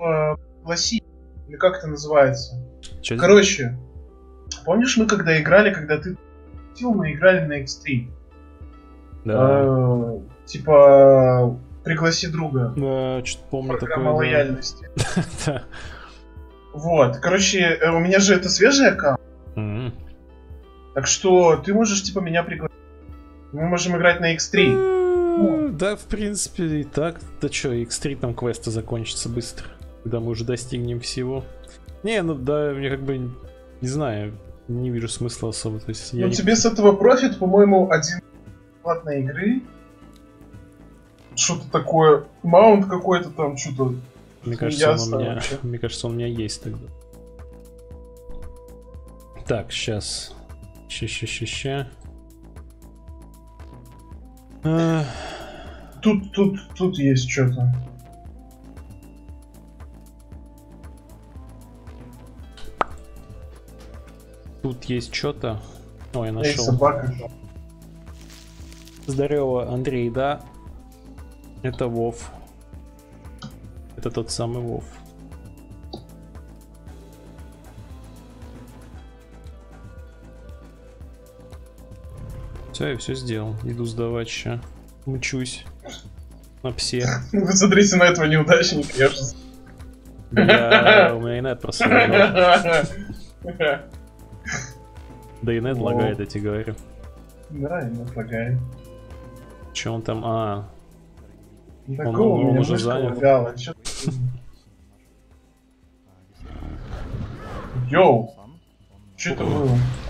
э, или как это называется. Это? Короче, помнишь мы когда играли, когда ты мы играли на X3. Да. Э, типа пригласи друга. Да, что-то помню такое. Программа да. лояльности. Да. Вот, короче, э, у меня же это свежий аккаунт, так что ты можешь типа меня пригласить. Мы можем играть на X3. М, Да, в принципе, и так. Да чё, X3 там квесты закончатся быстро, когда мы уже достигнем всего. Не, ну да, мне как бы, не знаю, не вижу смысла особо. То есть я Ну не- тебе с этого профит, по-моему, один платной игры. Что-то такое. Маунт какой-то там, что-то. Мне не кажется, он у меня, вообще. мне кажется, он у меня есть тогда. Так, сейчас. Ща, ща, ща, ща. А, Тут, тут, тут есть что-то. Тут есть что-то. Ой, Эй, нашел. собака. Здорово, Андрей, да? Это Вов. Это тот самый Вов. Все, я все сделал. Иду сдавать ща. Мчусь. На псе. Вы смотрите на этого неудачника, я же... Бля, у меня инет просто лагает. Да инет О. лагает, я тебе говорю. Да, и напрягает. Че он там? А, Такого он у меня уже занят. лагала, чё ты- Йоу, что это было?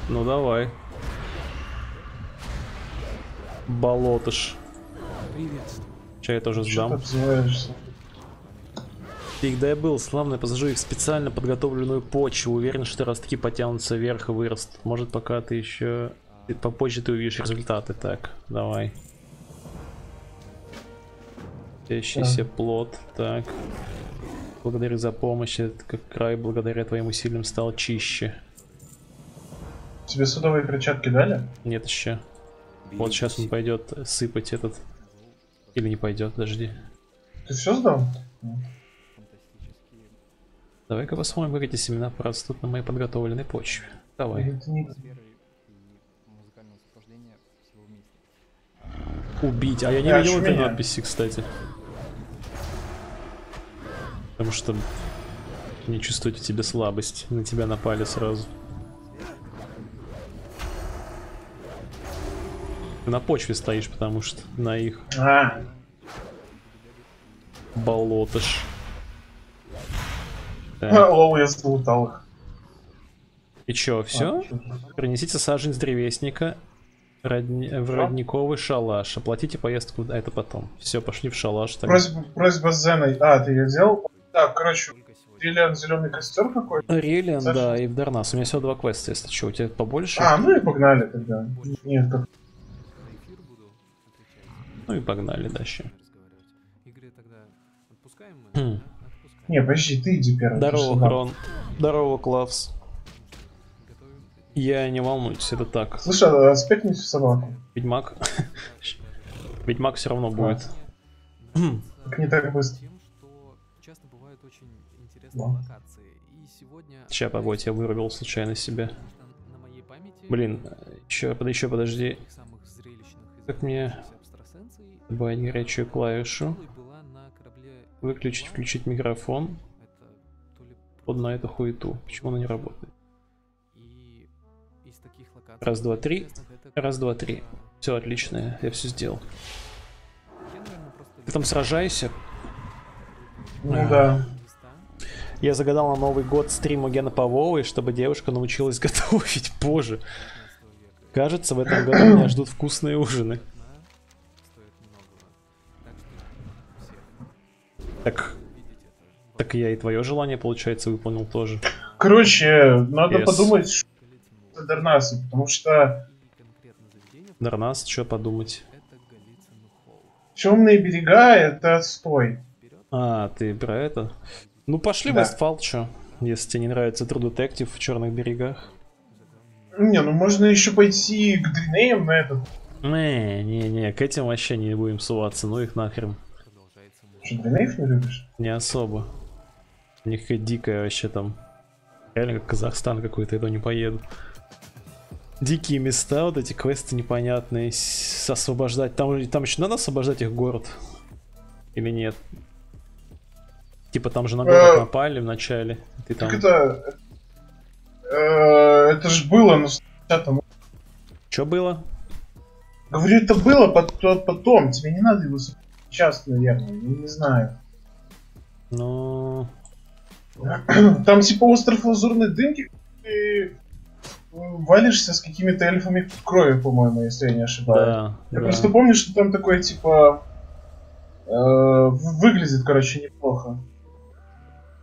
ну давай. Болотыш. Че я тоже Что ты сдам. обзываешься? Когда я был славно, я посажу их в специально подготовленную почву. Уверен, что раз таки потянутся вверх и вырастут. Может, пока ты еще... ты- Попозже ты увидишь результаты. Так, давай. Светящийся плод. Так. Благодарю за помощь. Этот как край благодаря твоим усилиям стал чище. Тебе судовые перчатки дали? Нет еще. Вот сейчас он пойдет сыпать этот. Или не пойдет, подожди. Ты все сдал? Давай-ка посмотрим, как эти семена прорастут на моей подготовленной почве. Давай. Убить. А я не видел этой надписи, кстати. Потому что не чувствуете тебе слабость. На тебя напали сразу. Ты на почве стоишь, потому что на их А, болотыш. Так. лол, я залутал их. И чё, все? А? Принесите сажень с древесника родни- в родниковый шалаш. Оплатите поездку, а это потом. Все, пошли в шалаш. тогда. Просьба, просьба с Зеной. А, ты ее сделал? Так, короче. Релиан зеленый костер какой-то. Релиан, да, и в Дарнас. У меня всего два квеста, если что. У тебя побольше? А, ну и погнали тогда. Нет, отвечать. Ну и погнали дальше. разговаривать. Игры тогда отпускаем мы? Хм. Не, подожди, ты иди первый. Здорово. Хрон. Здорово, Клавс. Готовим. Я не волнуйтесь, это так. Слушай, а спекни собаку. Ведьмак. Ведьмак все равно будет. Как не так быстро. Да. Сейчас, погодь, я вырубил случайно себе. Блин, еще, еще подожди. Как мне добавить горячую клавишу? пожалуй, была на корабле Выключить, включить микрофон. Вот на эту хуету. Почему она не работает? Раз, два, три. Раз, два, три. Все отлично, я все сделал. Ты там сражайся. Ну да. места. Я загадал на Новый год стрим у Гена Павловой, чтобы девушка научилась готовить. Боже. 15 века. Кажется, в этом году меня ждут вкусные ужины. Так, так я и твое желание, получается, выполнил тоже. Короче, надо Yes. подумать, что это Дарнасы, потому что Дарнас, что подумать. темные берега это отстой. Вперед. А, ты про это? Ну пошли в Да. Чё? Если тебе не нравится True Detective в черных берегах. Не, ну можно еще пойти к Дринеям на этот. Не, не, не, к этим вообще не будем суваться, ну их нахрен. Что, не любишь? Не особо. У них какая дикая вообще там. Реально как Казахстан какой-то, я туда не поеду. Дикие места, вот эти квесты непонятные. освобождать. Там, там еще надо освобождать их город? Или нет? Типа там же на город Э, напали в начале. Ты там... Это... э, Это ж было, но там... Что было? Говорю, это было пот- потом. Тебе не надо его сейчас, наверное. Я не знаю. Ну... Там типа остров лазурной дымки, ты валишься с какими-то эльфами крови, по-моему, если я не ошибаюсь. Да, Я да. просто помню, что там такое, типа, э, выглядит, короче, неплохо.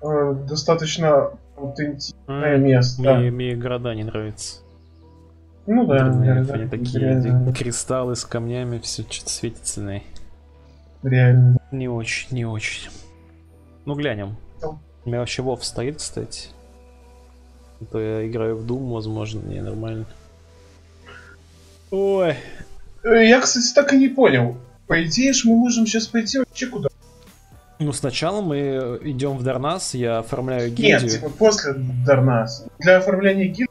Э, достаточно аутентичное М, место. да. Мне, мне города не нравятся. Ну да, Древние, реально, они такие реально, эти кристаллы с камнями, все что-то светится. не. Реально. Не очень, не очень. Ну глянем. Ну. У меня вообще Вов стоит, кстати. А То я играю в Doom, возможно, не нормально. Ой. Э, Я, кстати, так и не понял. По идее, ж мы можем сейчас пойти вообще куда? Ну сначала мы идем в Дарнас, я оформляю Нет, гильдию. типа после Дарнаса. Для оформления гильдии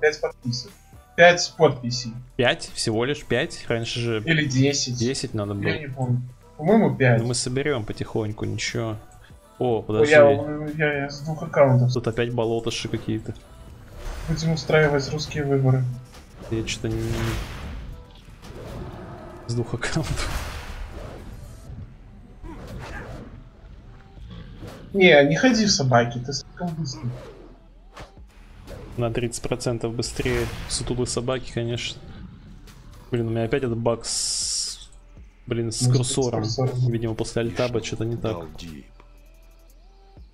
5 подписок. 5 подписей. 5, всего лишь 5. Раньше же Или 10. 10 надо было. Я не помню. По-моему, 5. Ну мы соберем потихоньку, ничего. О, подожди. Я, я, я с двух аккаунтов. Тут опять болотыши какие-то. Будем устраивать русские выборы. Я что-то не... С двух аккаунтов. Не, не ходи в собаки, ты слишком быстрый. На 30% быстрее сутулые собаки, конечно. Блин, у меня опять этот баг с... Блин, с Может с курсором. Видимо, после альтаба что-то не так.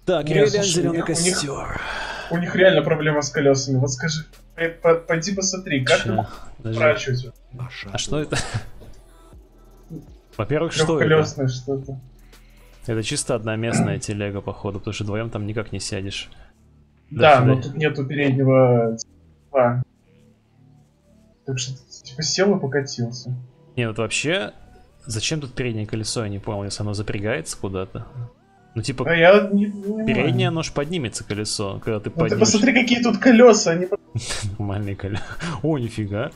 Так, Не, Релиан, у зеленый них- у них- костер. У них реально проблема с колесами. Вот скажи, э, по- пойди посмотри, как прокачивать? A А что это? Во-первых, что это? Что-то. Это чисто одноместная телега, походу, потому что вдвоем там никак не сядешь. Да, но тут нету переднего стекла. Так что ты, типа сел и покатился. Не, вот вообще, зачем тут переднее колесо, я не понял, если оно запрягается куда-то. Ну, типа, А я не понимаю. переднее, оно ж поднимется колесо, когда ты Ну ты поднимешь. посмотри, какие тут колеса, они Нормальные колеса. О, нифига.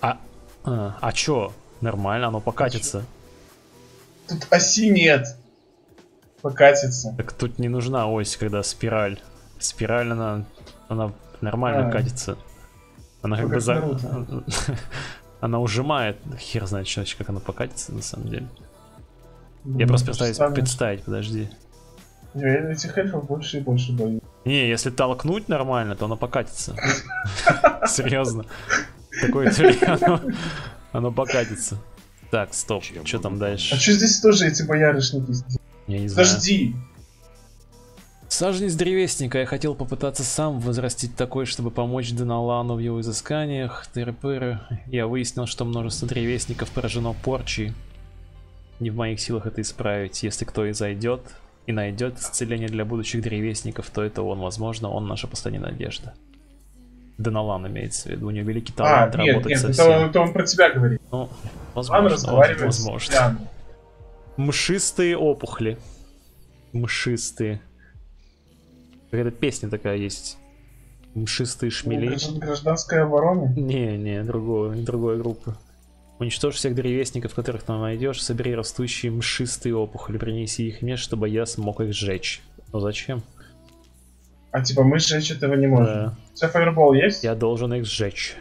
А, а, а чё? Нормально, оно покатится. Тут оси нет. Покатится. Так тут не нужна ось, когда спираль. Спираль, она, она нормально А. катится. Она как Ну, бы как за... Она ужимает. Хер знает, чё- как она покатится на самом деле. Я Ну, просто то же пытаюсь самое. представить, подожди. Я этих эльфов больше и больше боюсь. Не, если толкнуть нормально, то оно покатится. Серьезно. Такое оно, покатится. Так, стоп, что там дальше? А что здесь тоже эти боярышники? Я не знаю. Подожди. Саженец древесника. Я хотел попытаться сам возрастить такой, чтобы помочь Деналану в его изысканиях. Тыры-пыры. Я выяснил, что множество древесников поражено порчей. Не в моих силах это исправить. Если кто и зайдет и найдет исцеление для будущих древесников, то это он. Возможно, он наша последняя надежда. Деналан имеется в виду. У него великий А, талант нет, работать нет, со это, всем. он- это он про тебя говорит. Ну, Он возможно, разговаривает возможно. с. Мшистые опухли. Мшистые. Какая-то песня такая есть. Мшистые шмели. Граждан- Гражданская оборона. Не, не, другого, другой группы. Уничтожь всех древесников, которых там найдешь, собери растущие мшистые опухоли, принеси их мне, чтобы я смог их сжечь. Ну зачем? А типа мы сжечь этого не можем. Да, У тебя фаербол есть? я должен их сжечь.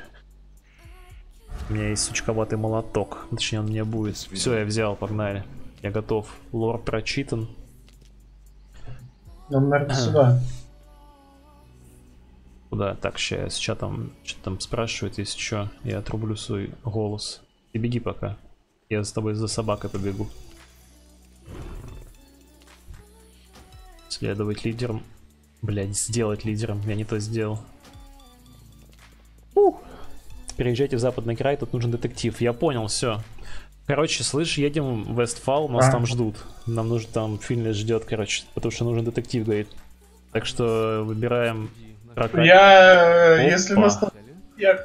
У меня есть сучковатый молоток. Точнее, он меня будет. Все, я взял, погнали. Я готов. Лор прочитан. Нам, наверное, сюда. Куда? Так, сейчас с чатом что там спрашивают, если что, я отрублю свой голос. Ты беги пока. Я с тобой за собакой побегу. Следовать лидером. Блять, сделать лидером. Я не то сделал. Ух. Переезжайте в западный край, тут нужен детектив. Я понял, все. Короче, слышь, едем в Вестфал, нас А. там ждут. Нам нужно там Финлес ждет, короче, потому что нужен детектив, говорит. Так что выбираем Я, Опа. если нас там, Далее. я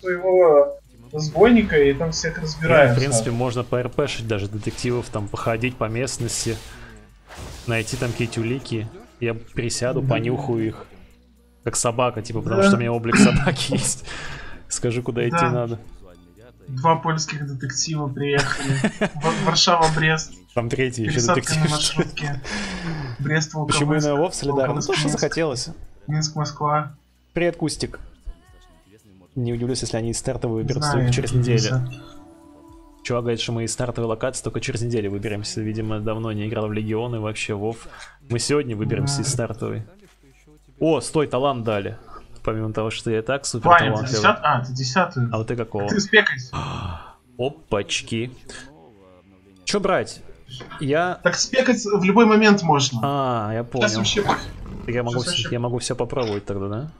своего сбойника и там всех разбираем. в принципе, можно по РПшить даже детективов, там походить по местности. найти там какие-то улики. Я присяду, понюхаю их. Как собака, типа, потому Да. что у меня облик собаки есть. Скажу, куда идти надо. Два польских детектива приехали. Варшава-Брест. Там третий еще Пересадка на детектив. маршрутке. Брест Почему именно его в Солидар? Ну, то, что Минск. Минск-Москва. Привет, Кустик. Не удивлюсь, если они из стартовые выберут Знаю, только через неделю. Чувак говорит, что мы из стартовой локации только через неделю выберемся. Видимо, давно не играл в Легион и вообще Вов. Мы сегодня выберемся из стартовой. О, стой, талант дали. Помимо того, что я и так супер Ваня, ты талантливый. десят... А, ты десятую. А вот ты какого? Ты спекайся. Опачки. Че брать? Я... Так спекать в любой момент можно. А, я Сейчас понял. Вообще... Я могу, я могу все попробовать тогда, да?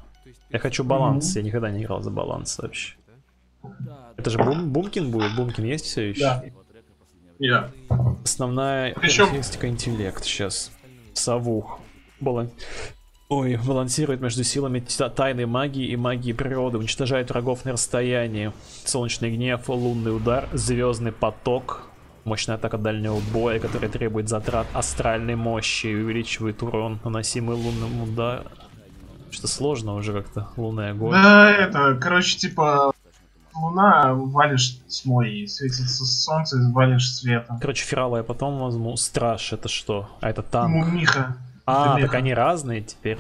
Я хочу баланс. Я никогда не играл за баланс вообще. Это же бум, Бумкин будет? Бумкин есть все еще? Да. Я. Основная характеристика интеллект сейчас. Савух. Балан- Ой, балансирует между силами та- тайной магии и магии природы, уничтожает врагов на расстоянии. Солнечный гнев, лунный удар, звездный поток, мощная атака дальнего боя, которая требует затрат астральной мощи и увеличивает урон, наносимый лунным ударом. Что сложно уже как-то, лунный огонь. Да, это, короче, типа... Луна валишь тьмой, и светится солнце, и валишь светом. Короче, Фирала я потом возьму. Страж это что? А это танк. Мумиха. А, Мумиха. так они разные теперь.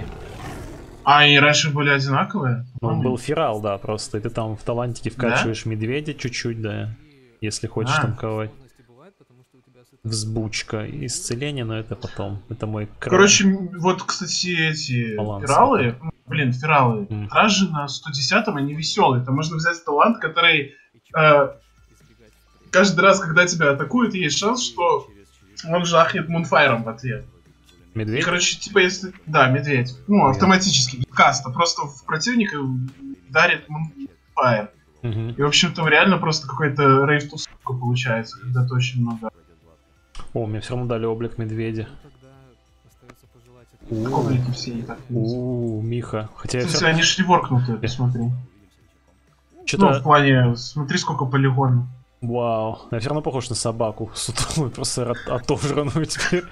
А, и раньше были одинаковые? Ну, он был фирал, да, просто. И ты там в талантике вкачиваешь медведя чуть-чуть, да. Если хочешь А. танковать. Взбучка. Исцеление, но это потом. Это мой край. Короче, вот, кстати, эти Баланс. фиралы, ну, блин, фиралы, М. стражи на 110-м, они веселые. Там можно взять талант, который э, каждый раз, когда тебя атакуют, есть шанс, что он жахнет мунфайром в ответ. Медведь? короче, типа, если... Да, медведь. Ну, автоматически, каста. Просто в противника дарит мунфайр. Мгм. И, в общем-то, реально просто какой-то рейв тусовка получается, когда ты очень много... О, мне все равно дали облик медведя. Коблики все и так. У Миха. Хотя я Кстати, все... они ж реворкнутые, посмотри. Ну, в плане, смотри, сколько полигонов. Вау. Я все равно похож на собаку. Сутулую, просто от- отожранную теперь.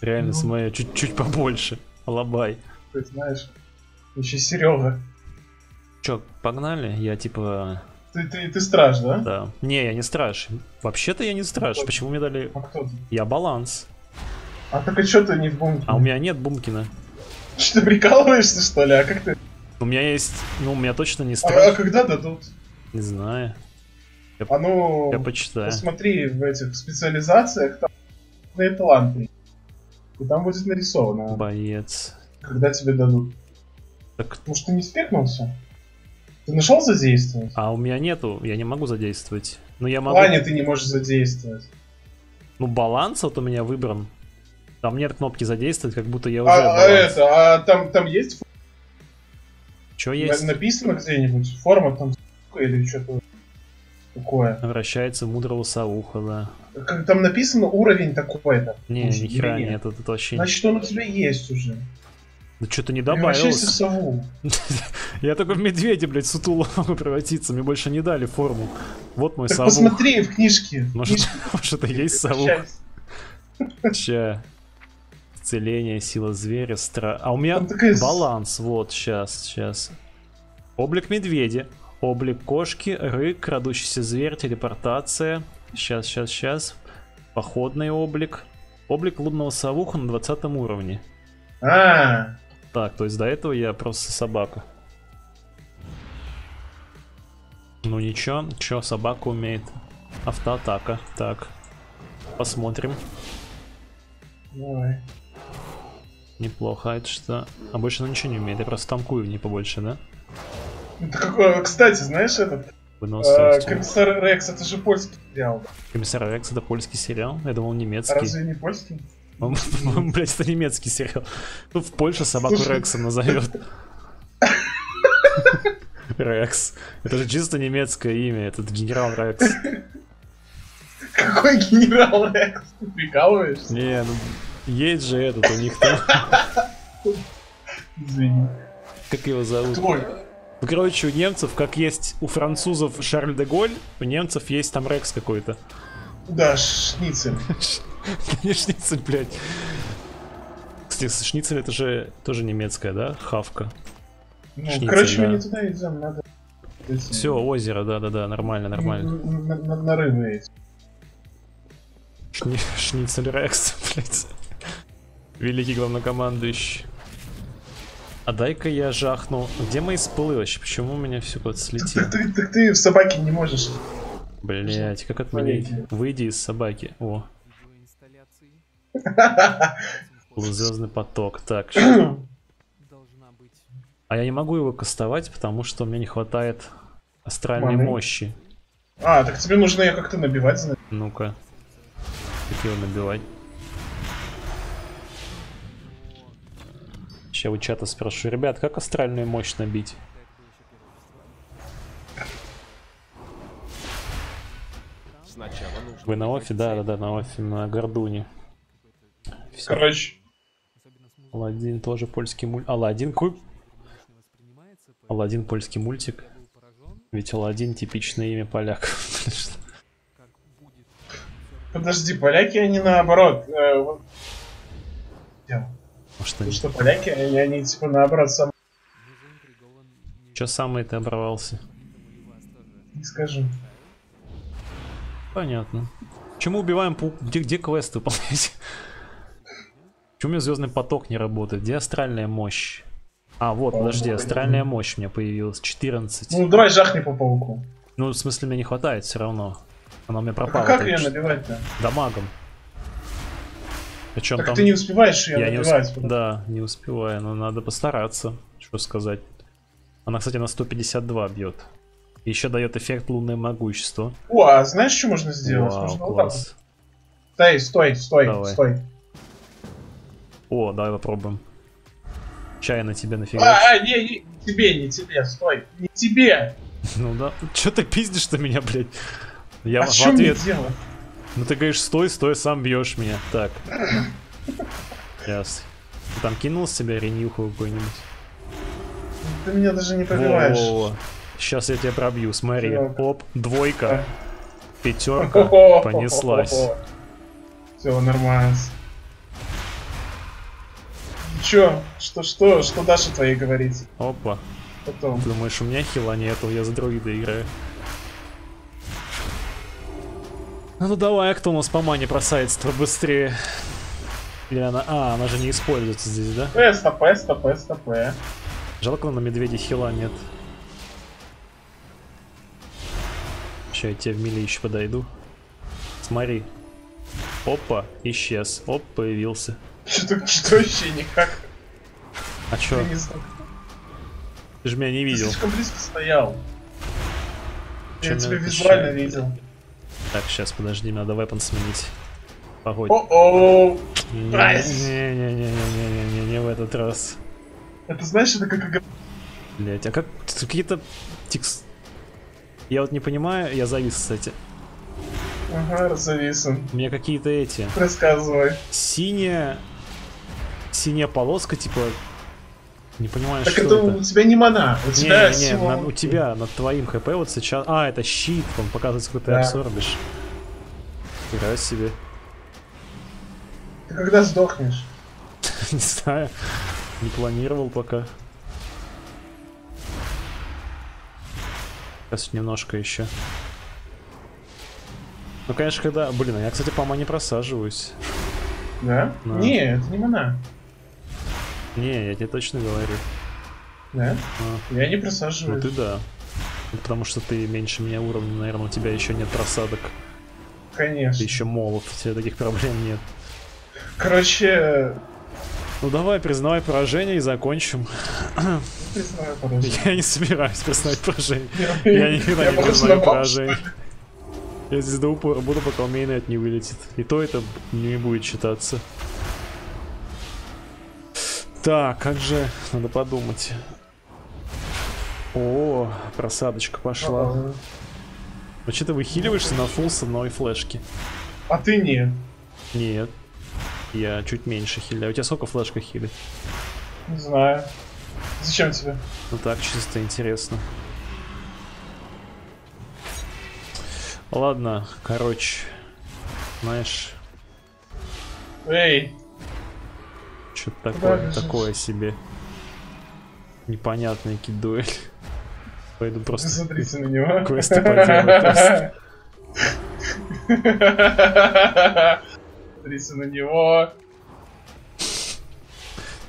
Реально, Ну. смотри, чуть-чуть побольше. Лобай. Ты знаешь, еще Серега. Чё, погнали? Я типа... Ты, ты, ты страж, да? Да. Не, я не страж. Вообще-то я не страж. Точно. Почему мне дали... А кто ты? Я баланс. А так а что ты не в бункере? А у меня нет Бумкина. Что, ты прикалываешься, что ли? А как ты? У меня есть... Ну, у меня точно не А, а страж. когда дадут? Не знаю. А ну, Я почитаю. посмотри в этих специализациях, там таланты. И там будет нарисовано, Боец. когда тебе дадут. Так, Может, ты не спекнулся? Ты нашел задействовать? а у меня нету, я не могу задействовать. Ну, я В могу... плане ты не можешь задействовать. Ну, баланс вот у меня выбран. Там нет кнопки задействовать, как будто я уже А, а это, а там, там есть На- есть? написано где-нибудь? Форма там или что-то такое. Вращается мудрого совуха, да. Как там написано уровень такой-то. Не, ни хера нет, это, это вообще... Значит, он у тебя есть уже. Да что-то не добавилось. Я только в медведя, блядь, сутуло могу превратиться. Мне больше не дали форму. Вот мой Так совух. посмотри в книжке. Может, это есть совух? Ща. Исцеление, сила зверя, стра... А у меня такая баланс, вот, сейчас, сейчас. Облик медведя, облик кошки, рык, крадущийся зверь, телепортация. Сейчас, сейчас, сейчас. Походный облик. Облик лунного совуха на 20 уровне. А, Так, то есть до этого я просто собака. Ну ничего, чё собака умеет? Автоатака. Так. Посмотрим. давай. Неплохо, а это что? А больше она ничего не умеет, я просто танкую не побольше, да? Это какое- Кстати, знаешь этот? э. Комиссар Рекс, это же польский сериал. Комиссар Рекс это польский сериал? Я думал, немецкий. Разве не польский? Он, блядь, это немецкий сериал. Ну, в Польше собаку. Рексом назовет. Рекс. Это же чисто немецкое имя, этот генерал Рекс. Какой генерал Рекс? Ты прикалываешься? Не, ну есть же этот у них там. Извини. Как его зовут? Твой. Ну, короче, у немцев, как есть у французов Шарль де Голь, у немцев есть там Рекс какой-то. Да, шницель. Не шницель, блядь. Кстати, шницель это же тоже немецкая, да? Хавка. Ну, Шницель, короче, мы да. не туда идем, надо... Все, озеро, да-да-да, нормально, нормально. н- н- н- Нарывы эти. Шни- Шницель Рекс, блядь. Великий главнокомандующий. А дай-ка я жахну. Где мои спылы вообще? Почему у меня все Так, слетело? так ты, так ты в собаке не можешь. Блять, как отменить? Выйди из собаки. О. полузвездный поток. Так, Должна быть а я не могу его кастовать, потому что мне не хватает астральной Маны. мощи. А, так тебе нужно ее как-то набивать, значит. Ну-ка. Как его набивать? Сейчас у чата спрошу. Ребят, как астральную мощь набить? Сначала нужно... Вы на офе? Да, да, да, на офе, на Гордуне. Все. Короче, Аладдин тоже польский мультик. Аладдин ку... не воспринимается, поэтому Аладдин польский мультик. Ведь Аладдин типичное имя поляков. будет подожди, поляки, они наоборот. э, вот-. Может, они... что поляки, они, они типа наоборот сам Че самый ты оборвался? не скажу. Понятно. Почему убиваем паук? Где, где квест выполнять? Почему у меня звездный поток не работает? Где астральная мощь? А, вот, подожди, астральная мощь у меня появилась. 14. Ну давай жахни по пауку. Ну, в смысле, мне не хватает все равно. Она у меня Так пропала. а как ее набивать-то? Дамагом. Причем Так там... ты не успеваешь ее Я не набивать. усп- Да, не успеваю, но надо постараться. Что сказать. Она, кстати, на 152 бьет. Еще дает эффект лунное могущество. О, а знаешь, что можно сделать? Вау, можно вот так вот. класс. Стой, стой, стой, Давай. стой. О, давай попробуем. Чай на тебе нафига. А, а, не, не, тебе, не тебе, стой. Не тебе. Ну да. Че ты пиздишь-то меня, блядь? Я а в мне ответ. делать? Ну ты говоришь, стой, стой, сам бьешь меня. Так. Ясно. Ты там кинул с себя ренюху какой-нибудь? Ты меня даже не пробиваешь. Сейчас я тебя пробью, смотри. Так. Оп, двойка, пятерка, понеслась. Все, нормально. Чё? Что, что, что Даша твоей говорит? Опа. Потом. Думаешь, у меня хила нету, я за друида играю. А ну давай, а кто у нас по мане бросается-то быстрее? Или она... А, она же не используется здесь, да? Э, стопэ, стопэ, стопэ. Жалко, на медведе хила нет. Сейчас я тебе в мили еще подойду. Смотри. Опа, исчез. Оп, появился. Что-то что вообще никак. А чё? Я не знаю. Ты же меня не Ты видел. слишком близко стоял. Чё Я тебя визуально ща- видел. Так, сейчас, подожди, надо weapon сменить. Погодь. О-о! Nice. Не-не-не-не-не-не, не в этот раз. Это знаешь, это как игра. Блять, а как какие-то текст... Я вот не понимаю, я завис, кстати. Ага, разовисан. У меня какие-то эти... Рассказывай. Синяя... Синяя полоска, типа... Не понимаю, Так что это это. у тебя не мана, у тебя Не, не, всего- на- у тебя, над твоим хп вот сейчас... А, это щит, он показывает, сколько ты Да. абсорбишь. Фига себе. Ты когда сдохнешь? Не знаю. Не планировал пока. Сейчас немножко еще. Ну, конечно, когда... Блин, а я, кстати, по не просаживаюсь. Да? Да. Не, это не мана. Не, я тебе точно говорю. Да? А, Я не ну просаживаюсь. ты да. Ну, Потому что ты меньше меня уровня, наверное, у тебя еще нет просадок. Конечно. Ты еще молод, у тебя таких проблем нет. Короче, Ну давай, признавай поражение и закончим. не знаю, подожди. Я не собираюсь признавать поражение. Я никогда не признаю поражение. Я здесь до упора буду, пока у меня не вылетит. И то это не будет считаться. Так, как же, надо подумать. О, просадочка пошла. А, Ну что ты выхиливаешься на фулл с одной флешки? А ты не. Нет. Я чуть меньше хиляю. У тебя сколько флешка хилит? Не знаю. Зачем тебе? Ну так, чисто интересно. Ладно, короче, знаешь, Эй, Что-то такое, такое себе. Непонятный кидуэль. Пойду просто... посмотрите на него. Квесты просто. Смотрите на него.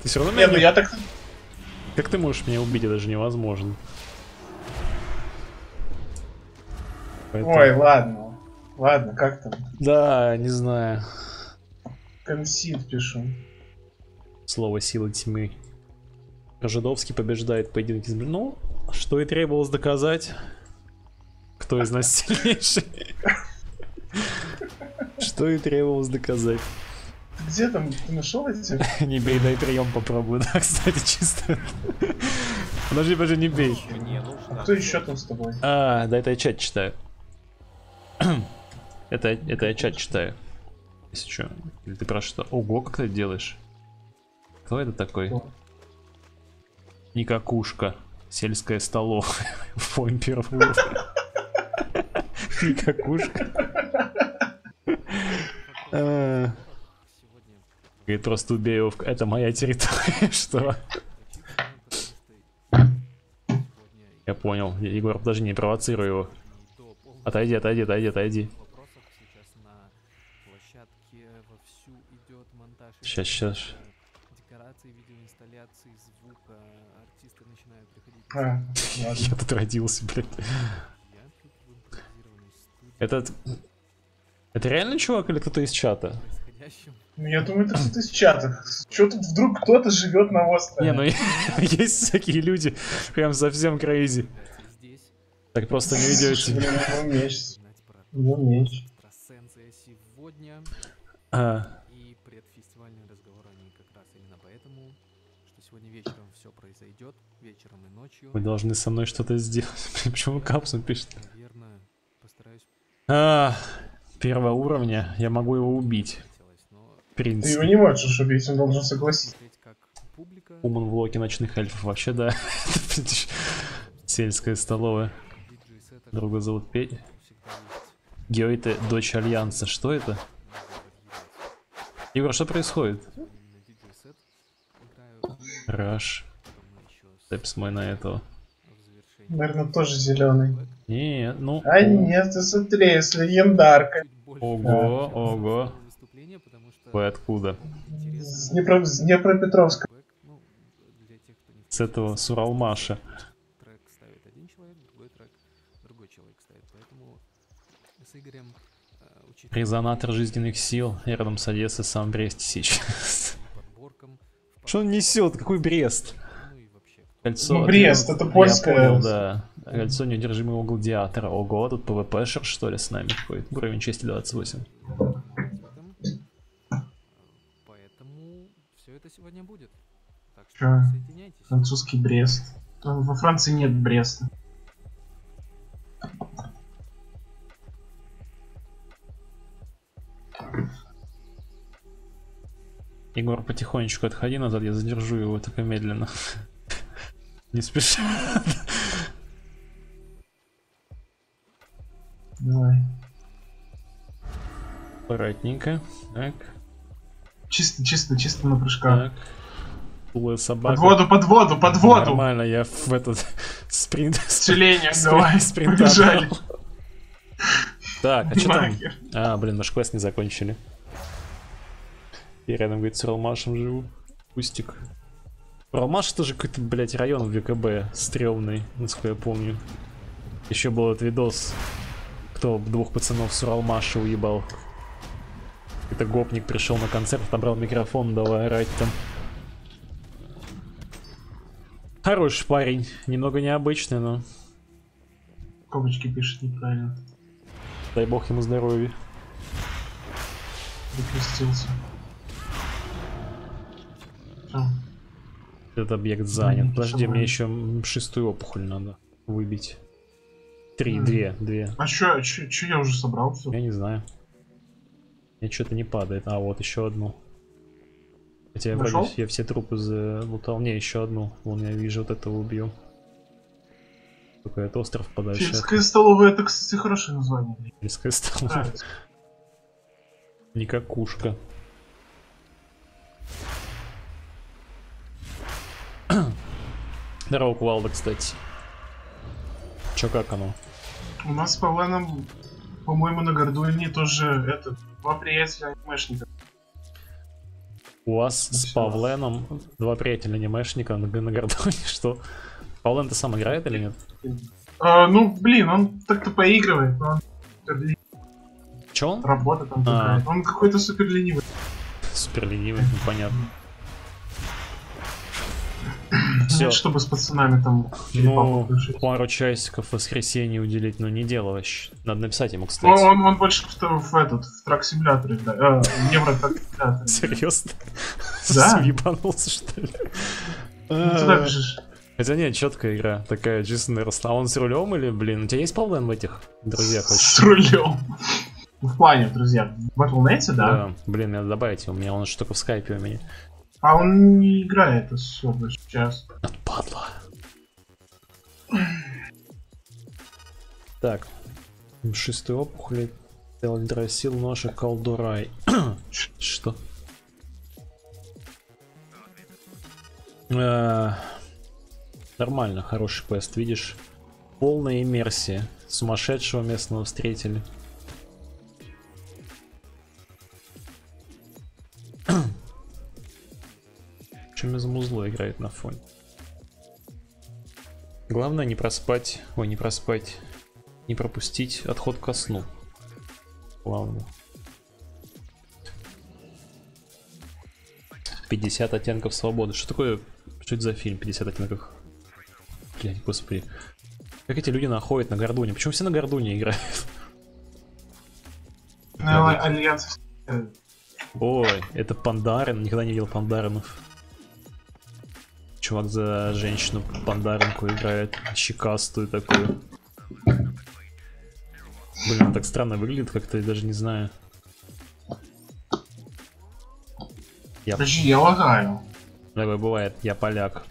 Ты все равно Не, меня... ну не- я так... Как ты можешь меня убить? Это даже невозможно. Поэтому- Ой, ладно. Ладно, как там? Да, не знаю. Консид пишу. Слово силы тьмы. Жидовский побеждает поединки. с- Ну, что и требовалось доказать. Кто из нас сильнейший? Что и требовалось доказать. Где там? Ты нашел эти? Не бей, дай прием попробую. Да, кстати, чисто. Подожди, подожди, не бей. Нужно... Кто еще там с тобой? А, да, это я чат читаю. Это, это я чат читаю. Если что. Или ты про что? Ого, как ты делаешь? Кто это такой? Кто? Никакушка. Сельская столовая. Первого уровня. Никакушка. А, Говорит, просто убей его. в- Это моя территория. Что? Я понял. Егор, подожди, не провоцируй его. Отойди, отойди, отойди, отойди. вопросов сейчас А. Я тут родился, блядь. Этот... Это реально чувак или кто-то из чата? Ну, я думаю, это кто-то из чата. Че тут вдруг кто-то живет на острове? Не, ну есть всякие люди, прям совсем крейзи. Здесь Так просто не у него меч. него меч. А, И предфестивальные разговоры, они как раз именно поэтому, что сегодня вечером все произойдет, вечером и ночью. Вы должны со мной что-то сделать. Почему капсуль пишет? Наверное, постараюсь А, первого уровня, я могу его убить. В Ты его принципе. не можешь убить, он должен согласиться. Уман в локе ночных эльфов. Вообще, да. Сельская столовая. Друга зовут есть Геойте, дочь Альянса. Что это? Егор, что происходит? Раш. Потом мы еще с- Тэпс мой на этого. Наверное, тоже зеленый. Не, ну. А нет, ты смотри, с легендаркой. Ого, ого. потому что Вы откуда? С, Днепро... с Днепропетровска. Ну, для тех, кто не в С этого курсе, Суралмаша. трек ставит один человек, другой трек другой человек ставит. Поэтому с Игорем, э, Резонатор жизненных сил. Рядом с Одессой, сам в Бресте сейчас. Что он несет? Какой Брест? подборкам, ну и вообще, кто Кольцо. Ну, Брест, это польское. Я понял, да. Кольцо неудержимого гладиатора. Ого, тут ПВПшер что ли с нами какой-то. Уровень чести 28. там. Э, Поэтому все это сегодня будет. Так что. Французский Брест. Там во Франции нет Бреста. Егор, потихонечку отходи назад, я задержу его только медленно. Не спеши. Давай. Аккуратненько. Так, Чисто, чисто, чисто на прыжках. так. Тулая собака. Под воду, под воду, под воду! Нормально, я в этот спринт... С челением, спринт- давай, спринт побежали. Так, а что там? А, блин, наш квест не закончили. Я рядом, говорит, с Уралмашем живу. Пустик. Уралмаш тоже какой-то, блядь, район в ВКБ стрёмный, насколько я помню. Еще был этот видос, кто двух пацанов с Уралмаша уебал. Это гопник пришел на концерт, набрал микрофон, давай орать там. Хороший парень, немного необычный, но Кобочки пишет неправильно. дай бог ему здоровья. Прикрестился. Всё. Этот объект занят. Блин, Подожди, мне еще шестую опухоль надо выбить. Три, две, две. А чё, чё я уже собрал все? Я не знаю. Мне что-то не падает. А, вот еще одну. Хотя я вроде я все трупы залутал. Не, еще одну. Вон я вижу, вот этого убью. Только это остров подальше. от Сельская столовая, это, кстати, хорошее название. Сельская столовая. Нравится. Никакушка. Здорово, Кувалда, кстати. Чё, как оно? У нас с Павленом, по-моему, на Гордуне тоже это два приятеля анимешника. У вас с. Павленом два приятеля анимешника на, на Гордоне, что? Павлен-то сам играет или нет? А, ну, блин, он так-то поигрывает, но он. Чё он? работа там А. такая. Он какой-то супер ленивый. Супер ленивый, ну, Все. Чтобы с пацанами там Ну, пару часиков в воскресенье уделить, ну не дело вообще. Надо написать ему, кстати. он, он больше что в этот, в трак-симуляторе, да. Э, в евротрак-симуляторе. Серьезно? Да. Съебанулся, что ли? Ну, туда бежишь. Хотя нет, четкая игра, такая чисто роста. А он с рулем или, блин, у тебя есть Павлен в этих друзьях С рулем. В плане, друзья. В Battle.net, да? Блин, надо добавить, у меня он же только в скайпе у меня. А он не играет особо сейчас. Падла. Так. Шестой опухоли. Эльдрасил, ножа, колдурай. Что? Э, Нормально, хороший квест, видишь? Полная иммерсия. Сумасшедшего местного встретили. Чем из музло играет на фоне. Главное не проспать, ой, не проспать, не пропустить отход ко сну. Главное. 50 оттенков свободы. Что такое, что это за фильм 50 оттенков? Блять, господи. Как эти люди находят на Гордуне? Почему все на Гордуне играют? Ну, Альянс. Ой, это Пандарин, никогда не видел Пандаринов. Чувак за женщину Пандаринку играет, щекастую такую. Блин, так странно выглядит как-то, я даже не знаю. Я, Подожди, я лагаю. такое бывает, я поляк.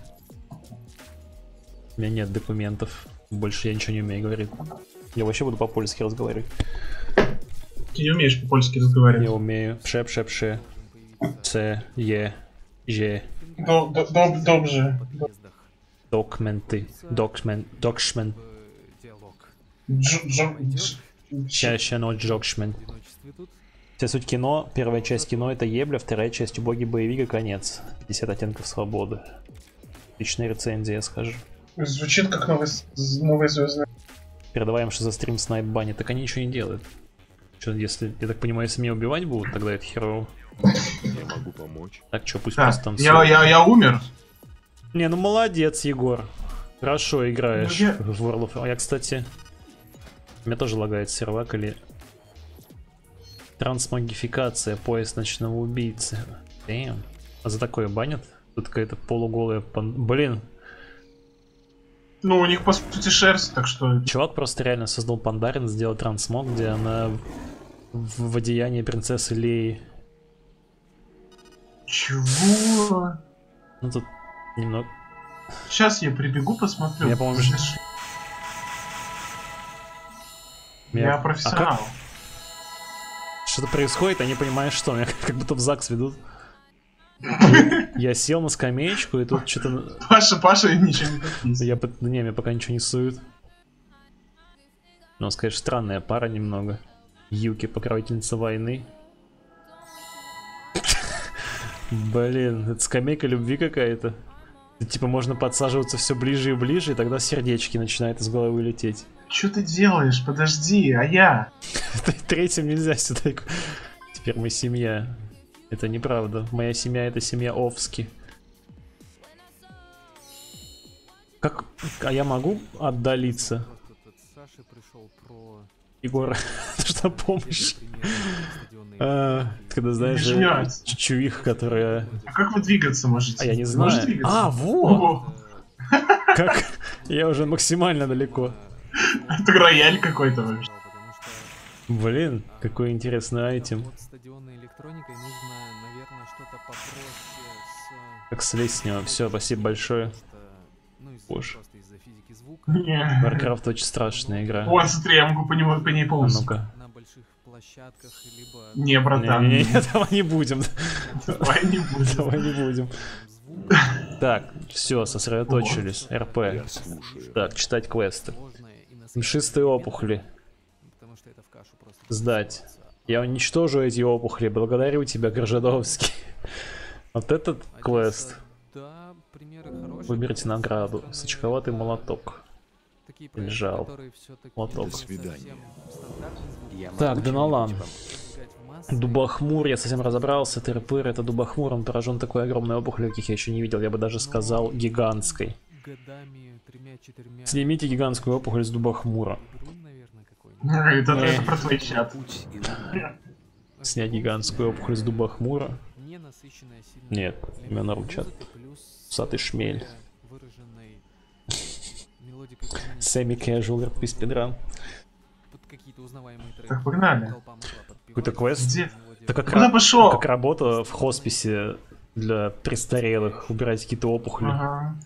У меня нет документов, больше я ничего не умею говорить. Я вообще буду по-польски разговаривать. Ты не умеешь по-польски разговаривать. Я умею пше пше пше Ц, Е, Ж, Подъездах. документы, документ, докшмен. В диалог. Дж- Джо- Дж- Чаще ночь Джокшмен. Вся суть кино, первая часть кино это ебля, вторая часть убогий боевик и конец. 50 оттенков свободы. Отличная рецензия, я скажу. Звучит как новый, новый звездный. Передаваем, что за стрим снайп бани, так они ничего не делают. Что, если, я так понимаю, если меня убивать будут, тогда это херово. Я могу помочь. Так, что, пусть просто танцуют. я, я, я умер. Не, ну молодец, Егор. Хорошо играешь Ну, я- в World of... А я, кстати... У меня тоже лагает сервак или... Трансмагификация, пояс ночного убийцы. Damn. А за такое банят? Тут какая-то полуголая пан... Блин, Ну, у них, по сути, шерсть, так что... чувак просто реально создал пандарин, сделал трансмог, где она в, в одеянии принцессы Леи. Чего? Ну тут немного... Сейчас я прибегу, посмотрю. Я, по-моему. Я, Меня- профессионал. А как что-то происходит, я не понимаю, что. Меня как будто в ЗАГС ведут. Я сел на скамеечку, и тут что-то... Паша, Паша, ничего не. Я... под- Не, меня пока ничего не сует. Ну, конечно, странная пара немного. Юки, покровительница войны. Блин, это скамейка любви какая-то. Типа можно подсаживаться все ближе и ближе, и тогда сердечки начинают из головы лететь. Что ты делаешь? Подожди, а я? Третьим нельзя сюда. Теперь мы семья. Это неправда. Моя семья это семья Овски. Как... А я могу отдалиться? Саши пришел про Егор, что помощь? А, когда знаешь, э, чувиха, которая... А как вы двигаться можете? А я не знаю. А, вот! Как? Я уже максимально далеко. это рояль какой-то вообще. Блин, какой интересный айтем. вот стадионной электроникой нужно, наверное, что-то попроще с... Как слезть с него. Все, спасибо большое. Ну, Боже. Warcraft очень страшная игра. О, смотри, я могу по, нему, по ней А ползать. ну-ка. На больших площадках, либо Не, братан. Не-не-не, давай не будем. Давай не будем. Давай не будем. Так, все, сосредоточились. РП. Так, читать квесты. Мшистые опухоли. Сдать. Я уничтожу эти опухоли. Благодарю тебя, Горжадовский. Вот этот А квест. Выберите награду. стороны, Сочковатый молоток. Такие проекты, Жал. которые не До свидания. Так, массы. Дубахмур, я совсем разобрался. Терпыр, это Дубахмур, он поражен такой огромной опухолью, каких я еще не видел. Я бы даже сказал гигантской. Снимите гигантскую опухоль с Дубахмура. Это, Не. это про твой чат. Снять гигантскую опухоль с Дубахмура. Нет, именно ручат. Усатый шмель. Более выраженной мелодикой какой-нибудь Семи casual RP спидран. под какие-то узнаваемые треки. Так, погнали. Какой-то квест? Это как, Куда ра- пошел? как работа в хосписе для престарелых. Убирать какие-то опухоли. Ага.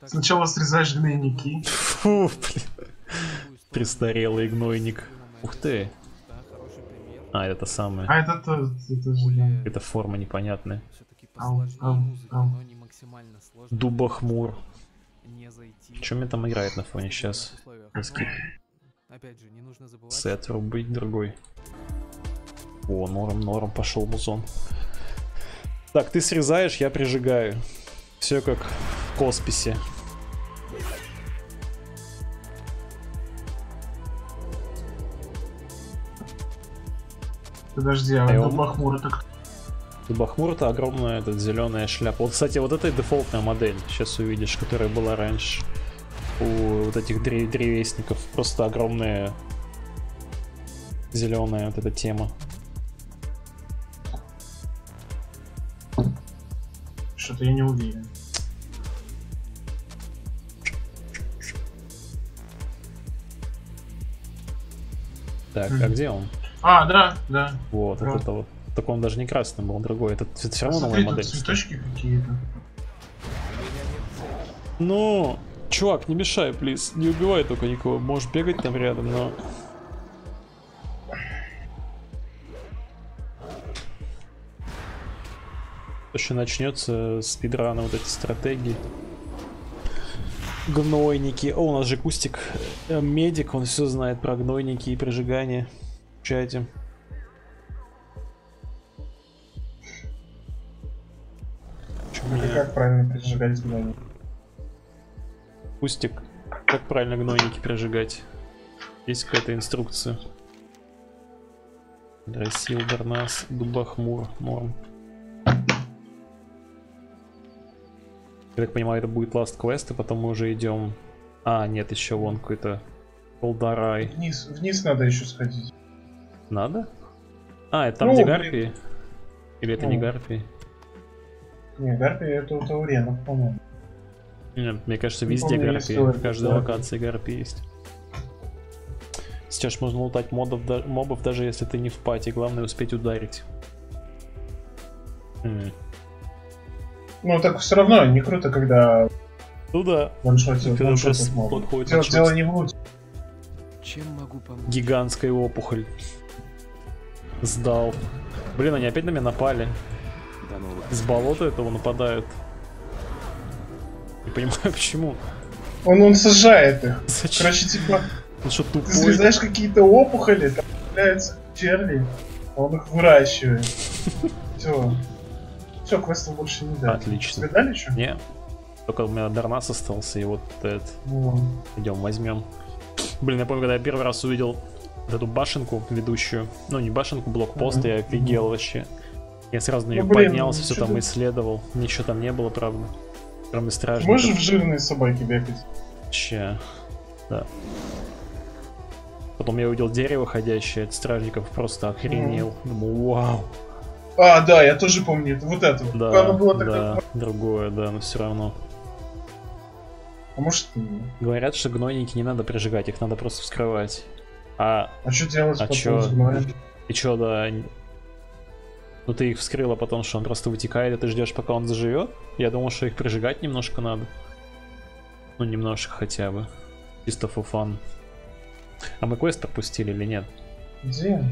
Так, Сначала срезаешь гнойники. Фу, блин. Престарелый гнойник. Ух ты. А, это самое. А это то, это же... Это форма непонятная. Ау, ау, ау. Дубахмур. Что мне там играет на фоне сейчас? скип. Опять же, не нужно забывать, Сет рубить другой. О, норм, норм, пошел музон. Так, ты срезаешь, я прижигаю. Все как в косписе. Подожди, а А он- Бахмур, это кто? Бахмур это огромная этот зеленая шляпа. Вот, кстати, вот это и дефолтная модель. Сейчас увидишь, которая была раньше. У вот этих дре- древесников. Просто огромная зеленая вот эта тема. Что-то я не уверен. Так, а Мгм. где он? А, да, да. Вот, Да. вот это вот. Так он даже не красный был, он другой. Это, это все равно новая модель. цветочки какие-то. Ну, чувак, не мешай, плиз. Не убивай только никого. Можешь бегать там рядом, но... Еще начнется спидрана вот эти стратегии. Гнойники. О, у нас же Кустик э, медик, он все знает про гнойники и прижигание в чате. Чё как правильно прижигать гнойник? Кустик, как правильно гнойники прижигать? Есть какая-то инструкция? Дросил, Дарнас, Дубахмур, норм. Я так понимаю, это будет last quest, и потом мы уже идем... А, нет, еще вон какой-то Полдарай. Вниз, вниз надо еще сходить. Надо? А, это там, Ну, где блин. гарпии? Или это не Ну. гарпии? Не, Гарпи это у Таурена, по-моему. Нет, мне кажется, везде помню гарпии. историю, В каждой да. локации гарпии есть. Сейчас можно лутать модов, да- мобов, даже если ты не в пати. Главное успеть ударить. М. Ну, так все равно не круто, когда Ну да. Когда ваншотит подходит Дело, ваншот. дело не в луте. Чем могу помочь? Гигантская опухоль. Сдал. Блин, они опять на меня напали. Из болота этого нападают. Понимаю почему. Он, он сажает их. Зачем? Короче, типа, Он что, ты тупой? срезаешь какие-то опухоли, там появляются черви, а он их выращивает. Все. Все, квестов больше не дали. Отлично. Тебе дали что? Не. Только у меня Дарнас остался, и вот этот. Ну, Идем, возьмем. Блин, я помню, когда я первый раз увидел вот эту башенку ведущую, ну не башенку, блокпост, Мгм. я офигел вообще. Я сразу на нее Ну, блин, поднялся, все там ты- исследовал. Ничего там не было, правда. Кроме стражников. можешь в жирные собаки бегать? Ща. Да. Потом я увидел дерево ходящее от стражников, просто охренел. Думаю, вау. А, да, я тоже помню это. Вот это. Да, Оно было тогда... да, другое, да, но все равно. А может. Говорят, что гнойники не надо прижигать, их надо просто вскрывать. А А что делать А потом чё? И чё, да... н- Ну ты их вскрыл, а потом что, он просто вытекает, и ты ждешь, пока он заживет? Я думал, что их прижигать немножко надо. Ну, немножко хотя бы. Чисто fun. А мы квест пропустили или нет? Где?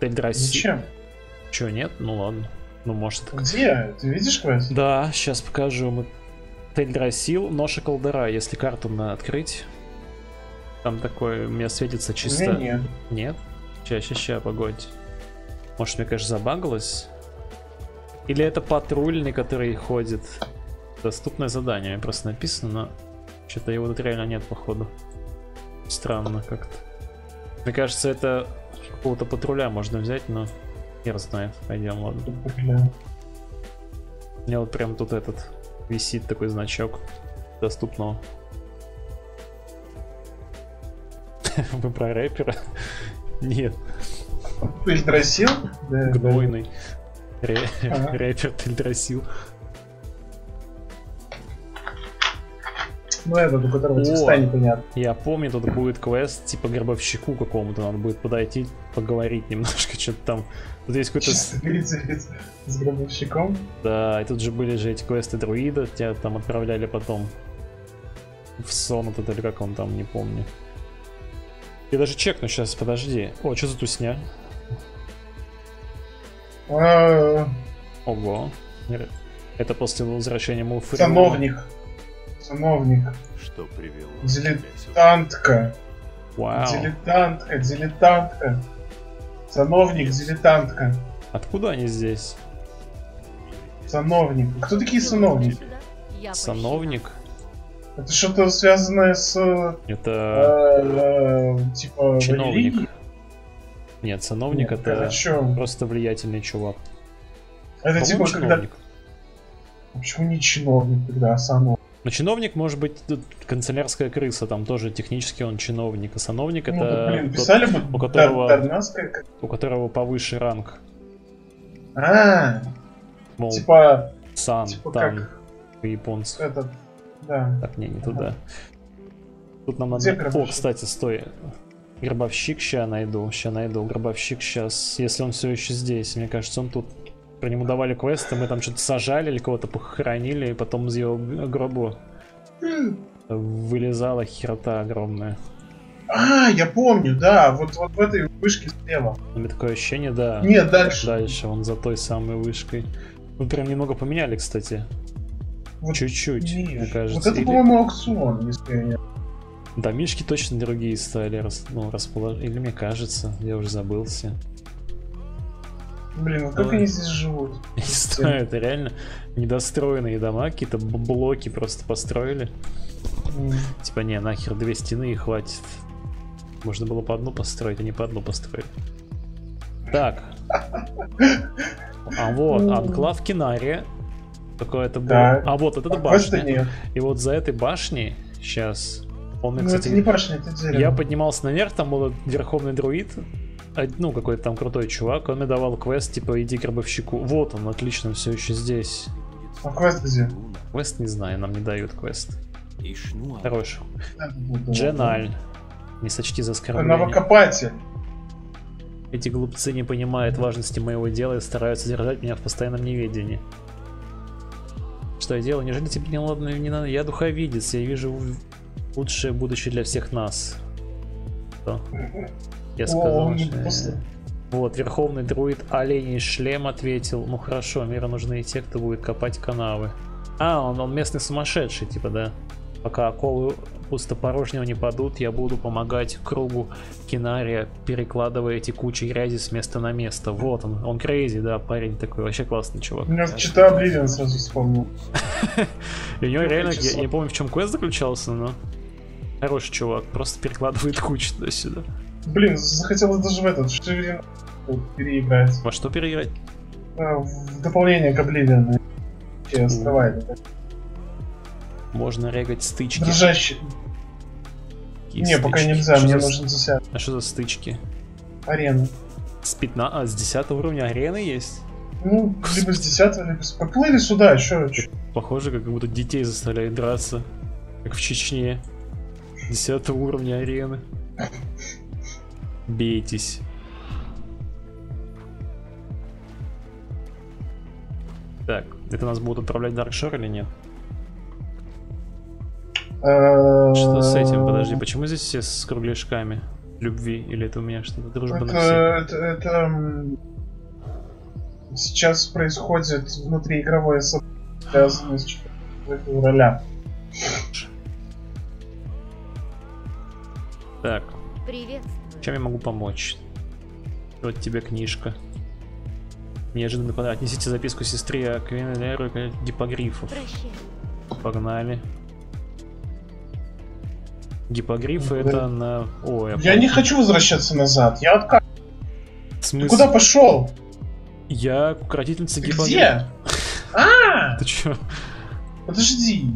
Тель Драси. Зачем? Чё, нет? Ну ладно. Ну, может. Где? Ты видишь квест? Да, сейчас покажу. Мы Тельдрасил, нож и колдера. Если карту на открыть, там такое, у меня светится чисто... Не, нет. Нет? Ща, ща, ща, погодь. Может, мне, конечно, забагалось? Или это патрульный, который ходит? Доступное задание, просто написано, но что-то его тут реально нет, походу. Странно как-то. Мне кажется, это какого-то патруля можно взять, но хер знает. Пойдем, ладно. У меня вот прям тут этот висит такой значок доступного. Вы про рэпера? Нет, Дросил? Да, гнойный. Рэ- Ага. Рэпер Тельдрасил. Ну этот, у которого текста непонятно. Я помню, тут будет квест типа гробовщику какому-то, надо будет подойти, поговорить немножко, что-то там. Тут есть какой-то... с гробовщиком. Да, и тут же были же эти квесты друида, тебя там отправляли потом в сон этот или как он там, не помню. Я даже чекну сейчас, подожди. О, что за тусня? Ого. Это после возвращения Муфри. Сановник. Сановник. Что привело? Дилетантка. Вау. Дилетантка, дилетантка. Сановник, дилетантка. Откуда они здесь? Сановник. Кто такие сановники? Сановник? Это что-то связанное с... э, Это э, типа... чиновник. Нет, сановник Нет, это чё? просто влиятельный чувак. Это По-моему, типа когда... чиновник. Почему не чиновник тогда, а сановник? Но чиновник может быть канцелярская крыса, там тоже технически он чиновник. А сановник Ну, это так, блин, тот, писали бы у которого- у которого повыше ранг. А, Мол, типа, сан, типа тан как японцев. этот, да. Так, не, не туда. Тут нам Где надо... О, гробовщик? кстати, стой. Гробовщик ща найду, ща найду. Гробовщик сейчас, если он все еще здесь. Мне кажется, он тут. Про нему давали квесты, мы там что-то сажали или кого-то похоронили, и потом из его г- гроба вылезала херота огромная. А, я помню, да, вот, вот в этой вышке слева. У меня такое ощущение, да. Нет, дальше. Дальше, он за той самой вышкой. Мы прям немного поменяли, кстати. Вот Чуть-чуть, мне кажется. Вот это, Или- по-моему, аукцион, если я не... Домишки точно другие стали, ну, располож... Или мне кажется, я уже забылся. Блин, ну как они здесь живут? Не знаю, это реально недостроенные дома, какие-то блоки просто построили. М. Типа, не, нахер две стены и хватит. Можно было по одну построить, а не по одну построить. Так. А вот, анклав Кинария. Какое это было. Так. А вот, это А башня. нет. И вот за этой башней сейчас. Он, Ну кстати, это не башня, это дерево. Я поднимался наверх, там был верховный друид, ну, какой-то там крутой чувак, он мне давал квест, типа, иди к гробовщику. Вот он, отлично, все еще здесь. А квест где? Квест не знаю, нам не дают квест. Будет, Дженаль. Не сочти за да. оскорбление. Новокопатель. Эти глупцы не понимают важности моего дела и стараются держать меня в постоянном неведении. Что я делаю? Неужели тебе не ладно не надо? Я духовидец, я вижу лучшее будущее для всех нас. Что? Я сказал, что- Вот, верховный друид оленей шлем ответил. Ну хорошо, миру нужны и те, кто будет копать канавы. А, он, он местный сумасшедший, типа, да. Пока оковы пустопорожнего не падут, я буду помогать кругу Кинария, перекладывая эти кучи грязи с места на место. Вот он, он крейзи, да, парень такой, вообще классный чувак. У меня чита Обливион сразу вспомнил. И у него реально, я, не помню, в чем квест заключался, но хороший чувак, просто перекладывает кучу туда-сюда. Блин, захотелось даже в этот Шевелин переиграть. Во что переиграть? А, В дополнение к. Вообще, островай. Можно регать стычки. Дрожащий. Какие Не, пока стычки? нельзя, Что мне за- нужен 10 А что за стычки? арена. С 15, а, с 10 уровня арены есть? Ну, либо с 10 либо с... Поплыли сюда, чё, чё? Похоже, как будто детей заставляют драться. Как в Чечне. 10 уровня арены. Бейтесь. Так, это нас будут отправлять в Даркшор или нет? Что с этим? Подожди, почему здесь все с кругляшками? Любви? Или это у меня что-то? Дружба Это, на всех? это, это, Сейчас происходит внутриигровое событие, связанное с четвертым роля. Так, Привет. чем я могу помочь? Вот тебе книжка. Неожиданно подарок. Отнесите записку сестре Аквинелеру гипогрифов. Прощай. Погнали. Гипогрифы Ну, это на... О, Я не хочу возвращаться назад. Я отка... В Ты куда пошел? Я укротительница гипогрифов. Где? А, Ты чё? подожди.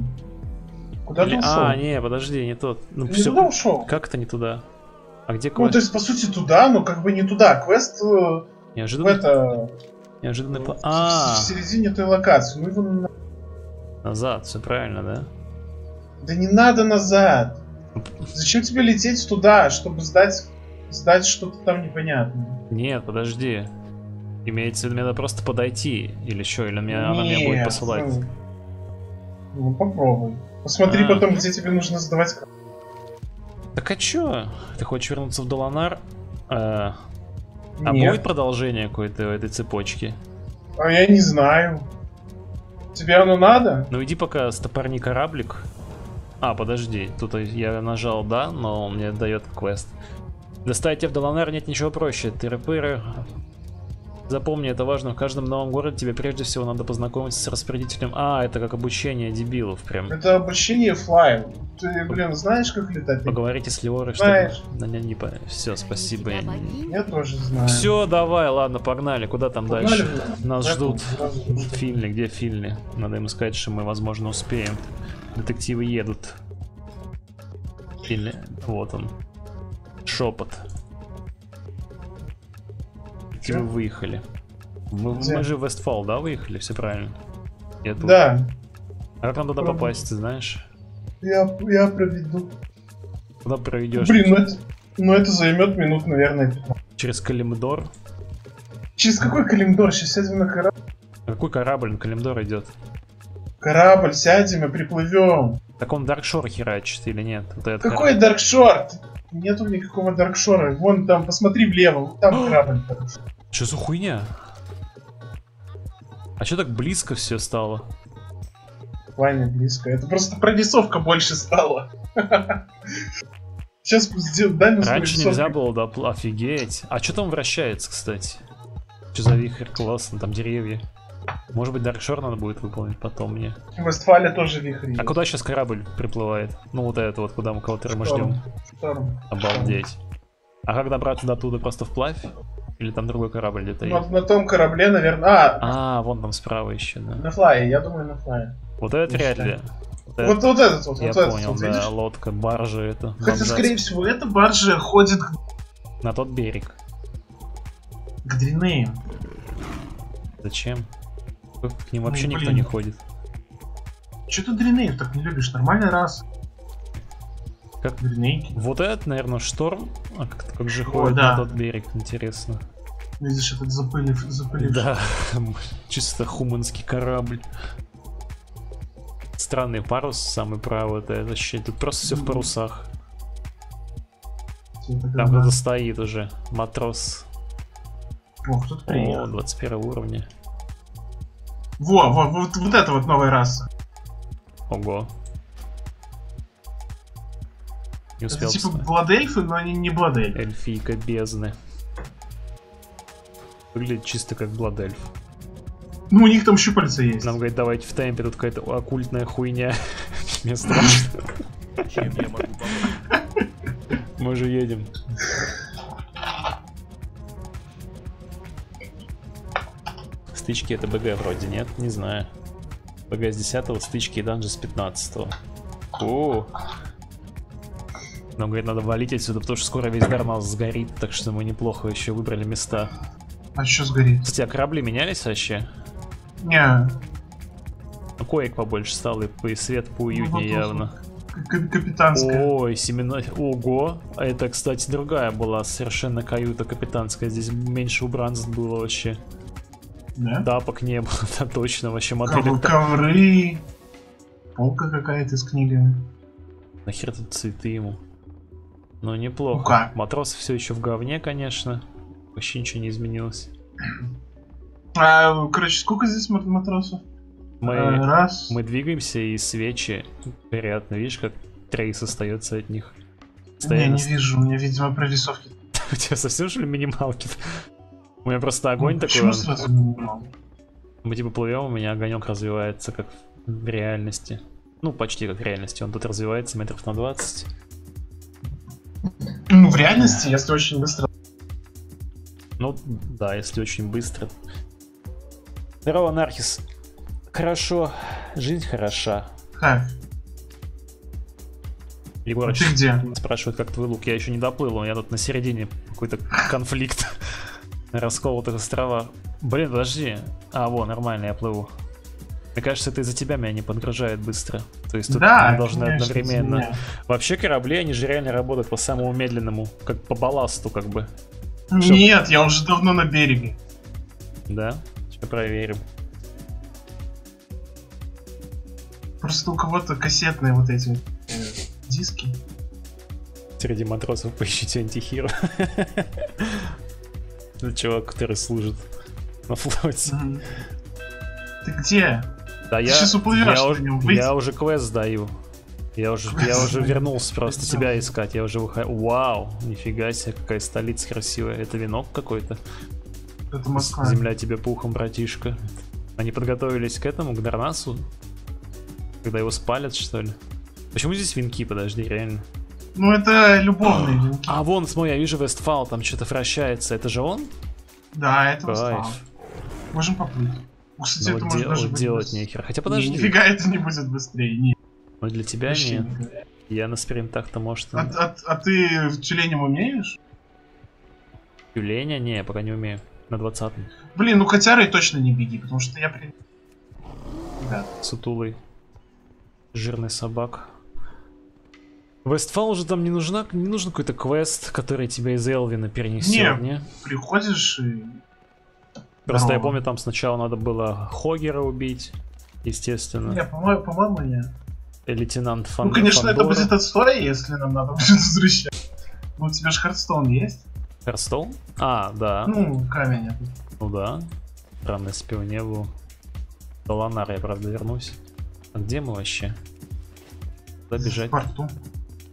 Куда ты ушел? А, не, подожди, не тот. Ну, Ты не туда ушел? Как это не туда? А где Ну, квест? то есть, по сути, туда, но как бы не туда. Квест э, Неожиданно... это... Неожиданный в- план. А, В середине той локации. Ну его на- назад, все правильно, да? Да не надо назад. Зачем тебе лететь туда, чтобы сдать, сдать что-то там непонятное? Нет, подожди. Имеется в виду, мне надо просто подойти. Или что, или меня, она меня будет посылать. Ну, ну, попробуй. Посмотри А. потом, где тебе нужно сдавать. Так а чё? Ты хочешь вернуться в Доланар? А, а Нет. будет продолжение какой-то этой цепочки? А я не знаю. Тебе оно надо? Ну иди пока стопорни кораблик. А, подожди, тут я нажал да, но он мне дает квест. Доставить в Доланар нет ничего проще. Тыры-пыры. Запомни, это важно. В каждом новом городе тебе прежде всего надо познакомиться с распорядителем. А, это как обучение дебилов прям. Это обучение флайм. Ты, блин, знаешь, как летать? Поговорите с Леорой, чтобы... Знаешь. Да не, не по- Все, спасибо. Я... Я тоже знаю. Все, давай, ладно, погнали. Куда там Погнали, дальше? блин. Нас ждут. Финли, где Финли? Надо им сказать, что мы, возможно, успеем. Детективы едут. Финли, вот он. Шепот. Детективы Чё? выехали. Мы, Где? мы же в Вестфал, да, выехали? Все правильно. Я тут. Да, А как нам туда Правда. попасть, ты знаешь? я, я проведу. Куда проведешь? Блин, ну это, ну это займет минут, наверное, 15. Через Калимдор? Через какой калимдор? Сейчас сядем на корабль. Какой корабль на Калимдор идет? Корабль, сядем и приплывем. Так он Даркшор херачит или нет? Вот этот Какой Даркшор? Нету никакого Даркшора. Вон там, посмотри влево, вот там корабль. Что за хуйня? А что так близко все стало? Ваня близко. Это просто прорисовка больше стала. Сейчас сделаем, нам Раньше нельзя было допл... Офигеть. А что там вращается, кстати? Что за вихрь? Классно, там деревья. Может быть, Даркшор надо будет выполнить потом мне. В Вестфале тоже вихрь. А куда сейчас корабль приплывает? Ну вот это вот, куда мы кого-то мы ждем. Шторм. Обалдеть. А как добраться до туда? Просто вплавь? Или там другой корабль где-то На, есть? на том корабле, наверное. А, А, вон там справа еще, да. на флае, я думаю, на флае. Вот это вряд ли. Вот это- Вот, вот этот вот, Я вот этот понял, вот, да, видишь? лодка, баржа это. Хотя, бомжатская. скорее всего, эта баржа ходит к, На тот берег. к Дринею. Зачем? К ним вообще Ну, никто не ходит. Че ты Дринеев так не любишь? Нормальный раз. Как? Дринейки. Вот этот, наверное, шторм. А как, как же Ой, ходит да. на тот берег, интересно. Видишь, этот запылив, запылив. Да, чисто хуманский корабль. Странный парус, самый правый, это вообще. Тут просто все в парусах. Там кто-то стоит уже. Матрос. О, кто-то О, приехал. 21 уровня. Во, во, вот, вот это вот новая раса. Ого. Не Это успел типа посмотреть. бладельфы, но они не бладельфы. Эльфийка бездны. Выглядит чисто как Бладельф. Ну, у них там щупальца есть. Нам говорит, давайте в темпе, тут какая-то оккультная хуйня. Мне страшно. Чем я могу помочь? Мы же едем. Стычки это БГ вроде, нет? Не знаю. БГ с 10 стычки и данжи с 15 О. Нам говорит, надо валить отсюда, потому что скоро весь нас сгорит, так что мы неплохо еще выбрали места. А что сгорит? Кстати, а корабли менялись вообще? Не, Ну, коек побольше стало, и по- и свет поуютнее Ну, явно. капитанская. Ой, семена... Ого! А Это, кстати, другая была совершенно каюта капитанская. Здесь меньше убранств было вообще. Да? Тапок не было, да точно, вообще модель. Ков- ковры. Полка какая-то с книгами. Нахер тут цветы ему? Ну, неплохо. Как? Матрос все еще в говне, конечно. Вообще ничего не изменилось. А, короче, сколько здесь мат- матросов? Мы, А, Раз. мы двигаемся, и свечи горят. Ну, видишь, как трейс остается от них. Не, Постоянно не вижу, у меня, видимо, прорисовки. У тебя совсем что ли минималки? У меня просто огонь Ну, такой. Он- сразу? Мы типа плывем, у меня огонек развивается как в реальности. Ну, почти как в реальности. Он тут развивается метров на 20. Ну, в реальности, если очень быстро. Ну, да, если очень быстро. Здорово, Анархис. Хорошо. Жизнь хороша. Как? Егорыч Ты где? спрашивает, как твой лук. Я еще не доплыл, у меня тут на середине какой-то конфликт. На расколотых островах. Блин, подожди. А, во, нормально, я плыву. Мне кажется, это из-за тебя меня не подгружает быстро. То есть тут да, мы должны конечно, одновременно. меня. Вообще корабли, они же реально работают по самому медленному, как по балласту, как бы. Нет, я уже давно на береге. Да? Сейчас проверим. Просто у кого-то кассетные вот эти э, диски. Среди матросов поищите антихиро. Чувак, который служит на флоте. Ты где? Да Ты я, щас уплывёшь я, уже, я уже квест сдаю. Я уже, я уже вернулся просто тебя искать. Я уже выхожу. Вау, нифига себе, какая столица красивая. Это венок какой-то. Это Москва. Земля тебе пухом, братишка. Они подготовились к этому, к Дарнасу? Когда его спалят, что ли? Почему здесь венки, подожди, реально? Ну, это любовные венки. А, вон, смотри, я вижу Вестфал, там что-то вращается. Это же он? Да, это устал. Можем поплыть. Ну, Кстати, Ну, это вот может де- даже вот делать быс- нехер. Хотя подожди, Нифига это не будет быстрее. Не, ну для тебя вообще нет. не. Я на спринтах-то, может, А, а- а ты в тюленем умеешь? тюленя? Не, я пока не умею. На 20 Блин, ну котярой точно не беги, потому что я при... Да. сутулый. Жирный собак. Вестфал уже там не нужна, не нужен какой-то квест, который тебя из Элвина перенесет, Не. не? Приходишь и... Просто я Здорово. помню, там сначала надо было Хогера убить, естественно. Не, по-моему, по-моему, нет. И лейтенант Фан Ну, конечно, это Фандора. будет отстой, если нам надо будет возвращать. Ну, у тебя же Хардстоун есть? Херстоун? А, да. Ну, камень. Ну да. Странно, если бы его не было. До Ланара я, правда, вернусь. А где мы вообще? Куда бежать? В порту.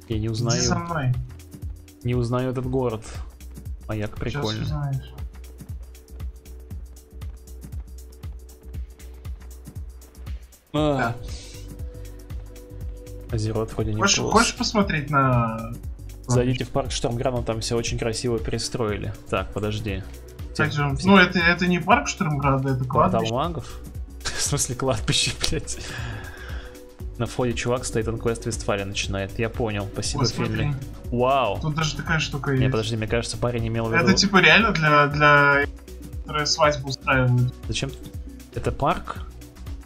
Я не Иди за узнаю. мной. Не узнаю этот город. Маяк прикольный. А. Азерот вроде не Хочешь, хочешь посмотреть на... Зайдите в парк Штормграна, там все очень красиво перестроили. Так, подожди. Пойдем. Ну, это, это не парк Штурмграда, это кладбище. магов? В смысле кладбище, блядь. На входе чувак стоит, он квест Вестфалия начинает. Я понял, спасибо, Ой. Финли. Вау. Тут даже такая штука Не, есть. подожди, мне кажется, парень имел в виду... Это типа реально для, для которые свадьбу устраивают. Зачем? Это парк?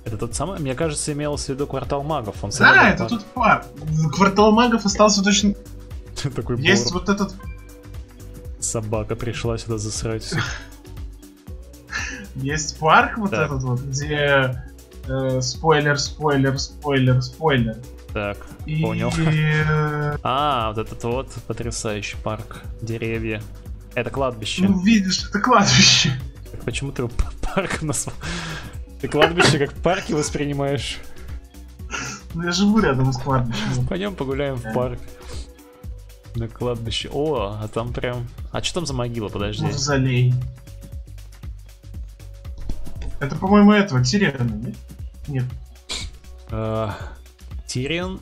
Это тот самый? Мне кажется, имелось в виду квартал магов. Он Да, это парк. тут парк. Квартал магов остался точно. Такой Есть вот этот. Собака пришла сюда засрать. Есть парк вот этот вот, где э, спойлер, спойлер, спойлер, спойлер. Так, И понял. А, вот этот вот потрясающий парк. Деревья. Это кладбище. ну видишь, это кладбище. Так Почему ты его п- парком назвал? Ты кладбище как парки воспринимаешь? Ну я живу рядом с кладбищем. Пойдем погуляем в парк. На кладбище. О, а там прям... А что там за могила, подожди? Мавзолей. Это, по-моему, этого, Тириана, нет? Нет. Э, Тирион?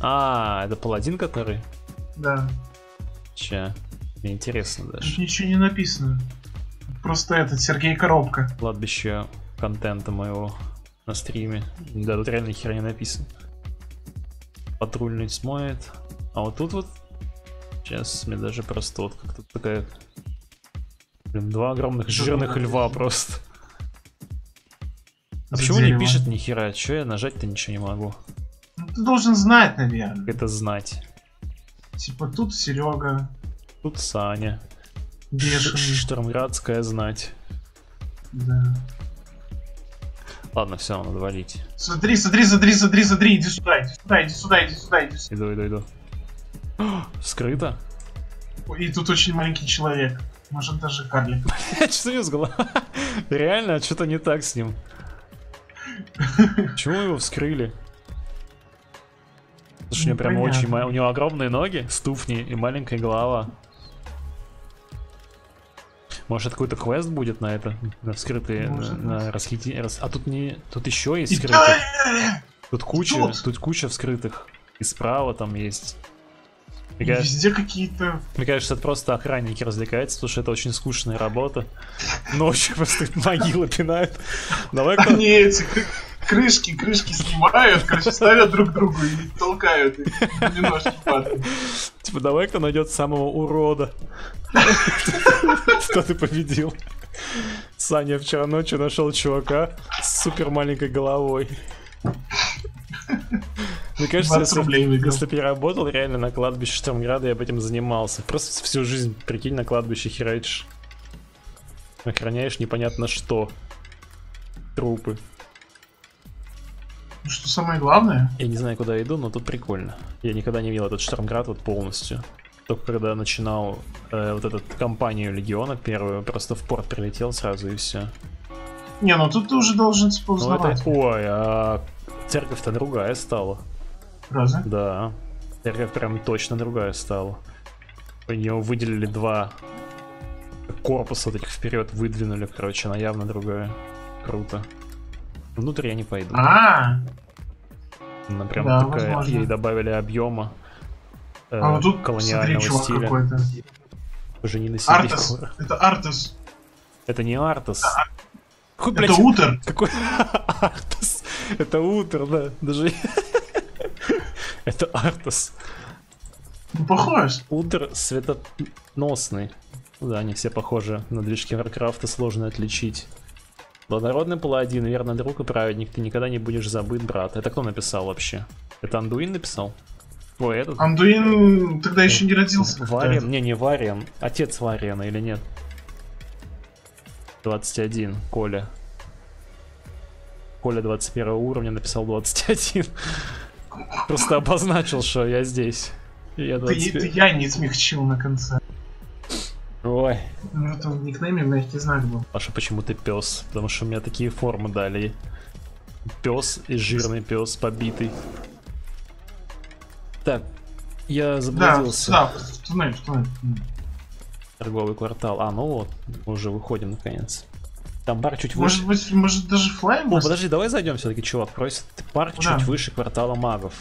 А, это паладин, который? Да. Ча. Мне интересно Тут даже. ничего не написано. Просто этот, Сергей Коробка. Кладбище контента моего на стриме. Да, тут реально хер не написано. Патрульный смоет. А вот тут вот... Сейчас мне даже просто вот как тут такая... Блин, два огромных жирных льва просто. А почему не дерево. пишет ни хера? Че я нажать-то ничего не могу? Ну, Ты должен знать, наверное. Это знать. Типа тут Серега, Тут Саня. бешеный. Штормградская знать. Да. Ладно, все, надо валить. Смотри, смотри, смотри, смотри, смотри, иди сюда, иди сюда, иди сюда, иди сюда, иди сюда. Иду, иду, иду. Скрыто? И тут очень маленький человек. Может даже карлик. Что не с головой? Реально, что-то не так с ним. Почему его вскрыли? Слушай, у него прям очень... ма- У него огромные ноги, ступни и маленькая голова. Может, это какой-то квест будет на это? На вскрытые... Может на быть. расхити- рас- А тут не... Тут еще есть. Да, Тут куча, тут куча вскрытых. И справа там есть. Мне кажется, Везде какие-то... мне кажется, это просто охранники развлекаются, потому что это очень скучная работа. Ночью просто могилы пинают. Давай-ка Они эти кры- крышки, крышки снимают, короче, ставят друг другу и толкают их. Немножко падают. Типа, давай кто найдет самого урода. Что ты победил? Саня вчера ночью нашел чувака с супер маленькой головой. Мне кажется, 20 рублей если, выиграл. если бы я работал реально на кладбище Штормграда, я бы этим занимался. Просто всю жизнь, прикинь, на кладбище херачишь. Охраняешь непонятно что. Трупы. Ну, Что самое главное, Я не знаю, куда я иду, но тут прикольно. Я никогда не видел этот Штормград вот полностью. Только когда начинал э, вот эту компанию Легиона первую, просто в порт прилетел сразу и все. не, ну тут ты уже должен типа Ну это... узнавать. Ой, а церковь-то другая стала. Разве? Да. Церковь прям точно другая стала. У нее выделили два корпуса вот этих вперед выдвинули, короче, она явно другая. Круто. Внутрь я не пойду. А, Она прям да, такая, возможно. ей добавили объема э, а вот тут смотри, колониального чувак стиля. какой-то. Жени на себе. Артас. Это Артас. Это не Артас. Какой, Это блядь, Утер. какой Артас? Это Утер, да. Даже... Это Артас. Ну, похож. Утер светоносный. Да, они все похожи на движке Warcraft а, сложно отличить. Благородный паладин, верный друг и праведник, ты никогда не будешь забыт, брат. Это кто написал вообще? Это Андуин написал? Ой, этот? Андуин тогда еще не родился. Вариан? Не, не Вариан. Отец Вариана или нет? 21, Коля. Коля 21 уровня написал 21. Просто обозначил, что я здесь. Я Ты, 21. ты я не смягчил на конце. Ой. Ну, это в никнейме мягкий знак был. Паша, почему ты пес? Потому что у меня такие формы дали. Пес и жирный пес побитый. Так, я Да, заблудился. да, в туннель, в туннель. М. Торговый квартал. А, ну вот, уже выходим наконец. Там бар чуть выше. Может быть, может даже флайм? О, подожди, давай зайдем все-таки, чувак. Просит парк Куда? чуть выше квартала магов.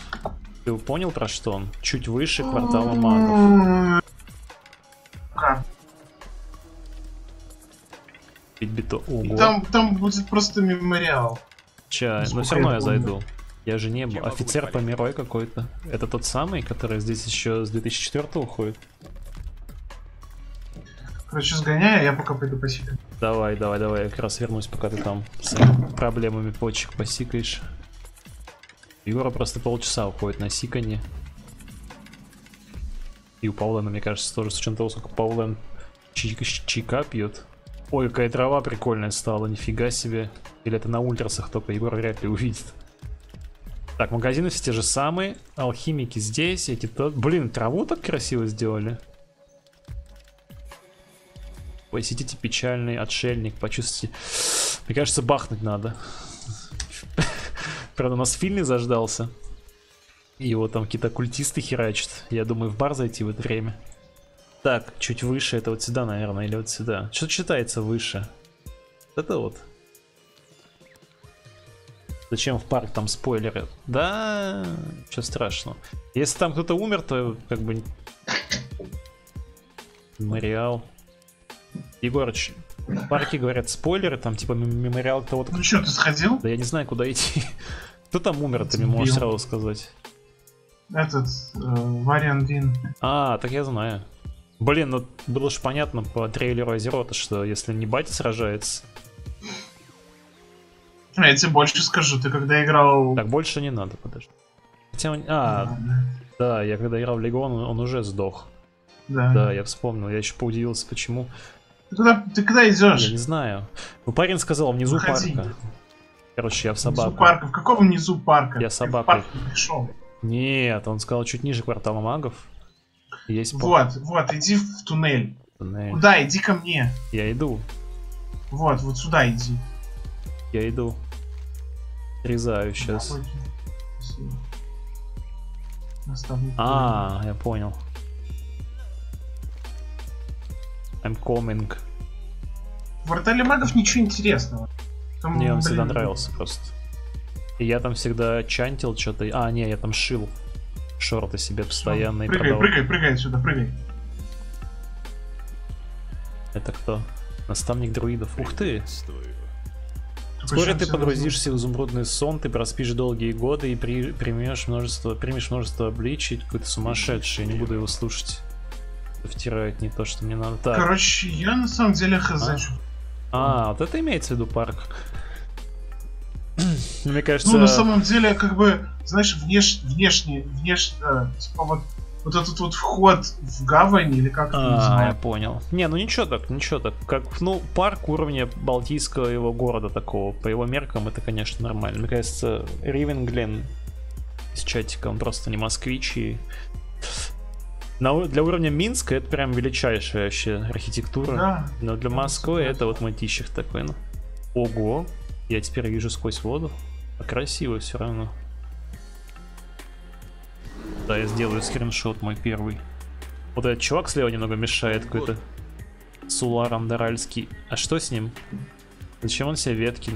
Ты понял про что он? Чуть выше квартала магов. Как? Ведь бито. Ого. Там, там будет просто мемориал. Ча, но все равно я зайду. Я же не был. Офицер полезен? Померой какой-то. Это тот самый, который здесь еще с 2004 уходит? Короче, сгоняй, а я пока пойду посикаю. Давай, давай, давай, я как раз вернусь, пока ты там с проблемами почек посикаешь. Юра просто полчаса уходит на сиканье. И у Паулена, мне кажется, тоже с учетом того, сколько Паулен чайка, чайка пьет. Ой, какая трава прикольная стала, нифига себе. Или это на ультрасах только, Егор вряд ли увидит. Так, магазины все те же самые, алхимики здесь, эти то... Блин, траву так красиво сделали. Посетите печальный отшельник, почувствуйте. Мне кажется, бахнуть надо. Правда, у нас Финли заждался. И его там какие-то культисты херачат. Я думаю, в бар зайти в это время. Так, чуть выше, это вот сюда, наверное, или вот сюда. Что читается выше? Вот Это вот. Зачем в парк там спойлеры? Да, ничего страшного. Если там кто-то умер, то как бы... Мемориал. Егорыч, в парке говорят спойлеры, там типа мем- мемориал кого-то... Ну что, ты сходил? Да я не знаю, куда идти. Кто там умер, ты мне можешь сразу сказать. Этот, э, Вариан Вин. А, так я знаю. Блин, ну было же понятно по трейлеру Азерота, что если не батя сражается, А я тебе больше скажу, ты когда играл... так больше не надо, подожди. Хотя он... А, да, я когда играл в Легион, он уже сдох. да. Да, я вспомнил, я еще поудивился, почему. Ты куда, ты куда Я идешь? не знаю. Ну, парень сказал, внизу Выходи. парка. Короче, я в Внизу собаку. парка. В каком внизу парка? Я собакой. парк пришел. Нет, он сказал чуть ниже квартала магов. Есть пол- Вот, вот, иди в туннель. Туннель. Куда? Иди ко мне. Я иду, Вот, вот сюда иди. я иду. Резаю сейчас. Наставник. А, я понял. I'm coming. В портале магов ничего интересного. Там, Мне он всегда блин, нравился просто. И я там всегда чантил что-то. А, не, я там шил шорты себе постоянно и Прыгай, продавал. прыгай, прыгай отсюда, прыгай. Это кто? Наставник друидов. Ух ты! Вскоре ты погрузишься в изумрудный сон, ты проспишь долгие годы и при, примешь множество, примешь множество обличий, какой-то сумасшедший, я не буду его слушать. Втирает не то, что мне надо. Так, Короче, я на самом деле хз. А? а, вот это имеется в виду парк. Мне кажется... Ну, на самом деле, как бы, знаешь, внеш... внешне, внешне, э, типа вот, вот этот вот вход в гавань, или как это А, я понял. Не, ну ничего так, ничего так. Как, ну, парк уровня Балтийского его города такого. По его меркам это, конечно, нормально. Мне кажется, Ривенглен из чатика, он просто не москвич и... На для уровня Минска это прям величайшая вообще архитектура. Да. Но для Да, Москвы согласен. это вот мытищих такой, ну. Ого, я теперь вижу сквозь воду. А красиво все равно. Да, я сделаю скриншот мой первый. Вот этот чувак слева немного мешает какой-то. Сулар Андаральский. А что с ним? Зачем он себе ветки?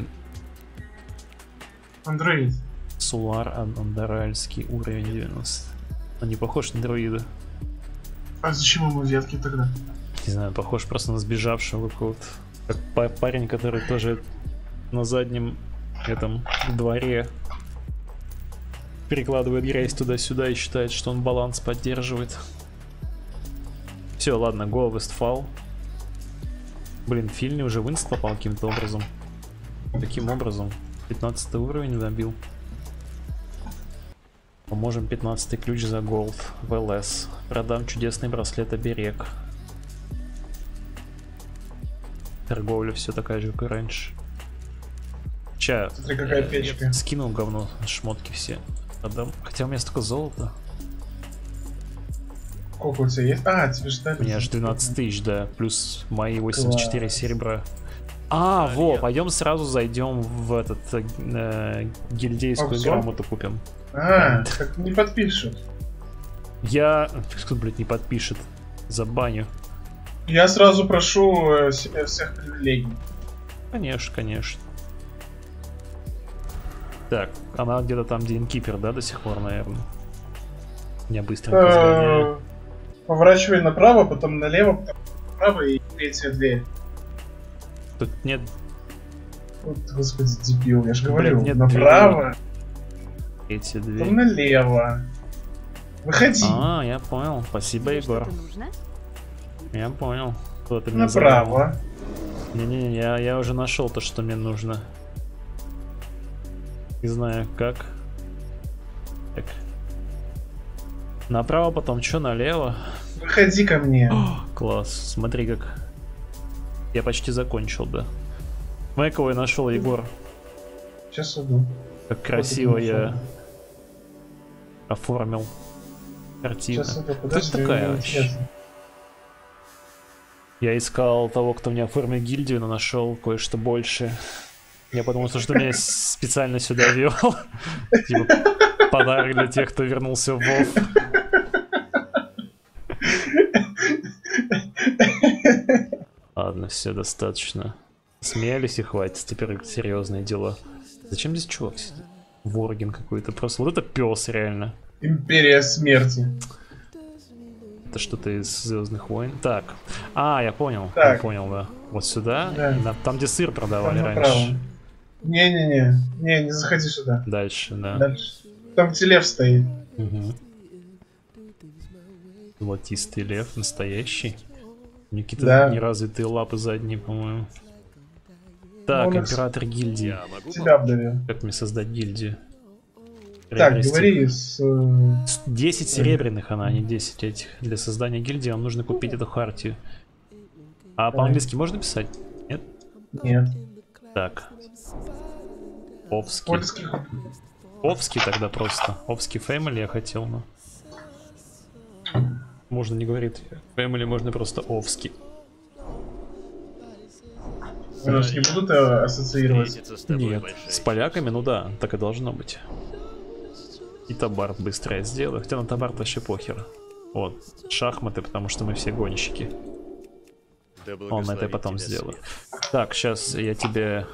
Андроид. Сулар Ан- Андаральский, уровень 90. Он не похож на друида. А зачем ему ветки тогда? Не знаю, похож просто на сбежавшего какого-то. Как па- парень, который тоже на заднем этом дворе перекладывает грязь туда-сюда и считает, что он баланс поддерживает. Все, ладно, го Вестфал. Блин, Фильни уже в инст попал каким-то образом. Каким образом? 15 уровень добил. Поможем 15 ключ за голд в ЛС. Продам чудесный браслет оберег. Торговля все такая же, как и раньше. Ча, Смотри, какая печка. скинул говно, шмотки все. Отдам. Хотя у меня столько золота. Сколько у тебя есть? А, тебе ждали. У меня аж 12 тысяч, да. Плюс мои 84 Класс. серебра. А, во, пойдем сразу зайдем в этот э, э, гильдейскую Аукцион? грамоту купим. А, так не подпишут. Я... Кто, блядь, не подпишет? За баню. Я сразу прошу э, себе всех привилегий. Конечно, конечно. Так, она где-то там, где инкипер, да, до сих пор, наверное. Я быстренько сгоняю. Э, Поворачивай направо, потом налево, потом направо и третья дверь. Тут нет... Вот, господи, дебил, я же говорю. нет направо, Эти потом две. налево. Выходи. А, я понял. Спасибо, Тебе Егор. Я понял. Кто-то меня зовет. Направо. Не-не-не, я, я уже нашел то, что мне нужно. Не знаю как. Так. Направо, потом что, налево? Выходи ко мне. Класс, смотри как. Я почти закончил, да. Я нашел, Егор. Сейчас иду. Как красиво ты я нашел? Оформил картину. Сейчас подожди, это такая вообще? интересно. Я искал того, кто мне оформил гильдию, но нашел кое-что больше. Я подумал, что меня специально сюда вел. Типа подарок для тех, кто вернулся в Вов. Ладно, все достаточно. Смеялись и хватит, теперь серьезные дела. Зачем здесь чувак сидит? Ворген какой-то просто. Вот это пес реально. Империя смерти. Это что-то из Звездных войн. Так. А, я понял. Так. Я понял, да. Вот сюда. Да. На- Там, где сыр Там продавали направо. раньше. Не-не-не. Не, не заходи сюда. Дальше, да. Дальше. Там где лев стоит. Мгм. Золотистый лев, настоящий. Какие-то Да. неразвитые лапы задние, по-моему. Так, Он император гильдии. Тебя обдавил. Как мне создать гильдию? Так, говори с... э, 10 серебряных она, а не 10 этих. Для создания гильдии вам нужно купить эту хартию. А по-английски можно писать? Нет? Нет. Так. Овский. Польский. Овский тогда просто. Овский Family я хотел, но... Можно не говорить Family, можно просто Овский. Они же не будут э, с тобой Нет, с поляками, ну да, так и должно быть. И табар быстро я сделаю, хотя на табар вообще похер. Вот, шахматы, потому что мы все гонщики. Да Он это я потом сделаю. Так, сейчас я тебе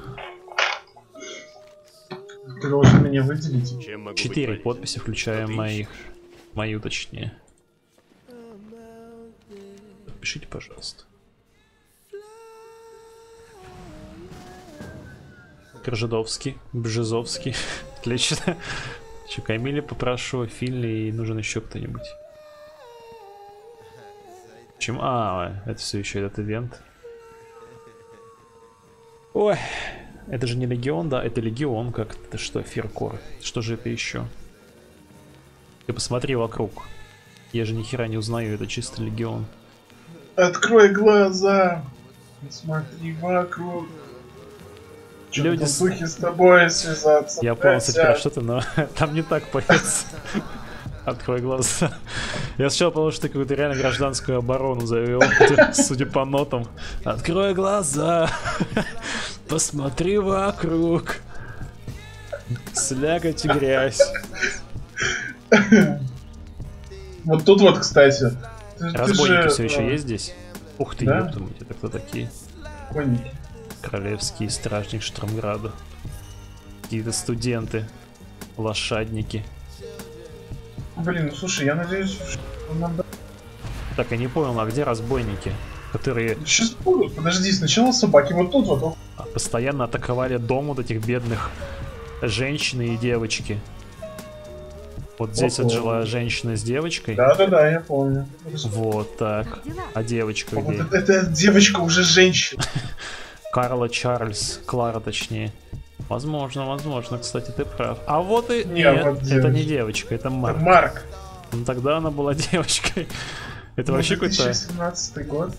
Ты должен меня выделить. Четыре подписи, включая моих. Мою точнее. Подпишите, пожалуйста. Крыжидовский, Бжезовский. Отлично. Че, Камиле попрошу, Филли и нужен еще кто-нибудь. Чем? А, это все еще этот ивент. Ой, это же не Легион, да? Это Легион, как это что, Фиркор. Что же это еще? Ты посмотри вокруг. Я же ни хера не узнаю, это чисто Легион. Открой глаза. Смотри вокруг. Люди с- духи с тобой связаться. Я понял, кстати, про хотят. что-то, но там не так поется. Открой глаза. Я сначала подумал, что ты какую-то реально гражданскую оборону завел, судя по нотам. Открой глаза, посмотри вокруг. Слякоть и грязь. Вот тут вот, кстати. Ты, ты Разбойники же, все еще есть здесь? Ух ты, да? ёпта это кто такие? Конники. Королевский стражник Штормграда. Какие-то студенты, лошадники. Блин, ну слушай, я надеюсь, что нам да- Так, я не понял, а где разбойники? Которые Сейчас будут. Подожди, сначала собаки вот тут вот. постоянно атаковали дом вот этих бедных женщин и девочки. Вот здесь вот жила женщина с девочкой. Да-да-да, я помню. Вот так. А девочка Вот где? это, это девочка уже женщина. Карла Чарльз, Клара точнее. Возможно, возможно, кстати, ты прав. А вот и... Не, Нет, вот это не девочка. это Это Марк. Марк. Ну тогда она была девочкой. Это Ну, вообще какой-то... 2017 год.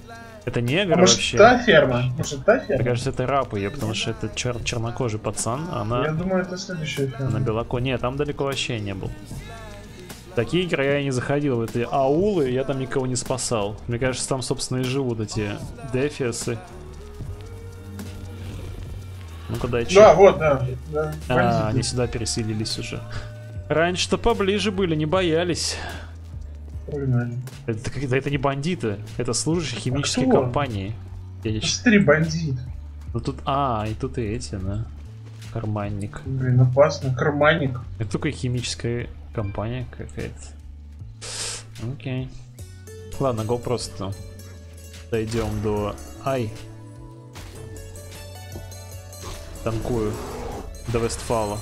Это А негр может вообще. та ферма? Может та Мне ферма? кажется, это раб ее, потому что это чер- чернокожий пацан, а она... Я думаю, это следующая На ферма. Белоко. Нет, там далеко вообще не был. Такие игры я не заходил, в эти аулы, я там никого не спасал. Мне кажется, там, собственно, и живут эти дефисы. Ну-ка дай чё. Да, вот, да. да. А, они сюда переселились уже. Раньше-то поближе были, не боялись. Погнали. Это, как- это не бандиты, это служащие химической кто? компании. Я не ч- Смотри, бандит. Ну тут, а, и тут и эти, да. Карманник. Блин, опасно. Карманник. Это только химическая компания какая-то. Окей. Ладно, go просто. Дойдем до... Ай. Танкую. До Вестфала.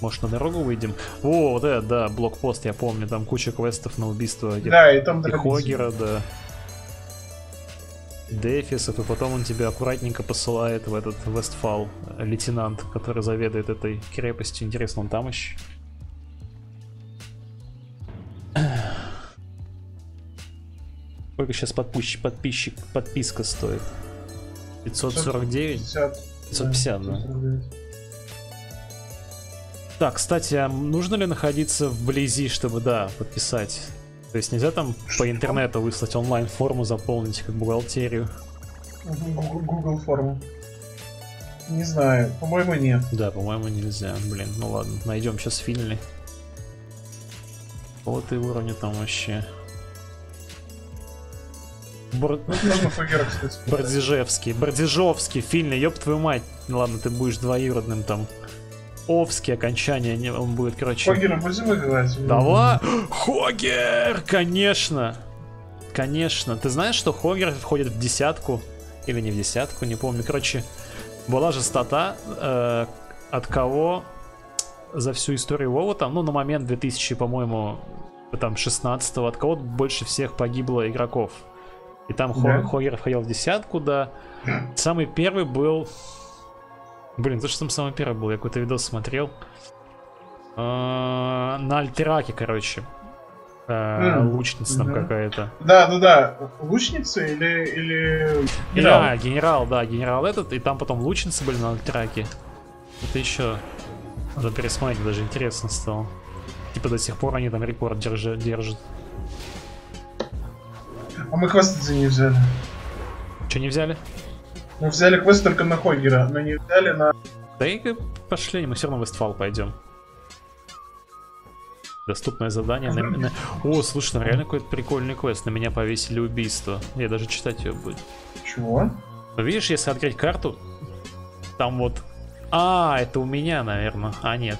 Может на дорогу выйдем? О, вот это, да, блокпост, я помню, там куча квестов на убийство Да, и там и. Хогера, да. Дефисов, и потом он тебя аккуратненько посылает в этот Вестфал, э, лейтенант, который заведует этой крепостью. Интересно, он там еще? Сколько сейчас подпущ- подписчик, подписка стоит? 549? 50. 550, да. Так, кстати, а нужно ли находиться вблизи, чтобы, да, подписать? То есть нельзя там по интернету выслать онлайн-форму, заполнить как бухгалтерию? Google, форму. Не знаю, по-моему, нет. Да, по-моему, нельзя. Блин, ну ладно, найдем сейчас Финли. Вот и уровня там вообще. Бор... Бордижевский, Финли, ёб твою мать. Ну ладно, ты будешь двоюродным там. Овский окончание, он будет, короче... Хогера будем играть? Давай! Хогер! Конечно! Конечно. Ты знаешь, что Хогер входит в десятку? Или не в десятку, не помню. Короче, была же стата, э, от кого за всю историю Вова там, ну, на момент 2000, по-моему, там, 16 от кого больше всех погибло игроков. И там Да? Хогер входил в десятку, да. Самый первый был... Блин, это что там самый первый был? Я какой-то видос смотрел. А, На Альтераке, короче. М, Лучница там какая-то. Да, да, да. Лучница или... или... генерал? Да, генерал, да, генерал этот, и там потом лучницы были на Альтераке. Это еще надо пересмотреть, даже интересно стало. Типа до сих пор они там рекорд держа- держат. А мы квесты за ней взяли. Че не взяли? Мы взяли квест только на Хогера, но не взяли на... Да и пошли, мы все равно в Вестфал пойдем. Доступное задание. На, на- О, слушай, там реально какой-то прикольный квест. На меня повесили убийство. Я даже читать ее буду. Чего? Ну, видишь, если открыть карту, там вот... А, это у меня, наверное. А, нет.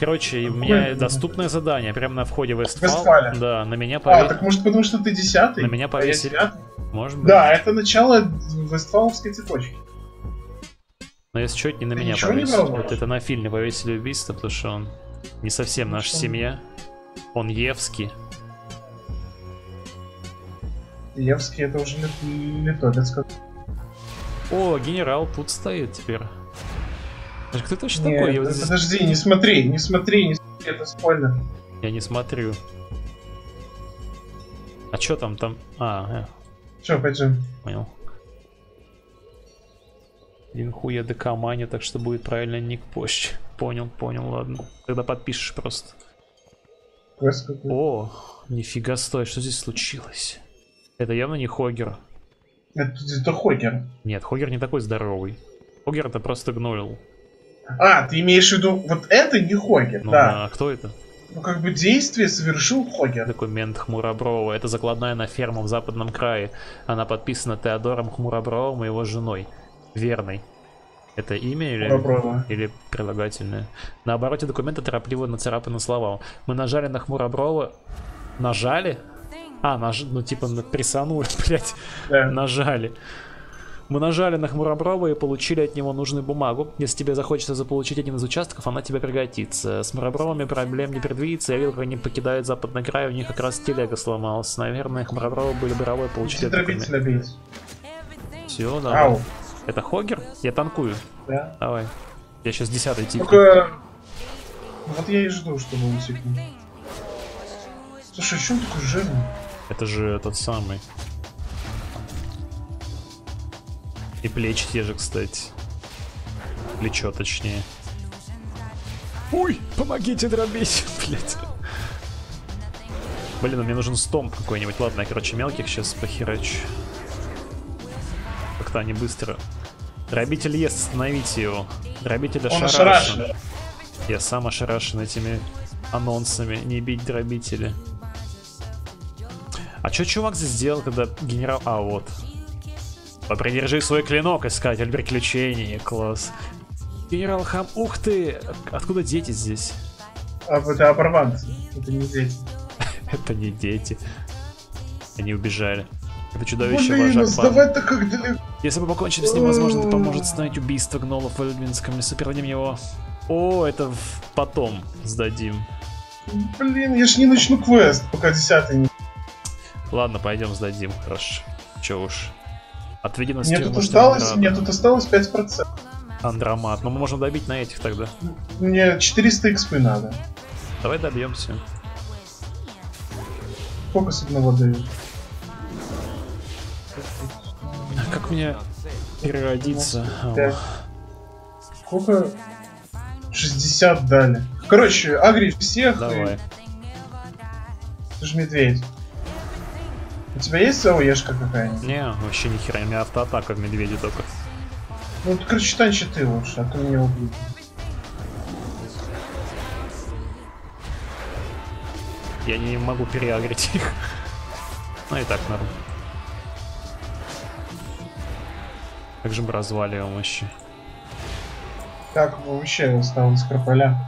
Короче, у меня доступное задание прямо на входе в Вестфал. Да, на меня А, повесили. так может потому что ты десятый? На меня а повесили. Может быть. Да, это начало Вестфаловской цепочки. Но если что, это не на Ты меня не повесили. Вот это на фильме повесили убийство, потому что он не совсем Ну наша что? семья. Он Евский. Евский это уже лит- литовец. как- О, генерал тут стоит теперь. Кто это вообще такой? Я, вот здесь- Подожди, не смотри, не смотри, не смотри, это спойлер. я не смотрю. А что там там? А, Все, пойдем. э, понял. Линхуя ДК Мани, так что будет правильно ник позже. Понял, понял, ладно. Тогда подпишешь просто. О, нифига стой, что здесь случилось? Это явно не Хогер. Это, это Хогер. Нет, Хогер не такой здоровый. Хогер это просто гноил. А, ты имеешь в виду, вот это не Хогер, Ну, да. а кто это? Ну как бы действие совершил Хогер. Документ Хмуроброва. Это закладная на ферму в западном крае. Она подписана Теодором Хмуробровым и его женой. Верной. Это имя или, Хмуроброва. или прилагательное? На обороте документа торопливо нацарапаны слова. Мы нажали на Хмуроброва. Нажали? А, наж... ну типа присанули, блять. Да. Нажали. Мы нажали на Хмуроброва и получили от него нужную бумагу. Если тебе захочется заполучить один из участков, она тебе пригодится. С Хмуробровыми проблем не предвидится. Я видел, как они покидают западный край, у них как раз телега сломалась. Наверное, Хмуробровы были бы рады получить. Все, давай. Ау, Это Хогер? Я танкую. да. Давай. Я сейчас десятый тип. Только... Вот я и жду, чтобы он секнул. Слушай, что он такой жирный? Это же тот самый. И плечи те же, кстати. Плечо, точнее. Ой, помогите дробить, блять. Блин, ну мне нужен стомп какой-нибудь. Ладно, я, короче, мелких сейчас похерачу. Как-то они быстро... Дробитель ест, остановите его. Дробитель Он ошарашен. ошарашен. Я сам ошарашен этими анонсами. Не бить дробители. А чё чувак здесь сделал, когда генерал... А, вот. Попридержи свой клинок, искатель приключений. Класс. Генерал Хам... Ух ты! Откуда дети здесь? А, это оборванцы. Это не дети. Это не дети. Они убежали. Это чудовище Блин, вожак как далеко. Если мы покончим с ним, возможно, это поможет остановить убийство гнолов в Эльдвинском лесу. Передадим его... О, это в- потом сдадим. Блин, я ж не начну квест, пока десятый не... Ладно, пойдем сдадим, хорошо. Чё уж. В Мне тут осталось, мне тут осталось 5%. Андромат. Но мы можем добить на этих тогда. Мне 400 экспы надо. Давай добьемся. Сколько с одного дают? Как мне переродиться? А. Сколько? 60 дали. Короче, агри всех. Давай. и- Ты же медведь. У тебя есть АОЕшка какая-нибудь? Не, вообще ни хера, у меня автоатака в медведе только. Ну, вот, короче, танчи ты лучше, а то меня убьют. Я не могу переагрить их. Ну и так норм. Как же мы разваливаем вообще? Так, вообще осталось крополя.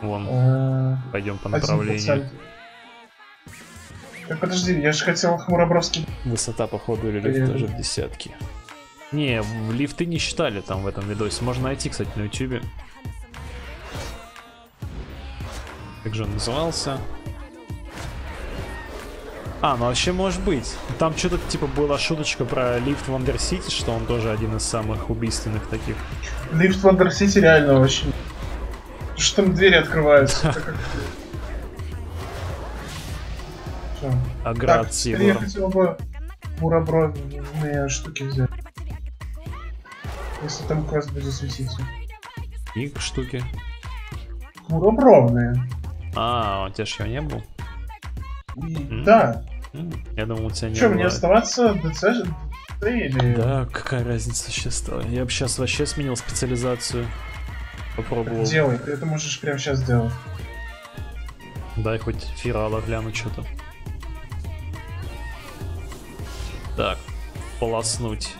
Вон, Э, пойдем по 1%. направлению. Так, подожди, я же хотел Хмуробровский. Высота, походу, или лифт тоже в десятки. Не, в- лифты не считали там в этом видосе. Можно найти, кстати, на ютубе. Как же он назывался? А, ну вообще может быть. Там что-то типа была шуточка про лифт в Андерсити, что он тоже один из самых убийственных таких. Лифт в Андерсити реально очень... Что там двери открываются? Аград Так, я хотел бы муробровные штуки взять. Если там квест будет светиться. И штуки. Муробровные. А, у тебя ж его не был? И- Да. М, Я думал, у тебя не Че, мне было. оставаться ДЦ же? Или... Да, какая разница сейчас стала? Я бы сейчас вообще сменил специализацию. Попробовал. Делай, ты это можешь прямо сейчас сделать. Дай хоть фирала гляну что-то. Так, полоснуть.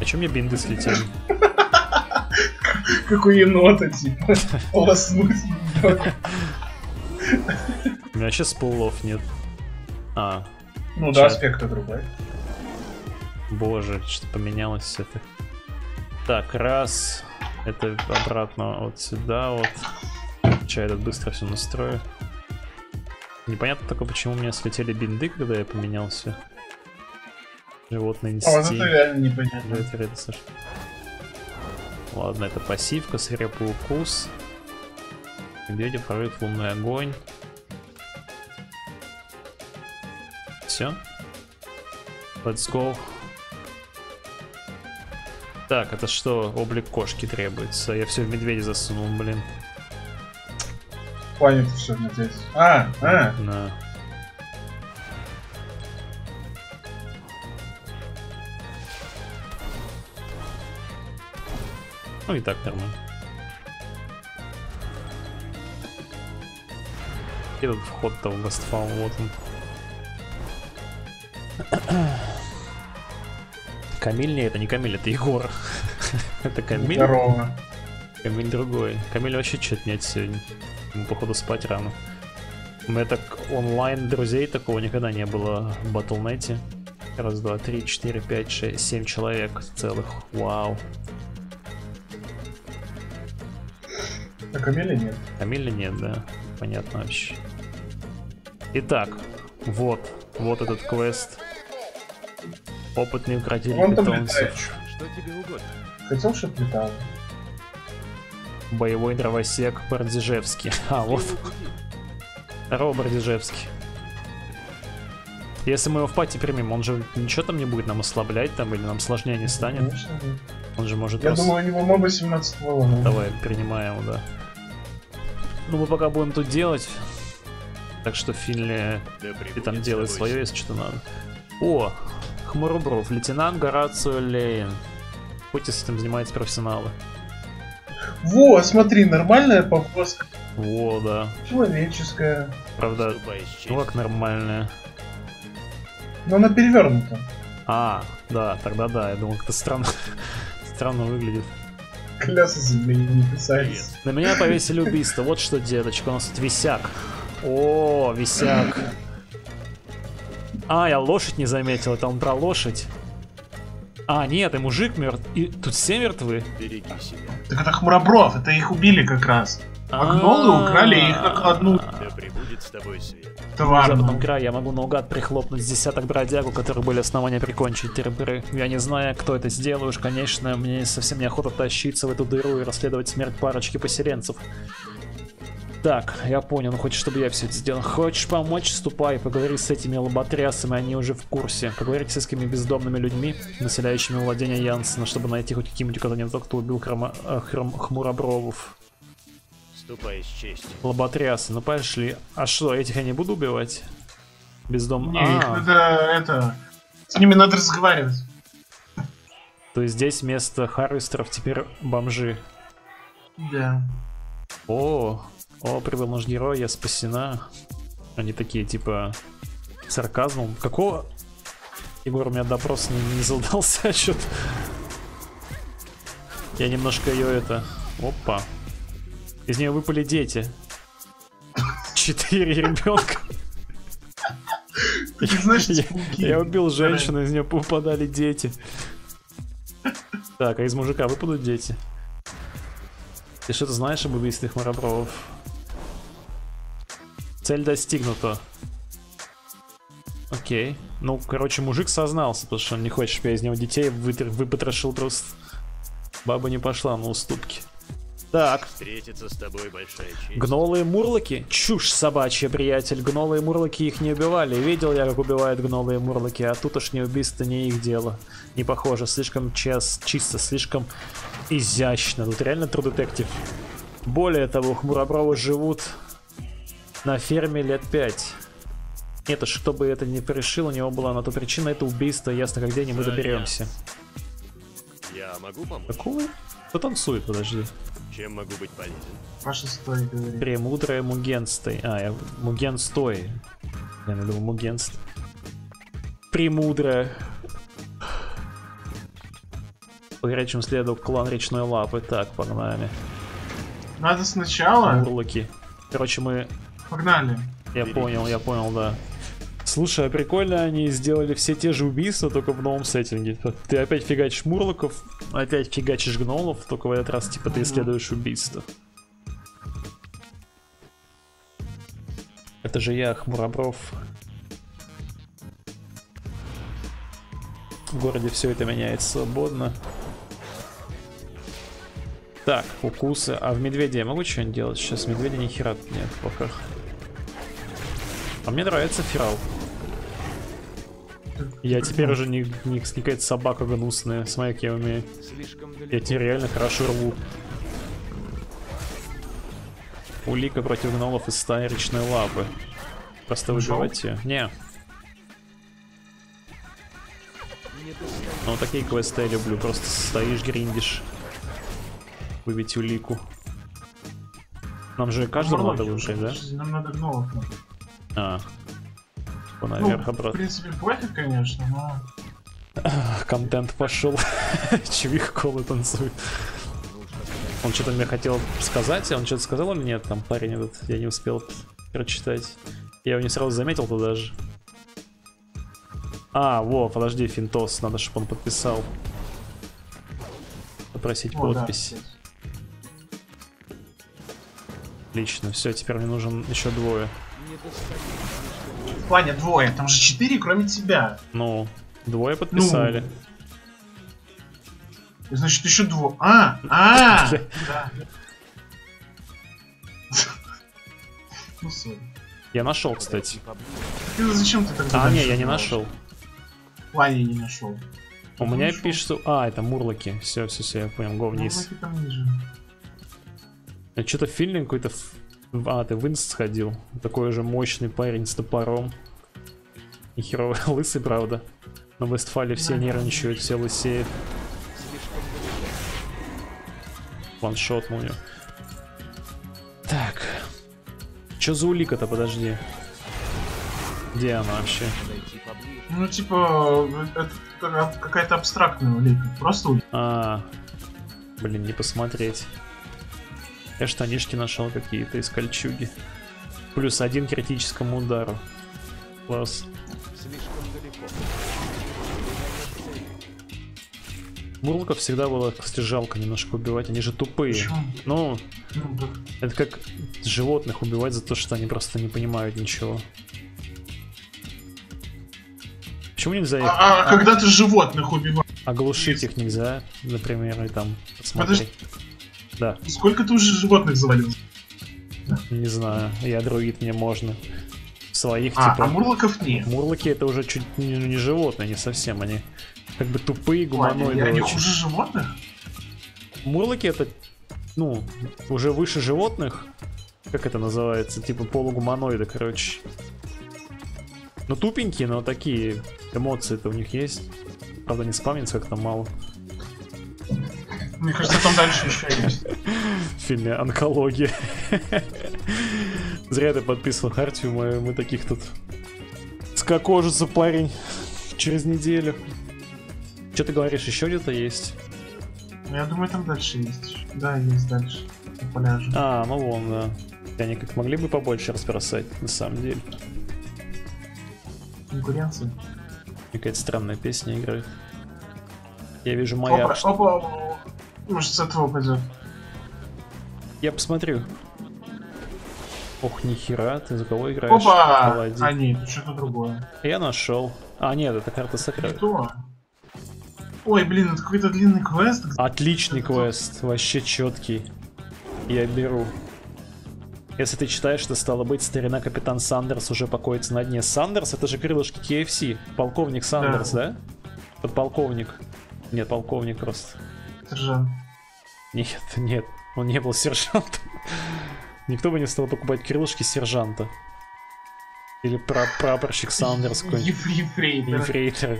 А чё мне бинды слетели? Как у енота, типа. Полоснуть. У меня вообще спулов нет. А, Ну да, аспекта другой. боже, что поменялось это. Так, раз. Это обратно вот сюда вот. Сейчас этот быстро все настрою. Непонятно только, почему у меня слетели бинды, когда я поменялся. Животный А вот это реально непонятно. Да, это реально Саша. Ладно, это пассивка, свирепый укус. Медведя прорыв лунный огонь. Все. Let's go. Так, это что? Облик кошки требуется. Я все в медведя засунул, блин. Плане это все здесь. А, а. На. Ну и так нормально. И тут вход-то в Вестфал, вот он. Камиль не это не Камиль, это Егор. это Камиль. Здорово. Камиль другой. Камиль вообще что-то нет сегодня. Ему, походу, спать рано. У меня так онлайн друзей такого никогда не было в Батлнете. Раз, два, три, четыре, пять, шесть, семь человек целых. Вау. А Камиля нет. Камиля нет, да. Понятно вообще. Итак, вот. Вот этот квест. Опытный укротитель Вон там питомцев. Что тебе угодно? Хотел, чтоб летал. Боевой дровосек Бордижевский. А, вот. Здорово, Бордижевский. Если мы его в пати примем, он же ничего там не будет нам ослаблять там или нам сложнее не станет. Конечно. Он же может Я просто... думаю, у него моба 17 волн. Давай, принимаем, да. Ну, мы пока будем тут делать. Так что Финли Да прибудет там тобой свое, если что надо. О, Хмурбров, лейтенант Горацио Лейн. Хоть с этим занимаются профессионалы. Во, смотри, нормальная повозка. Во, да. Человеческая. Правда, ну как нормальная. Но она перевернута. А, да, тогда да, я думал, как-то странно. Странно выглядит. Колеса земли не касается. На меня повесили убийство. Вот что, деточка, у нас тут висяк. О, висяк. А, я лошадь не заметил, это он про лошадь. А, нет, и мужик мертв. И тут все мертвы. Береги себя. Так это хмуробров, это их убили как раз. Магнолы украли их как одну Да прибудет с тобой свет. В товарную. западном крае я могу наугад прихлопнуть десяток бродягу, которые были основания прикончить терберы. Я не знаю, кто это сделал, уж, конечно, мне совсем неохота тащиться в эту дыру и расследовать смерть парочки поселенцев. Так, я понял, ну хочешь, чтобы я все это сделал. Хочешь помочь, ступай, поговори с этими лоботрясами, они уже в курсе. Поговори с этими бездомными людьми, населяющими владения Янсена, чтобы найти хоть какие-нибудь указания того, кто убил Хрома... э, Хром... Хмуробровов. Ступай с честью. Лоботрясы, ну пошли. А что, этих я не буду убивать? Бездом... Не, их А, надо, это... С ними надо разговаривать. то есть здесь вместо Харвестеров теперь бомжи. Да. О, о, прибыл наш герой, я спасена. Они такие, типа, сарказмом. Какого? Егор, у меня допрос не, не задался что-то. Я немножко ее это... Опа. Из нее выпали дети. Четыре ребенка. Знаешь, Я, я убил женщину, из нее попадали дети. Так, а из мужика выпадут дети? Ты что-то знаешь об убийстве Хмаробровов? Цель достигнута. Окей. Ну, короче, мужик сознался, потому что он не хочет, чтобы я из него детей вытр- выпотрошил просто. Баба не пошла на уступки. Так, Встретиться с тобой большая честь. Гнолые мурлоки? Чушь собачья, приятель. Гнолые мурлоки их не убивали. Видел я, как убивают гнолые мурлоки, а тут уж не убийство, не их дело. Не похоже, слишком час, чисто, слишком изящно. Тут реально Detective. Более того, хмуробровы живут на ферме лет пять. Нет, уж кто бы это не решил, у него была на то причина, это убийство, ясно как день, и мы доберемся. Я могу помочь? Какого? Кто танцует, подожди. Чем могу быть полезен? Паша стой, говорит. Премудрая Мугенстой. А, я Мугенстой. Я думал Мугенст. Премудрая. По горячим следу клан Речной Лапы. Так, погнали. Надо сначала... Мурлоки. Короче, мы... Погнали. Я понял, я понял, да. Слушай, а прикольно они сделали все те же убийства, только в новом сеттинге. Ты опять фигачишь мурлоков, опять фигачишь гнолов, только в этот раз, типа, ты исследуешь убийство. Это же я, Хмуробров. В городе все это меняется свободно. Так, укусы. А в медведя я могу что-нибудь делать? Сейчас медведя ни хера нет в руках. А мне нравится фирал. Я теперь уже не, не какая-то собака гнусная. Смотри, как я умею. Я теперь реально хорошо рву. Улика против гнолов из стаи речной лапы. Просто ее. Не, ну такие квесты я люблю. Просто стоишь, гриндишь. Выбить улику. Нам же каждому надо выбрать, да? Нам надо гнолов. А. Типа Ну, наверх в обратно. принципе, пофиг, конечно, но... Контент пошел. Чувих колы танцует. Он что-то мне хотел сказать, а он что-то сказал или нет? Там парень этот, я не успел прочитать. Я его не сразу заметил туда же. А, во, подожди, Финтос, надо, чтобы он подписал. Попросить О, да, подпись. кстати. Отлично, все, теперь мне нужен еще двое. Не Ваня, двое, там же четыре, кроме тебя. Ну, двое подписали. Значит, еще двое. А, а. Ну, сори. Я нашел, кстати. Ты зачем ты тогда А, не, я не нашел. Ваня не нашел. У Ну, меня пишется... А, это мурлоки. Все, все, все, я понял, го вниз. Ну, там ниже. Что-то филинг какой-то... А, ты в инст сходил. Такой же мощный парень с топором. И херовый лысый, правда. На Вестфале все нервничают, все лысеют. Ваншот у него. Так. Чё за улика-то, подожди? Где она вообще? Ну, типа, это такая- какая-то абстрактная улика. Просто улика. А, блин, не посмотреть. Я штанишки нашел какие-то из кольчуги. Плюс один к критическому удару. Класс. Слишком далеко. Мурлоков всегда было кстати, жалко немножко убивать, они же тупые. Почему? Ну, Ну, да. это как животных убивать за то, что они просто не понимают ничего. Почему нельзя их А, а когда ты животных убиваешь? оглушить их нельзя, например, и там посмотреть? Да, Сколько ты уже животных завалил? не знаю, я друид, мне можно. Своих А, типа. а мурлоков нет. Мурлоки это уже чуть не, не животные, не совсем, они как бы тупые гуманоиды они очень. уже животных? Мурлоки это, ну, уже выше животных. Как это называется? Типа полугуманоиды, короче. Ну, тупенькие, но такие эмоции-то у них есть. Правда, не спамнится как-то мало. Мне кажется, там дальше еще есть. В фильме «Онкология». Зря ты подписывал Хартию, мы, мы таких тут... Скокожится парень через неделю. Что ты говоришь, еще где-то есть? Ну, Я думаю, там дальше есть. Да, есть дальше. Пляже. А, ну вон, да. Они как могли бы побольше разбросать, на самом деле. Конкуренция. Какая-то странная песня играет. Я вижу Опа, маяк. опа, опа. Может, с этого пойдет. Я посмотрю. Ох, нихера, ты за кого играешь? Опа! Паладин. А, нет, это что-то другое. Я нашел. А, нет, это карта Не сокрыта. то. Ой, блин, это какой-то длинный квест. Отличный квест, вообще четкий. Я беру. Если ты читаешь, то стало быть, старина капитан Сандерс уже покоится на дне. Сандерс это же крылышки KFC. Полковник Сандерс, да? Подполковник. Нет, полковник просто. Сержант. Нет, нет, он не был сержантом. Никто бы не стал покупать крылышки сержанта. Или пра- прапорщик Сандерс какой-нибудь. Еф- Ефрейтор. Ефрейтор.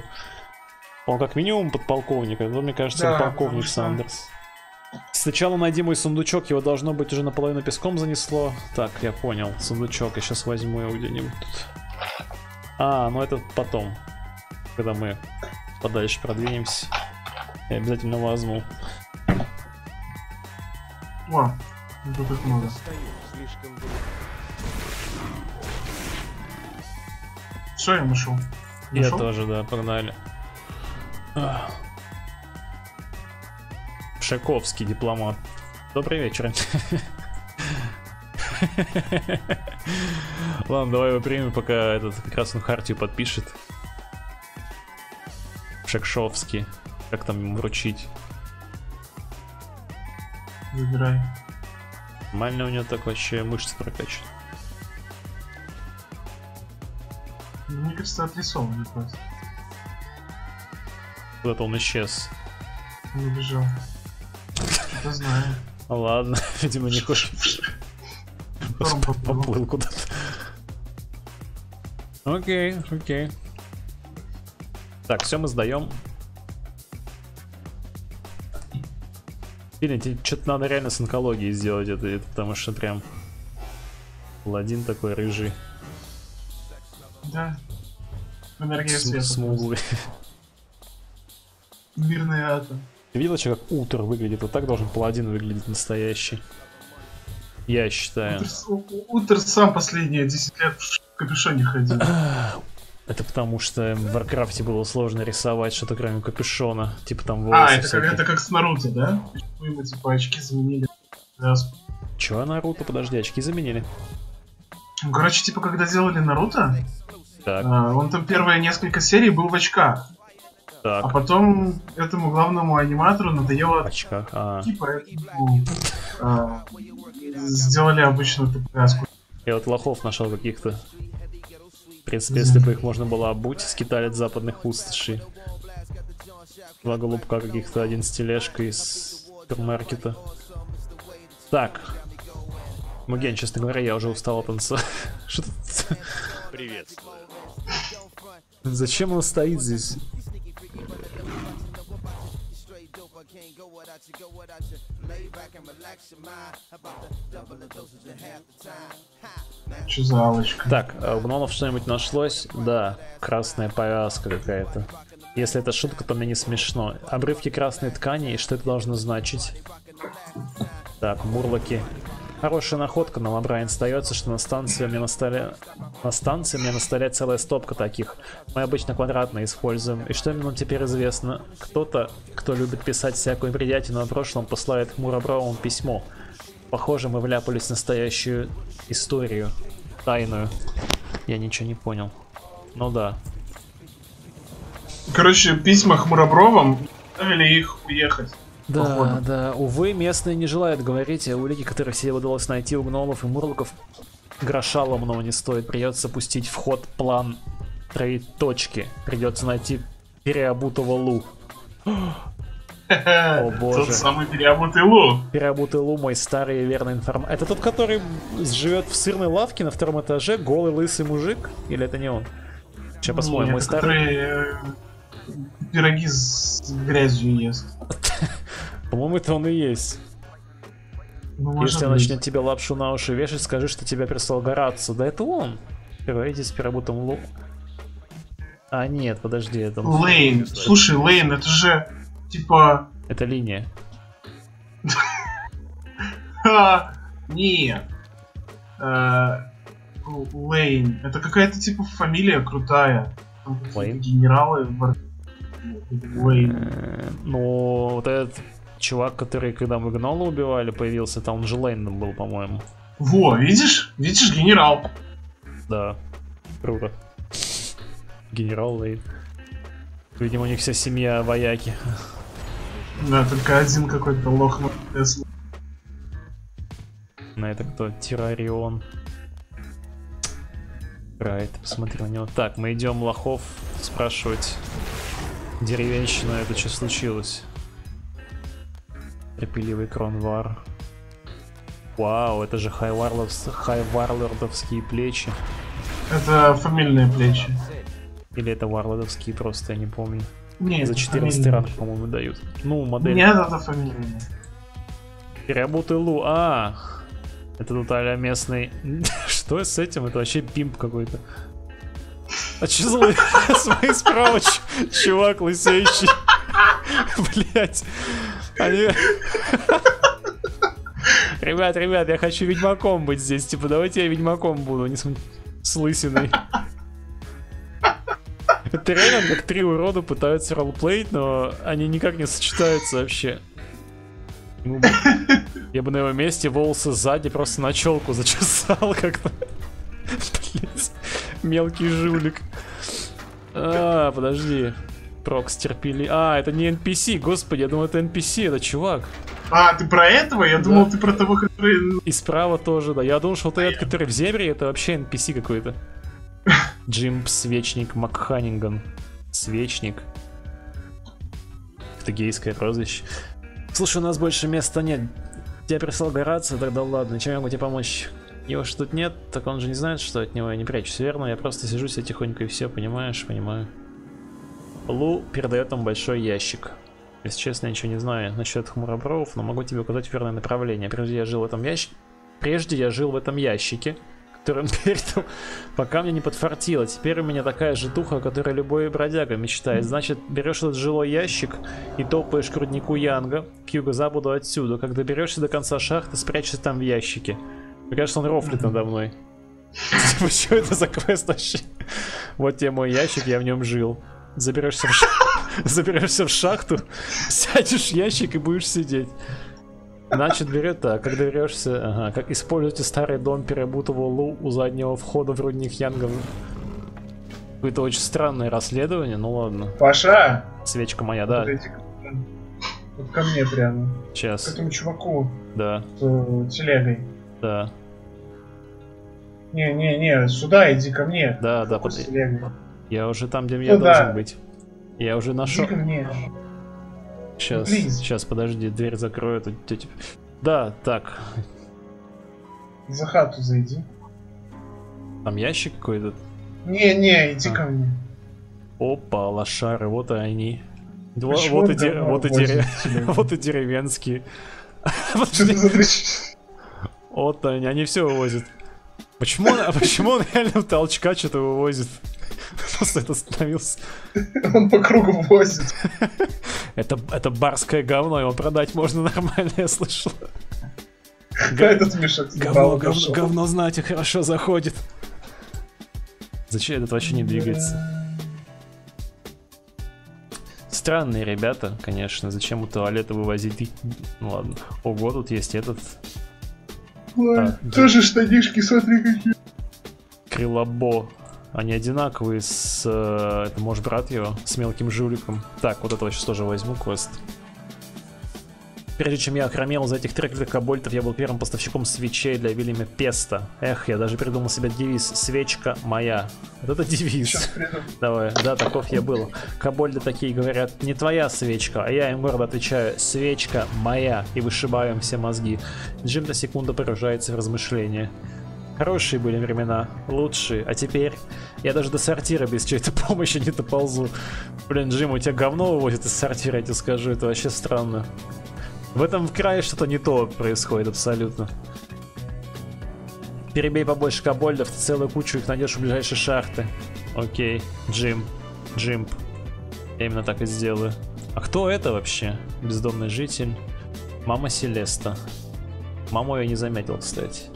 Он как минимум подполковник, а то, мне кажется, он Да, полковник потому что- Сандерс. Сначала найди мой сундучок, его должно быть уже наполовину песком занесло. Так, я понял, сундучок, я сейчас возьму его где-нибудь тут. А, ну это потом, когда мы подальше продвинемся. Я обязательно возьму. О, тут их много. Все, я нашел. Я Нашел? тоже, да, погнали. Шаковский дипломат. Добрый вечер. Ладно, давай его примем, пока этот он хартию подпишет. Шекшовский. Как там ему вручить? Выбирай. Нормально у него так вообще мышцы прокачаны. Ну, Мне кажется, отрисован просто. Куда-то он исчез. Он убежал. Это знаю. Ну Ладно, видимо не хочет. Поплыл куда-то. Окей, окей. Так, все мы сдаем. Блин, тебе что-то надо реально с онкологией сделать это, это потому что прям Паладин такой рыжий, Да. Энергия света. смуглый. Мирный атом. Ты видел, что как Утер выглядит? Вот так должен паладин выглядеть настоящий. Я считаю. Утер, у- у- Утер сам последние 10 лет в капюшоне ходил. Это потому что в Warcraft е было сложно рисовать что-то кроме капюшона. Типа там волосы А, это как, это как с Наруто, да? Мы типа очки заменили. Чё, Наруто? Подожди, очки заменили. Ну, Короче, типа, когда делали Наруто, Так, а, он там первые несколько серий был в очках. А так, потом этому главному аниматору надоело очка. А, типа поэтому а, сделали обычную повязку. я вот лохов нашел каких-то. В принципе, если бы их можно было обуть, скиталец западных пустошей. Два голубка каких-то, один с тележкой из супермаркета. Так. Муген, честно говоря, я уже устал танцевать. Что тут? Приветствую. Зачем он стоит здесь? Что за алочка? Так, у гномов что-нибудь нашлось? Да, красная повязка какая-то. Если это шутка, то мне не смешно. Обрывки красной ткани, и что это должно значить? Так, мурлоки. Хорошая находка, но Лабрайн остается, что на станции у меня на столе... На станции у меня на столе целая стопка таких. Мы обычно квадратные используем. И что нам теперь известно? Кто-то, кто любит писать всякую бредятину о прошлом, посылает Мурабровому письмо. Похоже, мы вляпались в настоящую историю. Тайную. Я ничего не понял. Ну да. Короче, письма Хмуробровым заставили их уехать. Да, Походу. да. Увы, местные не желают говорить, а улики, которые себе удалось найти у гномов и мурлоков, гроша ломаного не стоит. Придется пустить в ход план троеточки. Придется найти переобутого Лу. О боже. Тот самый переобутый Лу. Переобутый Лу, мой старый и верный информатор. Это тот, который живет в сырной лавке на втором этаже, голый лысый мужик? Или это не он? Сейчас посмотрим, мой старый... который э, пироги с грязью ест. По-моему, это он и есть. Ну, Если он начнет тебе лапшу на уши вешать, скажи, что тебя прислал Горацу. Да это он. Давайте с переработом Лу. А, нет, подожди, это. Лейн. Слушай, Лейн, это же типа... Это линия. Ха, нет. Э, Лейн. Это какая-то типа фамилия крутая. Лейн? Генералы. в Лейн. Ну, вот этот чувак, который, когда мы Гнола убивали, появился, там он же Лейном был, по-моему. Во, видишь? Видишь, генерал. Да. Круто. Генерал Лейн. Видимо, у них вся семья вояки. Да, только один какой-то лох на это кто? Террарион. Райт, посмотри на него. Так, мы идем лохов спрашивать деревенщину, это что случилось? Терпеливый кронвар. Вау, это же хайварловс... хайварлордовские плечи. Это фамильные плечи. Или это варлодовские просто, я не помню. Нет, За это 14 фамильные. ранг, по-моему, дают. Ну, модель. Нет, это фамильные. Переработай лу. А, это тут а местный. Что с этим? Это вообще пимп какой-то. А че за справа, ч- чувак лысеющий. Блять. Они... Ребят, ребят, я хочу ведьмаком быть здесь. Типа, давайте я ведьмаком буду, не с, с лысиной. Это реально как три урода пытаются ролплеить, но они никак не сочетаются вообще. Ну, я бы на его месте волосы сзади просто на челку зачесал как-то. Мелкий жулик. А, подожди. Прокс терпели. А, это не NPC, господи, я думал, это NPC, это чувак. А, ты про этого? Я думал, ты про того, который... И справа тоже, да. Я думал, что вот этот, который в земле, это вообще NPC какой-то. Джим Свечник Макханинган. Свечник. Это гейское прозвище. Слушай, у нас больше места нет. Тебя прислал Горацио, тогда ладно, чем я могу тебе помочь? Его ж тут нет, так он же не знает, что от него я не прячусь, верно? Я просто сижу себе тихонько и все, понимаешь? Понимаю. Лу передает вам большой ящик. Если честно, я ничего не знаю насчет хмуробровов, но могу тебе указать верное направление. Прежде я жил в этом ящике. Прежде я жил в этом ящике, который он передал, пока мне не подфартило. Теперь у меня такая житуха, о которой любой бродяга мечтает. Значит, берешь этот жилой ящик и топаешь к руднику Янга, к юго-западу отсюда. Когда доберешься до конца шахты, спрячься там в ящике. Мне кажется, он рофлит надо мной. Что это за квест вообще? Вот тебе мой ящик, я в нем жил. Заберешься в, Заберешься в шахту, сядешь в ящик и будешь сидеть. Значит, берет так, когда берешься, ага, как используйте старый дом переобутого Лу у заднего входа в рудник Янга. Какое-то очень странное расследование, ну ладно. Паша! Свечка моя, да, Вот эти- Вот ко мне прямо. К сейчас, этому чуваку да, с э, телегой. да, Не-не-не, сюда иди ко мне. да, да, под- телегой. Я уже там, где я Ну да. должен быть. Я уже нашел. Сейчас, Please. сейчас, подожди, дверь закрою. тут Да, так, За хату зайди. там ящик какой-то. Не-не, иди А. ко мне. Опа, лошары, вот и они. Два- вот, и это де- говно вот, и возит дере- телегу? вот и деревенские. Вот они, они все вывозят. Почему а почему он реально толчка что-то вывозит? Просто это остановился. Он по кругу возит. Это, это барское говно, его продать можно нормально, я слышал. Да, этот мешок Говно, говно, говно, знаете, хорошо заходит. Зачем этот вообще не двигается? Странные ребята, конечно. Зачем у туалета вывозить? Ну ладно. Ого, тут есть этот Ой, А, Тоже штанишки, смотри какие. крылобо. Они одинаковые с... э, Это может брат его? С мелким жуликом. Так, вот этого сейчас тоже возьму квест. Прежде чем я охромел за этих треклятых кобольтов, я был первым поставщиком свечей для Вильяма Песта. Эх, я даже придумал себе девиз «Свечка моя». Вот это девиз. Давай, да, таков я был. Кобольды такие говорят, не твоя свечка, а я им гордо отвечаю, свечка моя, и вышибаю им все мозги. Джим на секунду погружается в размышления. Хорошие были времена, лучшие, а теперь я даже до сортира без чьей-то помощи не доползу. Блин, Джим, у тебя говно вывозит из сортира, я тебе скажу, это вообще странно. В этом крае что-то не то происходит абсолютно. Перебей побольше кобольдов, ты целую кучу их найдешь в ближайшей шахты. Окей, Джим, Джимп. Я именно так и сделаю. А кто это вообще? Бездомный житель. Мама Селеста. Маму я не заметил, кстати.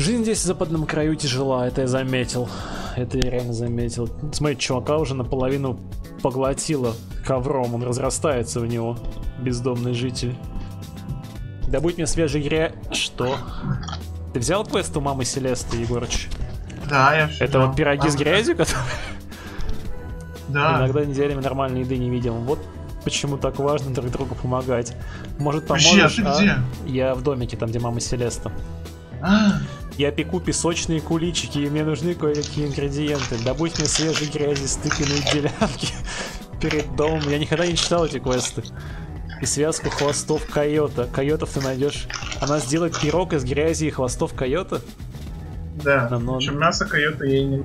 Жизнь здесь в западном краю тяжела, это я заметил. Это я реально заметил. Смотри, чувака уже наполовину поглотило ковром, он разрастается в него. Бездомный житель. Да будь мне свежий гря... Что? Ты взял квест у мамы Селесты, Егорыч? Да, я все Это вот пироги с грязью, которые Да. иногда неделями нормальной еды не видим. Вот почему так важно друг другу помогать. Может, Вообще, поможешь? ты а? где? Я в домике, там, где мама Селеста. Я пеку песочные куличики, и мне нужны кое-какие ингредиенты. Добудь мне свежей грязи, стыканные делянки перед домом. Я никогда не читал эти квесты. и связку хвостов койота. Койотов ты найдешь. Она сделает пирог из грязи и хвостов койота? Да. Да, но- Причем мясо койота ей не...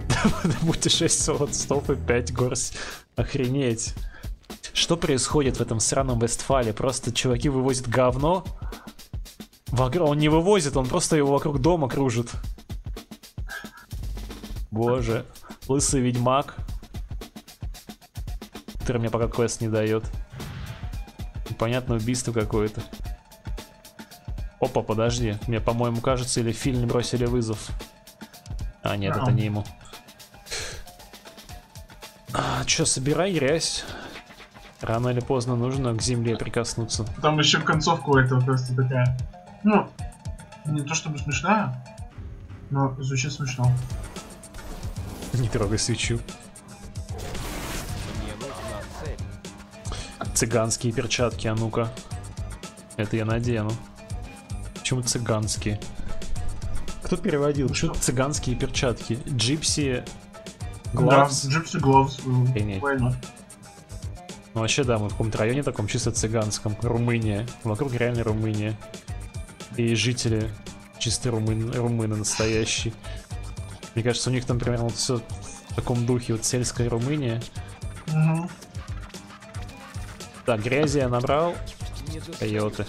Будете 6 хвостов и 5 горсть. Охренеть. Что происходит в этом сраном Вестфале? Просто чуваки вывозят говно. Он не вывозит, он просто его вокруг дома кружит. Боже. Лысый ведьмак. Который мне пока квест не дает. Непонятное убийство какое-то. Опа, подожди. Мне, по-моему, кажется, или Филь не бросили вызов. А, нет, это Ау. не ему. А, чё, собирай грязь. Рано или поздно нужно к земле прикоснуться. Там еще концовка у этого просто такая... Ну, не то чтобы смешная, но звучит смешно. Не трогай свечу. Цыганские перчатки, а ну-ка. Это я надену. Почему цыганские? Кто переводил? Что цыганские перчатки? Джипси... Главс? Да. Охренеть. Why not? Ну вообще да, мы в каком-то районе таком чисто цыганском. Румыния. Вокруг реально Румыния. И жители чисто румын, румыны настоящие. Мне кажется, у них там примерно все в таком духе. Вот сельская Румыния. Мгм. Так, грязи я набрал. Койоты.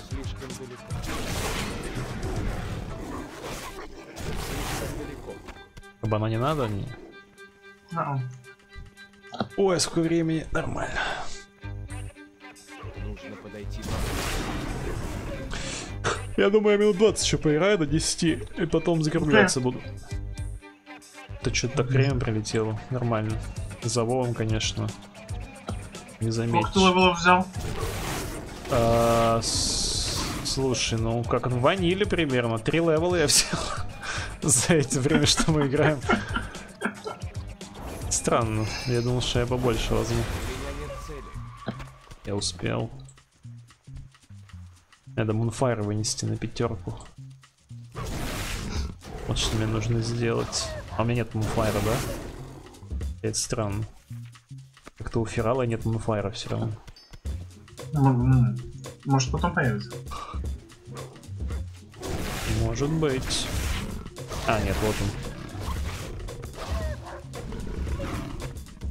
Кабана не надо? Не. А-а. Ой, сколько времени. Нормально. Я думаю, минут 20 еще поиграю до 10, и потом закругляться буду. Это что-то так время прилетело. Нормально. За Вовом, конечно. Не Сколько заметишь. ты level ов взял? А, Слушай, ну как в ваниле примерно. Три level а я взял за это время, что мы играем. Странно. Я думал, что я побольше возьму. Я успел. Надо Мунфайр вынести на пятерку. Вот что мне нужно сделать. А у меня нет Мунфайра, да? Это странно. Как-то у Ферала нет Мунфайра все равно. М. Может потом появится. Может быть. А, нет, вот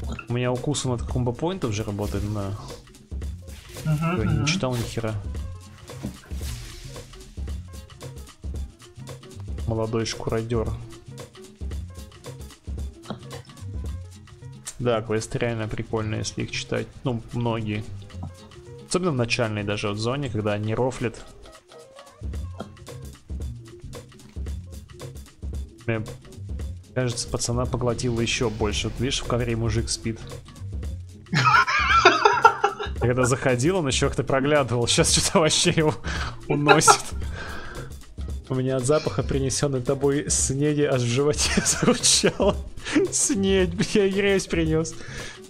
он. У меня укус от комбо поинтов же работает на... Мгм, Я не читал ни хера. Молодой шкуродер. Да, квесты реально прикольные, если их читать. Ну, многие. Особенно в начальной даже вот зоне, когда они рофлят. Мне кажется, пацана поглотило еще больше. Вот видишь, в ковре мужик спит. Когда заходил, он еще как-то проглядывал. Сейчас что-то вообще его уносит. У меня от запаха принесенной тобой снеди аж в животе заручало. Снедь, я грязь принес.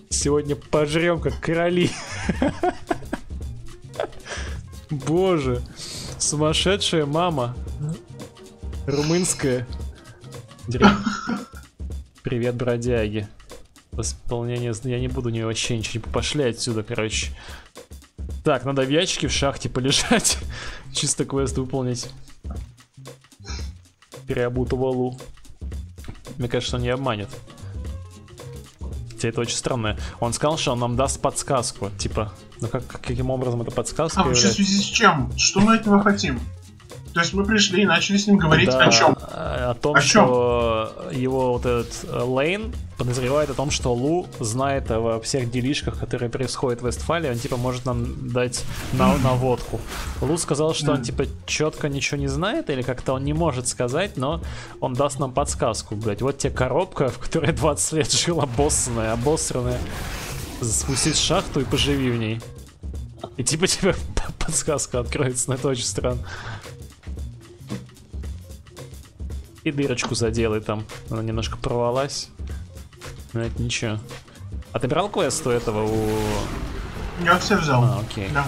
Сегодня пожрем как короли. Боже, сумасшедшая мама. Румынская. Привет, бродяги. Восполнение... Я не буду не вообще ничего пошли отсюда, короче. Так, надо в ящике в шахте полежать. Чисто квест выполнить. Переобуту валу. Мне кажется, он не обманет. Хотя это очень странно. Он сказал, что он нам даст подсказку. Типа, ну как, каким образом эта подсказка А вообще в связи с чем? Что мы от него хотим? То есть мы пришли и начали с ним говорить Да, о чем? О том, О чём? что его вот этот э, Лейн подозревает о том, что Лу знает о всех делишках, которые происходят в Вестфалии, он типа может нам дать на, наводку. Лу сказал, что он типа четко ничего не знает, или как-то он не может сказать, но он даст нам подсказку, блять. Вот тебе коробка, в которой 20 лет жила обоссанная, обосранная. Спустись в шахту и поживи в ней. И типа тебе подсказка откроется, но это очень странно. И дырочку заделай там. Она немножко порвалась. Но это ничего. А ты брал квест у этого, у... Я все взял. А, окей. Да.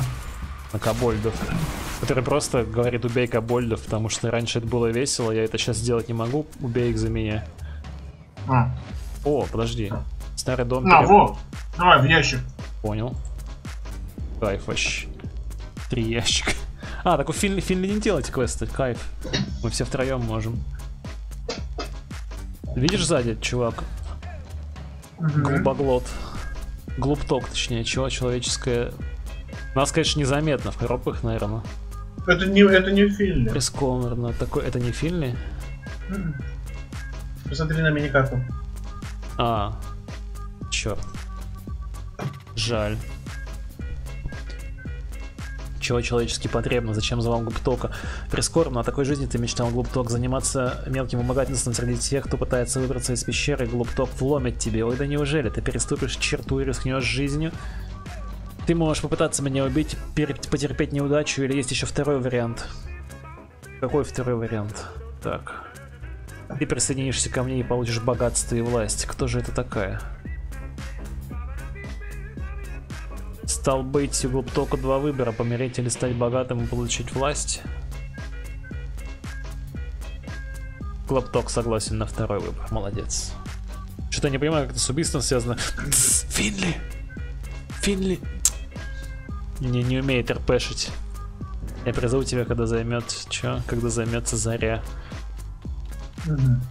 На кобольдов. Который просто говорит, убей кобольдов, потому что раньше это было весело, я это сейчас сделать не могу, убей их за меня. А. О, подожди. Старый дом На, пере- во! Давай, в ящик. Понял. Кайф вообще. Три ящика. А, так у Финли, Финли не делайте квесты, кайф. Мы все втроем можем. Видишь сзади, чувак? Мгм. Глубоглот. Глупток, точнее, чего человеческое. Нас, конечно, незаметно в коробках, наверное. Это не, это не Финли. Прескомерно. Такой, это не Финли? Посмотри на миникарту. А, черт. Жаль. Чего человечески потребно? Зачем звал Глуптока? Прискорбно, о такой жизни ты мечтал, Глупток, заниматься мелким вымогательством среди тех, кто пытается выбраться из пещеры, Глупток вломит тебе. Ой, да неужели? Ты переступишь черту и рискнешь жизнью? Ты можешь попытаться меня убить, потерпеть неудачу, или есть еще второй вариант? Какой второй вариант? Так. Ты присоединишься ко мне и получишь богатство и власть. Кто же это такая? Стал быть, у Глуптока два выбора, помереть или стать богатым и получить власть. Глупток согласен на второй выбор, молодец. Что-то я не понимаю, как это с убийством связано. Финли! Финли! Не, не умеет РПшить. Я призову тебя, когда займет... Чё? Когда займется заря. Мгм.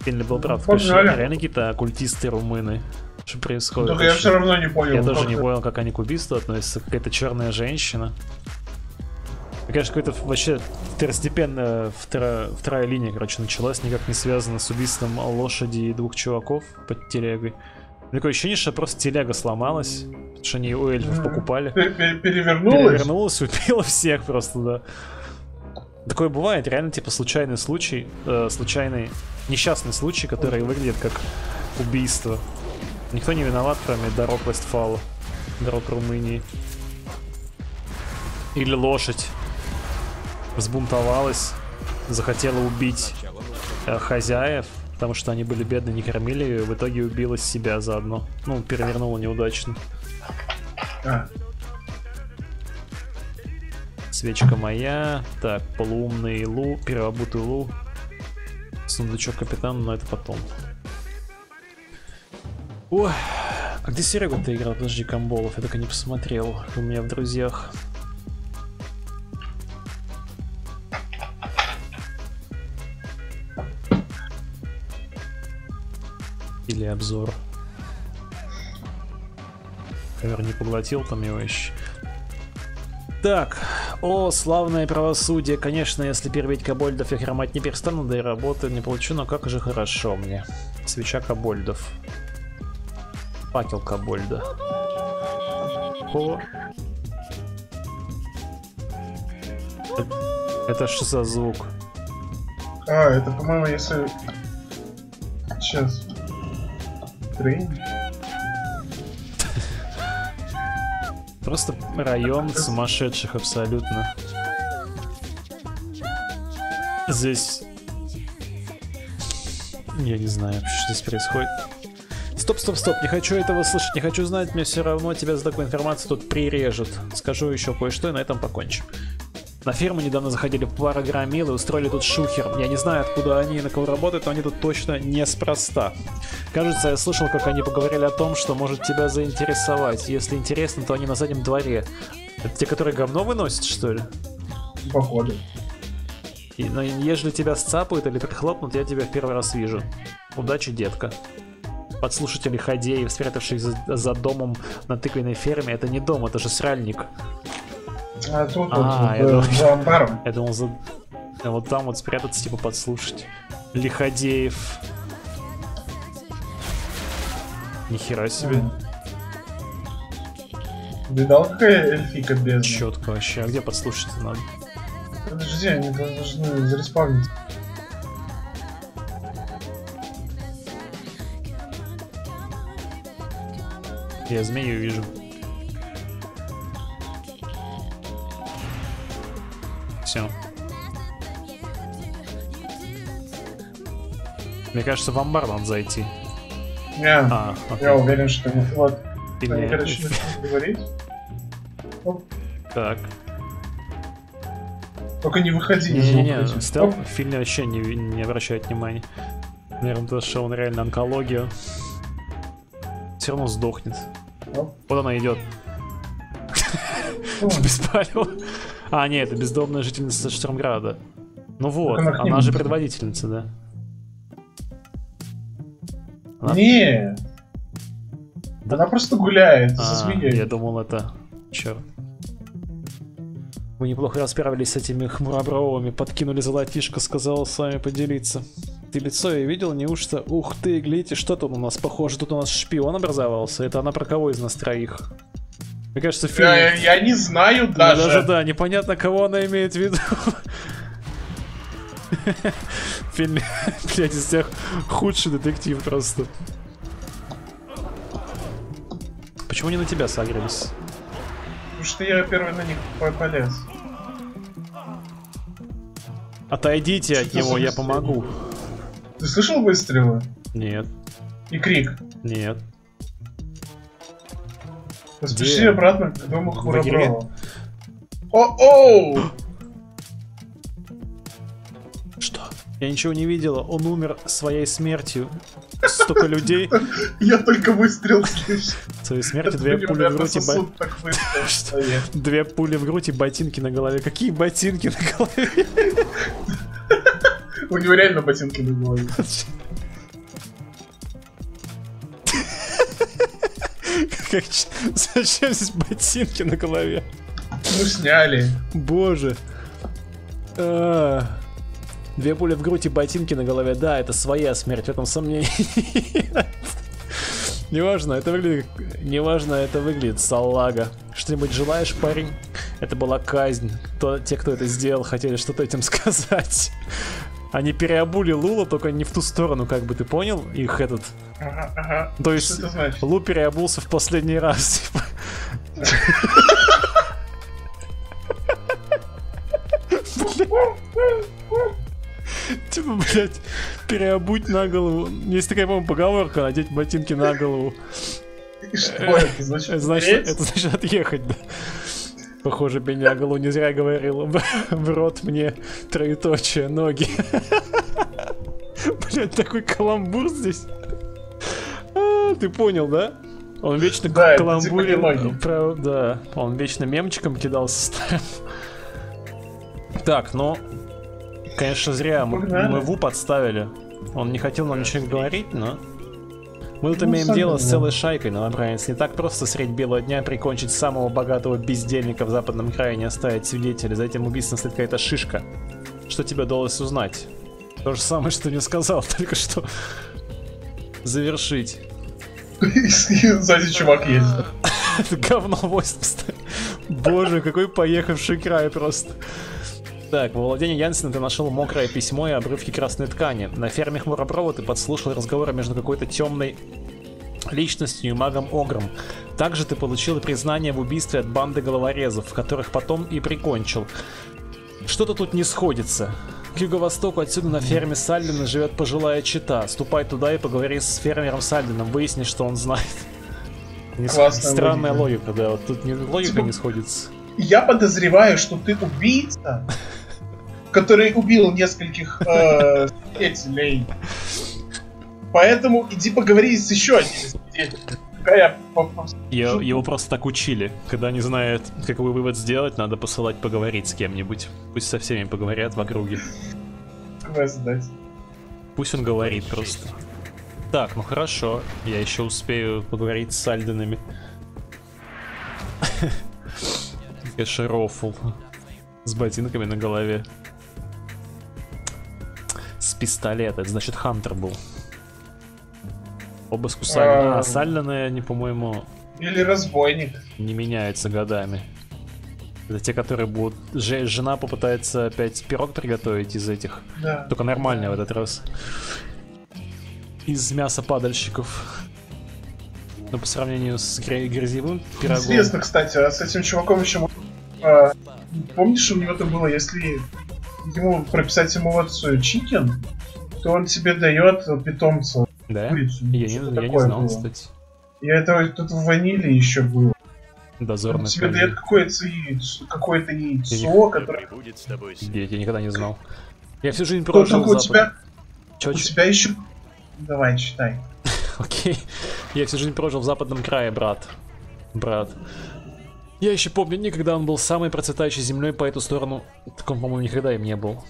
Финли был прав. Ну, конечно, погнали. реально какие-то оккультисты румыны. Что происходит? Только я все равно не понял. Я тоже не понял, как они к убийству относятся. Какая-то черная женщина. Мне кажется, какая-то вообще второстепенная вторая, вторая линия, короче, началась, никак не связана с убийством лошади и двух чуваков под телегой. Такое ощущение, что просто телега сломалась, потому что они у эльфов покупали. Пе- пе- Перевернулась? Перевернулась, убила всех просто, да. Такое бывает, реально, типа, случайный случай, э, случайный, несчастный случай, который выглядит как убийство. Никто не виноват, кроме дорог Вестфала, дорог Румынии. Или лошадь взбунтовалась, захотела убить э, хозяев, потому что они были бедны, не кормили ее, и в итоге убила себя заодно. Ну, перевернула неудачно. А, Свечка моя. Так, полуумный лу, переобутый лу. Сундучок капитана, но это потом. Ой, а где Серега ты играл? Подожди, Камболов, я так и не посмотрел. У меня в друзьях. Или обзор. Ковер не поглотил там его еще. Так, о, славное правосудие. Конечно, если перебить кобольдов, я хромать не перестану, да и работы не получу, но как же хорошо мне. Свеча кобольдов. Факел кобольда. О. Это- что за звук? а, это, по-моему, если... Сейчас. Train? Просто район сумасшедших абсолютно. Здесь... Я не знаю, что здесь происходит. Стоп, стоп, стоп, не хочу этого слышать, не хочу знать, мне все равно тебя за такую информацию тут прирежут. Скажу еще кое-что и на этом покончим. На ферму недавно заходили пара громил и устроили тут шухер. Я не знаю, откуда они и на кого работают, но они тут точно неспроста. Кажется, я слышал, как они поговорили о том, что может тебя заинтересовать. Если интересно, то они на заднем дворе. Это те, которые говно выносят, что ли? Походу. И, но ежели тебя сцапают или прихлопнут, я тебя в первый раз вижу. Удачи, детка. Подслушатели ходеев, спрятавших за, за домом на тыквенной ферме, это не дом, это же сральник. А тут А, вот, я думал- за амбаром. Я думал, за... а вот там вот спрятаться, типа подслушать. Лиходеев. Нихера себе. Мгм. Видал, какая эльфика бездна? Четко вообще. А где подслушать надо? Подожди, они должны зареспавниться. Я змею вижу. Все. Мне кажется, в амбар надо зайти. Не, А, я уверен, что не. Вот, Или- они, короче, говорить. Так. Только не выходи из звука. Не-не-не, стелп в фильме вообще не, не обращает внимания. Наверное, то, что он реально онкологию. Все равно сдохнет. Оп. Вот она идет. Без палева. А, нет, это бездомная жительница Штормграда. Ну вот, она она же предводительница, да? А? Не. Она просто гуляет со А, змеей. я думал, это... Чё? Мы неплохо расправились с этими хмуробровыми, подкинули золотишко, сказал с вами поделиться. Ты лицо я видел, неужто? Ух ты, глядите, что тут у нас? Похоже, тут у нас шпион образовался. Это она про кого из нас троих? Мне кажется, фильм... Я, я не знаю Ну, даже. даже да, непонятно, кого она имеет в виду. В фильме, блядь, из всех худший детектив просто. Почему они на тебя сагрились? Потому что я первый на них по- полез. Отойдите от него, я помогу. Ты слышал выстрелы? Нет, И крик. нет. Поспеши Где? обратно к дому? Хмуроброва. О-оу! Что? Я ничего не видела, он умер своей смертью. Столько людей, Я только выстрел слышу. своей смертью, Это две пули в грудь и Две пули в грудь и ботинки на голове. Какие ботинки на голове? У него реально ботинки на голове. Зачем здесь ботинки на голове? Ну, сняли. Боже. А. Две пули в грудь и ботинки на голове. Да, это своя смерть, в этом сомнений. Неважно, это выглядит... Неважно, это выглядит салага. Что-нибудь желаешь, парень? Это была казнь. Кто, те, кто это сделал, хотели что-то этим сказать. Они переобули Лула, только не в ту сторону, как бы ты понял? Их этот... Ага, ага. То есть? Лу переобулся в последний раз. типа. Типа, блядь, переобуть на голову. Есть такая, по-моему, поговорка, надеть ботинки на голову. Что это значит? Умереть? это значит отъехать, да. Похоже, Бенягалу не зря говорил в, рот мне троеточие ноги. Блять, такой каламбур здесь. А, ты понял, да? Он вечно Да, каламбурил. типа про- да, он вечно мемчиком кидался. Так, ну, конечно, зря мы, мы Ву подставили. Он не хотел нам ничего говорить, но... Мы тут Ну, имеем дело с целой шайкой новобранец. Не так просто средь белого дня прикончить самого богатого бездельника в западном крае, не оставить свидетелей. За этим убийством стоит какая-то шишка. Что тебе удалось узнать? То же самое, что мне сказал, только что. Завершить. И Сзади чувак ездит. Говно 80. Боже, какой поехавший край просто. Так, во владении Янсена ты нашел мокрое письмо и обрывки красной ткани. На ферме Хмуроброва ты подслушал разговоры между какой-то темной личностью и магом Огром. Также ты получил признание в убийстве от банды головорезов, которых потом и прикончил. Что-то тут не сходится. К юго-востоку отсюда на ферме Сальдена живет пожилая чита. Ступай туда и поговори с фермером Сальденом, выясни, что он знает. Не Классная Странная логика. да. Вот тут не, логика Типа- не сходится. Я подозреваю, что ты убийца, который убил нескольких э, свидетелей. Поэтому иди поговори с еще одним свидетелем. Что? его просто так учили. Когда не знают, какой вывод сделать, надо посылать поговорить с кем-нибудь. Пусть со всеми поговорят в округе. Пусть он говорит просто. Так, ну хорошо. Я еще успею поговорить с Сальденами. Конечно, рофл. С ботинками на голове. С пистолета. Это значит Хантер был. Обыск у Сальдена. А, А. Сальдены, они, по-моему, Или разбойник. не меняются годами. Это те, которые будут... Же- Жена попытается опять пирог приготовить из этих. Да. Только нормальный в этот раз. Из мяса падальщиков. Но по сравнению с гря- грязевым пирогом... Известно, кстати, а с этим чуваком еще... а, помнишь, у него там было, если ему прописать эмоцию чикен, то он тебе дает питомца. Да? курицу. Я не, я не знал, было. кстати. Я это тут в ваниле еще было. Он Дозорный тебе конь. дает какое-то яйцо, какое-то яйцо, Я которое... будет с тобой Я, я никогда не знал. Я всю жизнь Только прожил у тебя, Чё, у чё? тебя еще... Давай, читай. Окей. Я всю жизнь прожил в западном крае, брат. Брат. Я еще помню, никогда он был самой процветающей землей по эту сторону. Так он, по-моему, никогда им не был.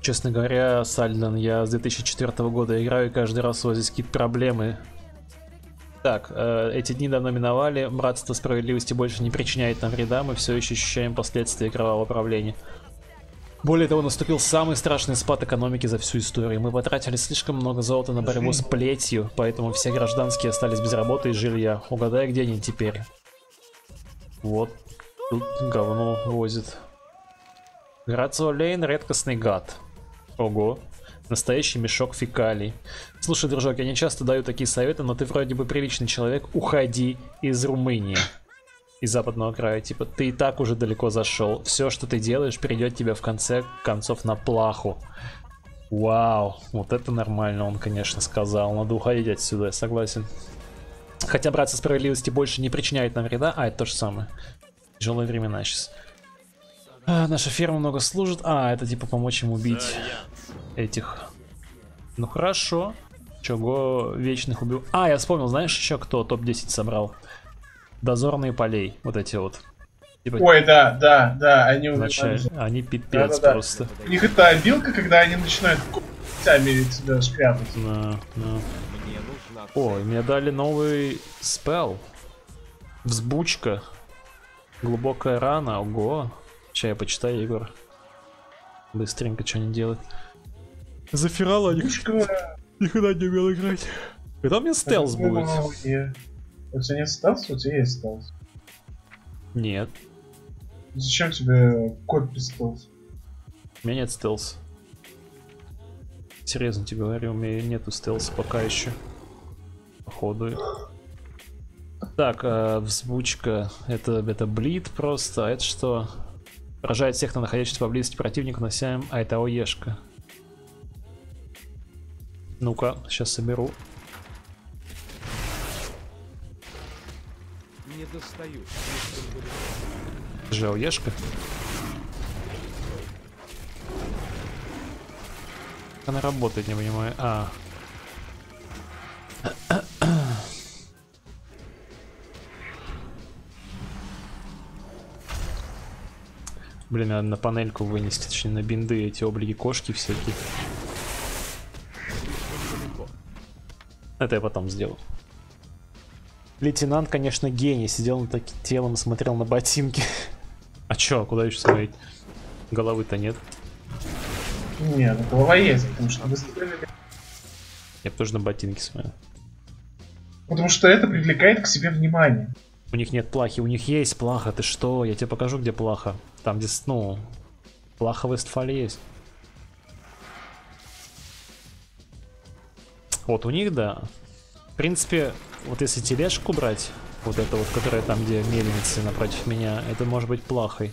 Честно говоря, Сальден, я с 2004 года играю, и каждый раз у вас здесь какие-то проблемы. Так, э, эти дни давно миновали, братство справедливости больше не причиняет нам вреда, мы все еще ощущаем последствия кровавого правления. Более того, наступил самый страшный спад экономики за всю историю. Мы потратили слишком много золота на борьбу с плетью, поэтому все гражданские остались без работы и жилья. Угадай, где они теперь? Вот, тут говно возит. Грацио Лейн редкостный гад. Ого. Настоящий мешок фекалий. Слушай, дружок, я не часто даю такие советы, но ты вроде бы приличный человек. Уходи из Румынии. Из западного края. Типа, ты и так уже далеко зашел. Все, что ты делаешь, придет тебе в конце концов на плаху. Вау, вот это нормально он, конечно, сказал. Надо уходить отсюда, я согласен. Хотя братство справедливости больше не причиняет нам вреда. А, это то же самое. Тяжелые времена сейчас. А, наша ферма много служит. А, это типа помочь им убить этих. Ну хорошо. Чего вечных убил. А, я вспомнил, знаешь еще кто топ-10 собрал? Дозорные полей. Вот эти вот. Типа, Ой, да, да, да, они убивают. Они пипец Да-да-да. просто. У них это обилка, когда они начинают когтями тебя шкрябать. Да, да. Мне О, мне дали новый спел. Взбучка. Глубокая рана. Ого. Сейчас я почитаю, Егор. Быстренько что они делают. Зафирала никогда не умел играть. Когда у меня стелс будет? У тебя нет стелс? У тебя есть стелс. Нет, Зачем тебе код без стелс? у меня нет стелс. Серьезно тебе говорю, у меня нету стелса пока еще. Походу. Так, э, взбучка. Это, это блит просто. А это что? Поражает всех на находящихся поблизости противника, носяем. А это ОЕшка. Ну-ка, сейчас соберу. Не достаю. Же ОЕшка. Она работает, не понимаю. А. Блин, надо на панельку вынести, точнее на бинды эти облики кошки всякие. Это я потом сделаю. Лейтенант, конечно, гений. Сидел над таким телом и смотрел на ботинки. А чё, куда еще смотреть? Головы-то нет. Не, ну голова есть, потому что быстрее. Я бы тоже на ботинки смотрю. Потому что это привлекает к себе внимание. У них нет плахи, у них есть плаха, ты что? Я тебе покажу, где плаха. Там, где, с- ну, плаха в Вестфале есть. Вот у них, да. В принципе, вот если тележку брать, вот это вот, которая там, где мельницы напротив меня, это может быть плахой.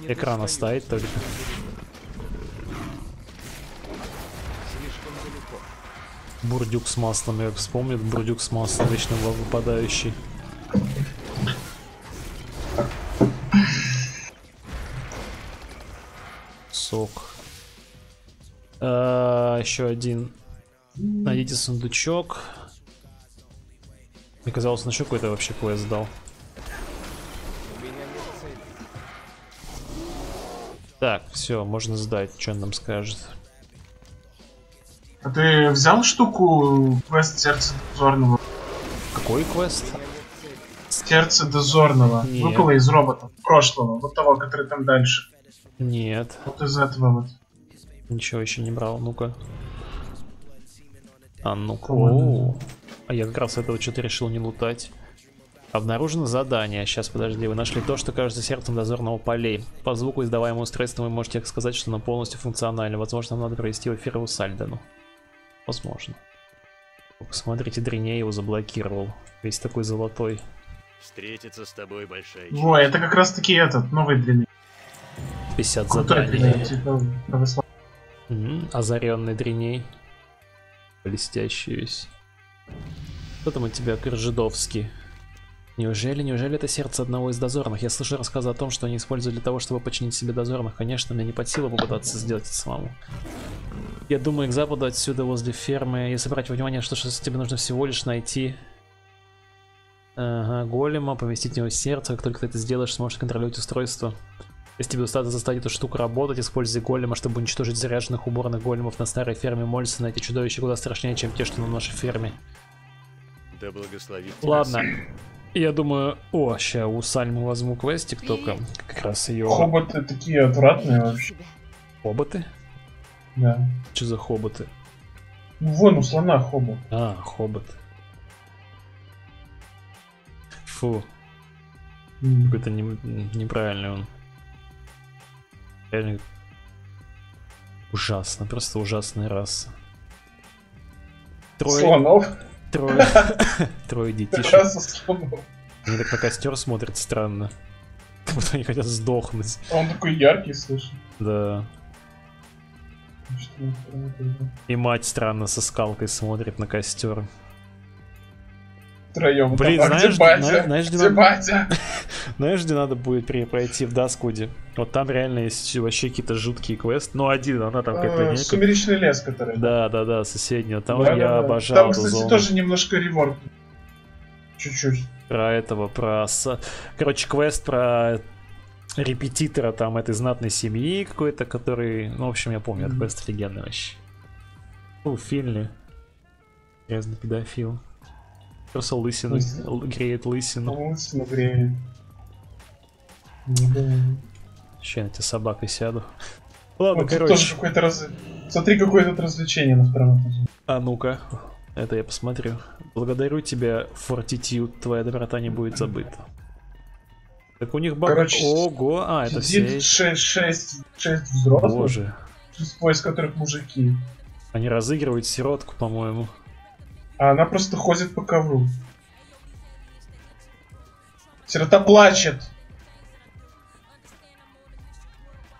Не Экран оставить только. Бурдюк с маслом, я вспомню, бурдюк с маслом вечно выпадающий. Сок. А, еще один. Найдите сундучок. Мне казалось, на что какой-то вообще квест дал. Так, все, можно сдать, что он нам скажет. А ты взял штуку квест сердца дозорного? Какой квест? Сердце дозорного. Нет. Выпало из робота. Прошлого. Вот того, который там дальше. Нет, Вот из этого вот. ничего еще не брал, ну-ка. А ну-ка. А я как раз этого что-то решил не лутать. Обнаружено задание. Сейчас, подожди, вы нашли то, что кажется сердцем дозорного полей. По звуку издаваемого устройства вы можете сказать, что оно полностью функционально. Возможно, нам надо провести в эфир у Сальдену. Возможно. Посмотрите, Дриней его заблокировал. Весь такой золотой. Встретиться с тобой большая честь. Во, это как раз таки этот, новый длинный. 50 Крутой заданий. Озаренный Дриней. Блестящий весь. Кто там у тебя, Коржидовский? Неужели, неужели это сердце одного из дозорных? Я слышу рассказы о том, что они используют для того, чтобы починить себе дозорных. Конечно, мне не под силу попытаться сделать это самому. Я думаю, к западу отсюда, возле фермы, если брать во внимание, что, что тебе нужно всего лишь найти Ага, голема, поместить в него сердце. Как только ты это сделаешь, сможешь контролировать устройство. Если тебе достаточно заставить эту штуку работать, используй голема, чтобы уничтожить заряженных уборных големов на старой ферме Мольсона. Эти чудовища куда страшнее, чем те, что на нашей ферме. Да благословит тебя Ладно. Я думаю... О, ща у Сальмы возьму квестик только. Как раз ее... Хоботы такие отвратные вообще. Хоботы? Да. Что за хоботы? Ну, Вон у слона хобот. А, хобот. Фу, М. какой-то не- неправильный он. Реально ужасно, просто ужасная раса. Трое, Слонов. трое, трое детишек. Раса слонов. Они так на костер смотрят странно. Как будто они хотят сдохнуть. А Он такой яркий, слушай. Да. Это? И мать странно со скалкой смотрит на костер. Втроем. Блин, а знаешь, где батя? зна- знаешь, где где надо- батя? Знаешь, где надо будет пройти в Даскуде? Вот там реально есть вообще какие-то жуткие квесты. Ну, один, она там какая-то А, Сумеречный лес, который. Да, да, да, соседняя. Там Да, я да, обожал Там, кстати, зону. тоже немножко реворк. Чуть-чуть. Про этого, про... Короче, квест про репетитора там этой знатной семьи какой-то, который... Ну, в общем, я помню, Мгм. квест офигенный вообще. Ну, Финли. Грязный педофил. Просто лысину, Лысина. греет лысину. Умысленно греет. Сейчас я на тебя собакой сяду. Ладно, Вот короче. тоже какое-то раз... Смотри, какое тут развлечение на втором этаже. А ну-ка, это я посмотрю. Благодарю тебя, Fortitude, твоя доброта не будет забыта. Так у них баг... Короче, Ого, а, это все... Сидит шесть, шесть, шесть взрослых, Боже, из которых мужики. они разыгрывают сиротку, по-моему. А она просто ходит по ковру. Сирота плачет.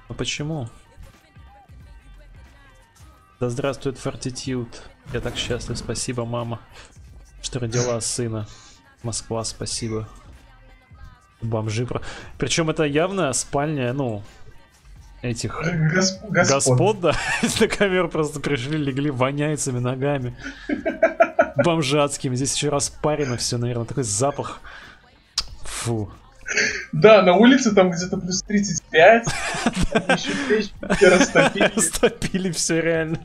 А почему? Да здравствует Fortitude. Я так счастлив, спасибо, мама, что родила сына. Москва, спасибо. Бомжи. про- Причем это явно спальня, ну, этих Госп- господ. Господ, да, на камеру просто пришли, легли, воняет своими ногами. Бомжатскими. Здесь еще распарено все, наверное, такой запах. Фу. Да, на улице там где-то плюс 35. Там еще печь все растопили. Все реально.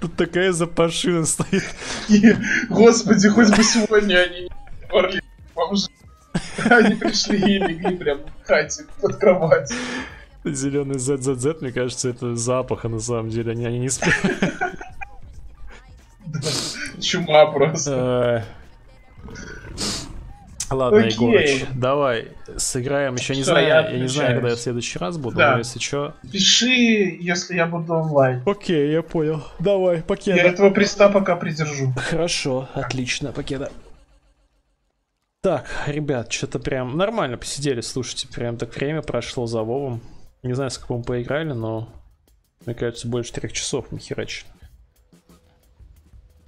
Тут такая запашина стоит. Господи, хоть бы сегодня они не бомжи. Они пришли и легли прям в хате под кровать. Зеленый ZZZ, мне кажется, это запах, а на самом деле они, они не спят. Чума просто. Э, Ладно, Окей. Егорыч, давай сыграем. Еще не знаю, я я не знаю, когда я в следующий раз буду, Да. но если что. Пиши, если я буду онлайн. Окей, я понял. Давай, Я покеда. этого приста пока придержу. Хорошо, отлично, покеда. Так, ребят, что-то прям нормально посидели, слушайте, прям так время прошло за Вовом. Не знаю, сколько мы поиграли, но мне кажется, больше трех часов мы херачили.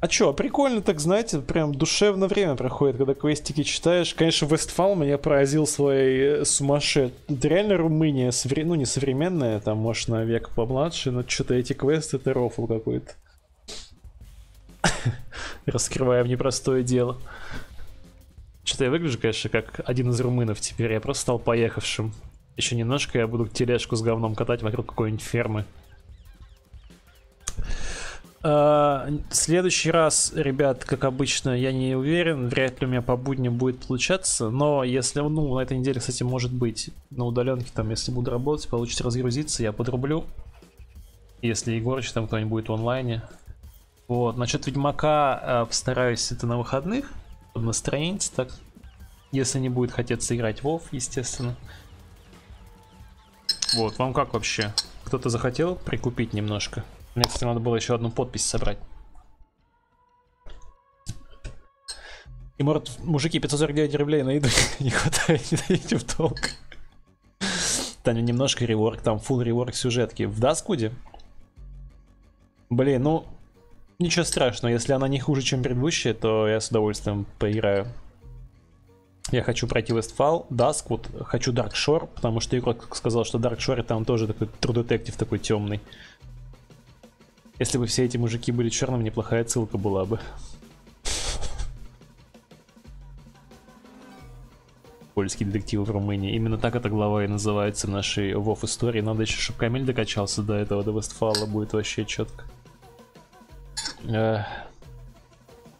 А чё, прикольно так, знаете, прям душевно время проходит, когда квестики читаешь. Конечно, Вестфал меня поразил своей э, сумасшед. Это реально Румыния, совре- ну не современная, там, может, на век помладше, но что-то эти квесты, это рофл какой-то. Раскрываем непростое дело. Что-то я выгляжу, конечно, как один из румынов теперь. Я просто стал поехавшим. Еще немножко я буду тележку с говном катать вокруг какой-нибудь фермы. А, следующий раз, ребят, как обычно, я не уверен, вряд ли у меня по будням будет получаться, но если, ну, на этой неделе, кстати, может быть, на удаленке, там, если буду работать, получится разгрузиться, я подрублю. Если Егорыч там кто-нибудь будет в онлайне. Вот, насчет Ведьмака э, постараюсь это на выходных, под настроение, так, если не будет хотеться играть Вов, естественно. Вот, вам как вообще? Кто-то захотел прикупить немножко? Мне, кстати, надо было еще одну подпись собрать. И может, мужики, 549 рублей на еду не хватает, не даете в толк. Там немножко реворк, там full реворк сюжетки. В Даскуде? Блин, ну, ничего страшного, если она не хуже, чем предыдущая, то я с удовольствием поиграю. Я хочу пройти Westfall, Duskwood, хочу Dark Shore, потому что игрок сказал, что Dark Shore там тоже такой True такой темный. Если бы все эти мужики были черными, неплохая ссылка была бы. Польские детективы в Румынии. Именно так эта глава и называется в нашей ВОВ истории. Надо еще, чтобы Камиль докачался до этого, до Вестфала, будет вообще четко. Э,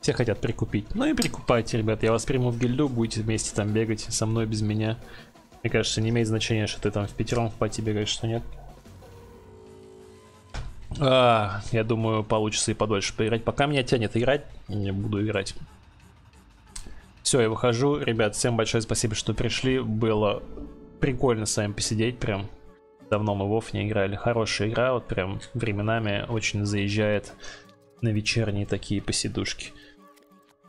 Все хотят прикупить. Ну и прикупайте, ребят. Я вас приму в гильду, будете вместе там бегать со мной, без меня. Мне кажется, не имеет значения, что ты там в пятером в пати бегаешь, что нет. А, я думаю, получится и подольше поиграть. Пока меня тянет играть, я буду играть. Все, я выхожу. Ребят, всем большое спасибо, что пришли. Было прикольно с вами посидеть прям. Давно мы в Вов не играли. Хорошая игра, вот прям временами очень заезжает на вечерние такие посидушки.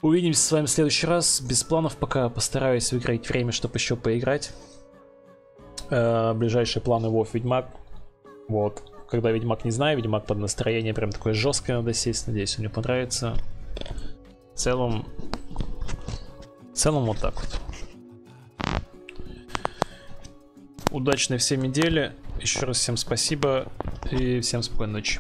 Увидимся с вами в следующий раз. Без планов пока постараюсь выиграть время, чтобы еще поиграть. Э, ближайшие планы Вов Ведьмак. Вот. Когда Ведьмак не знаю, Ведьмак под настроение прям такое жесткое надо сесть. Надеюсь, мне понравится. В целом... В целом вот так вот. Удачной всем недели. Еще раз всем спасибо и всем спокойной ночи.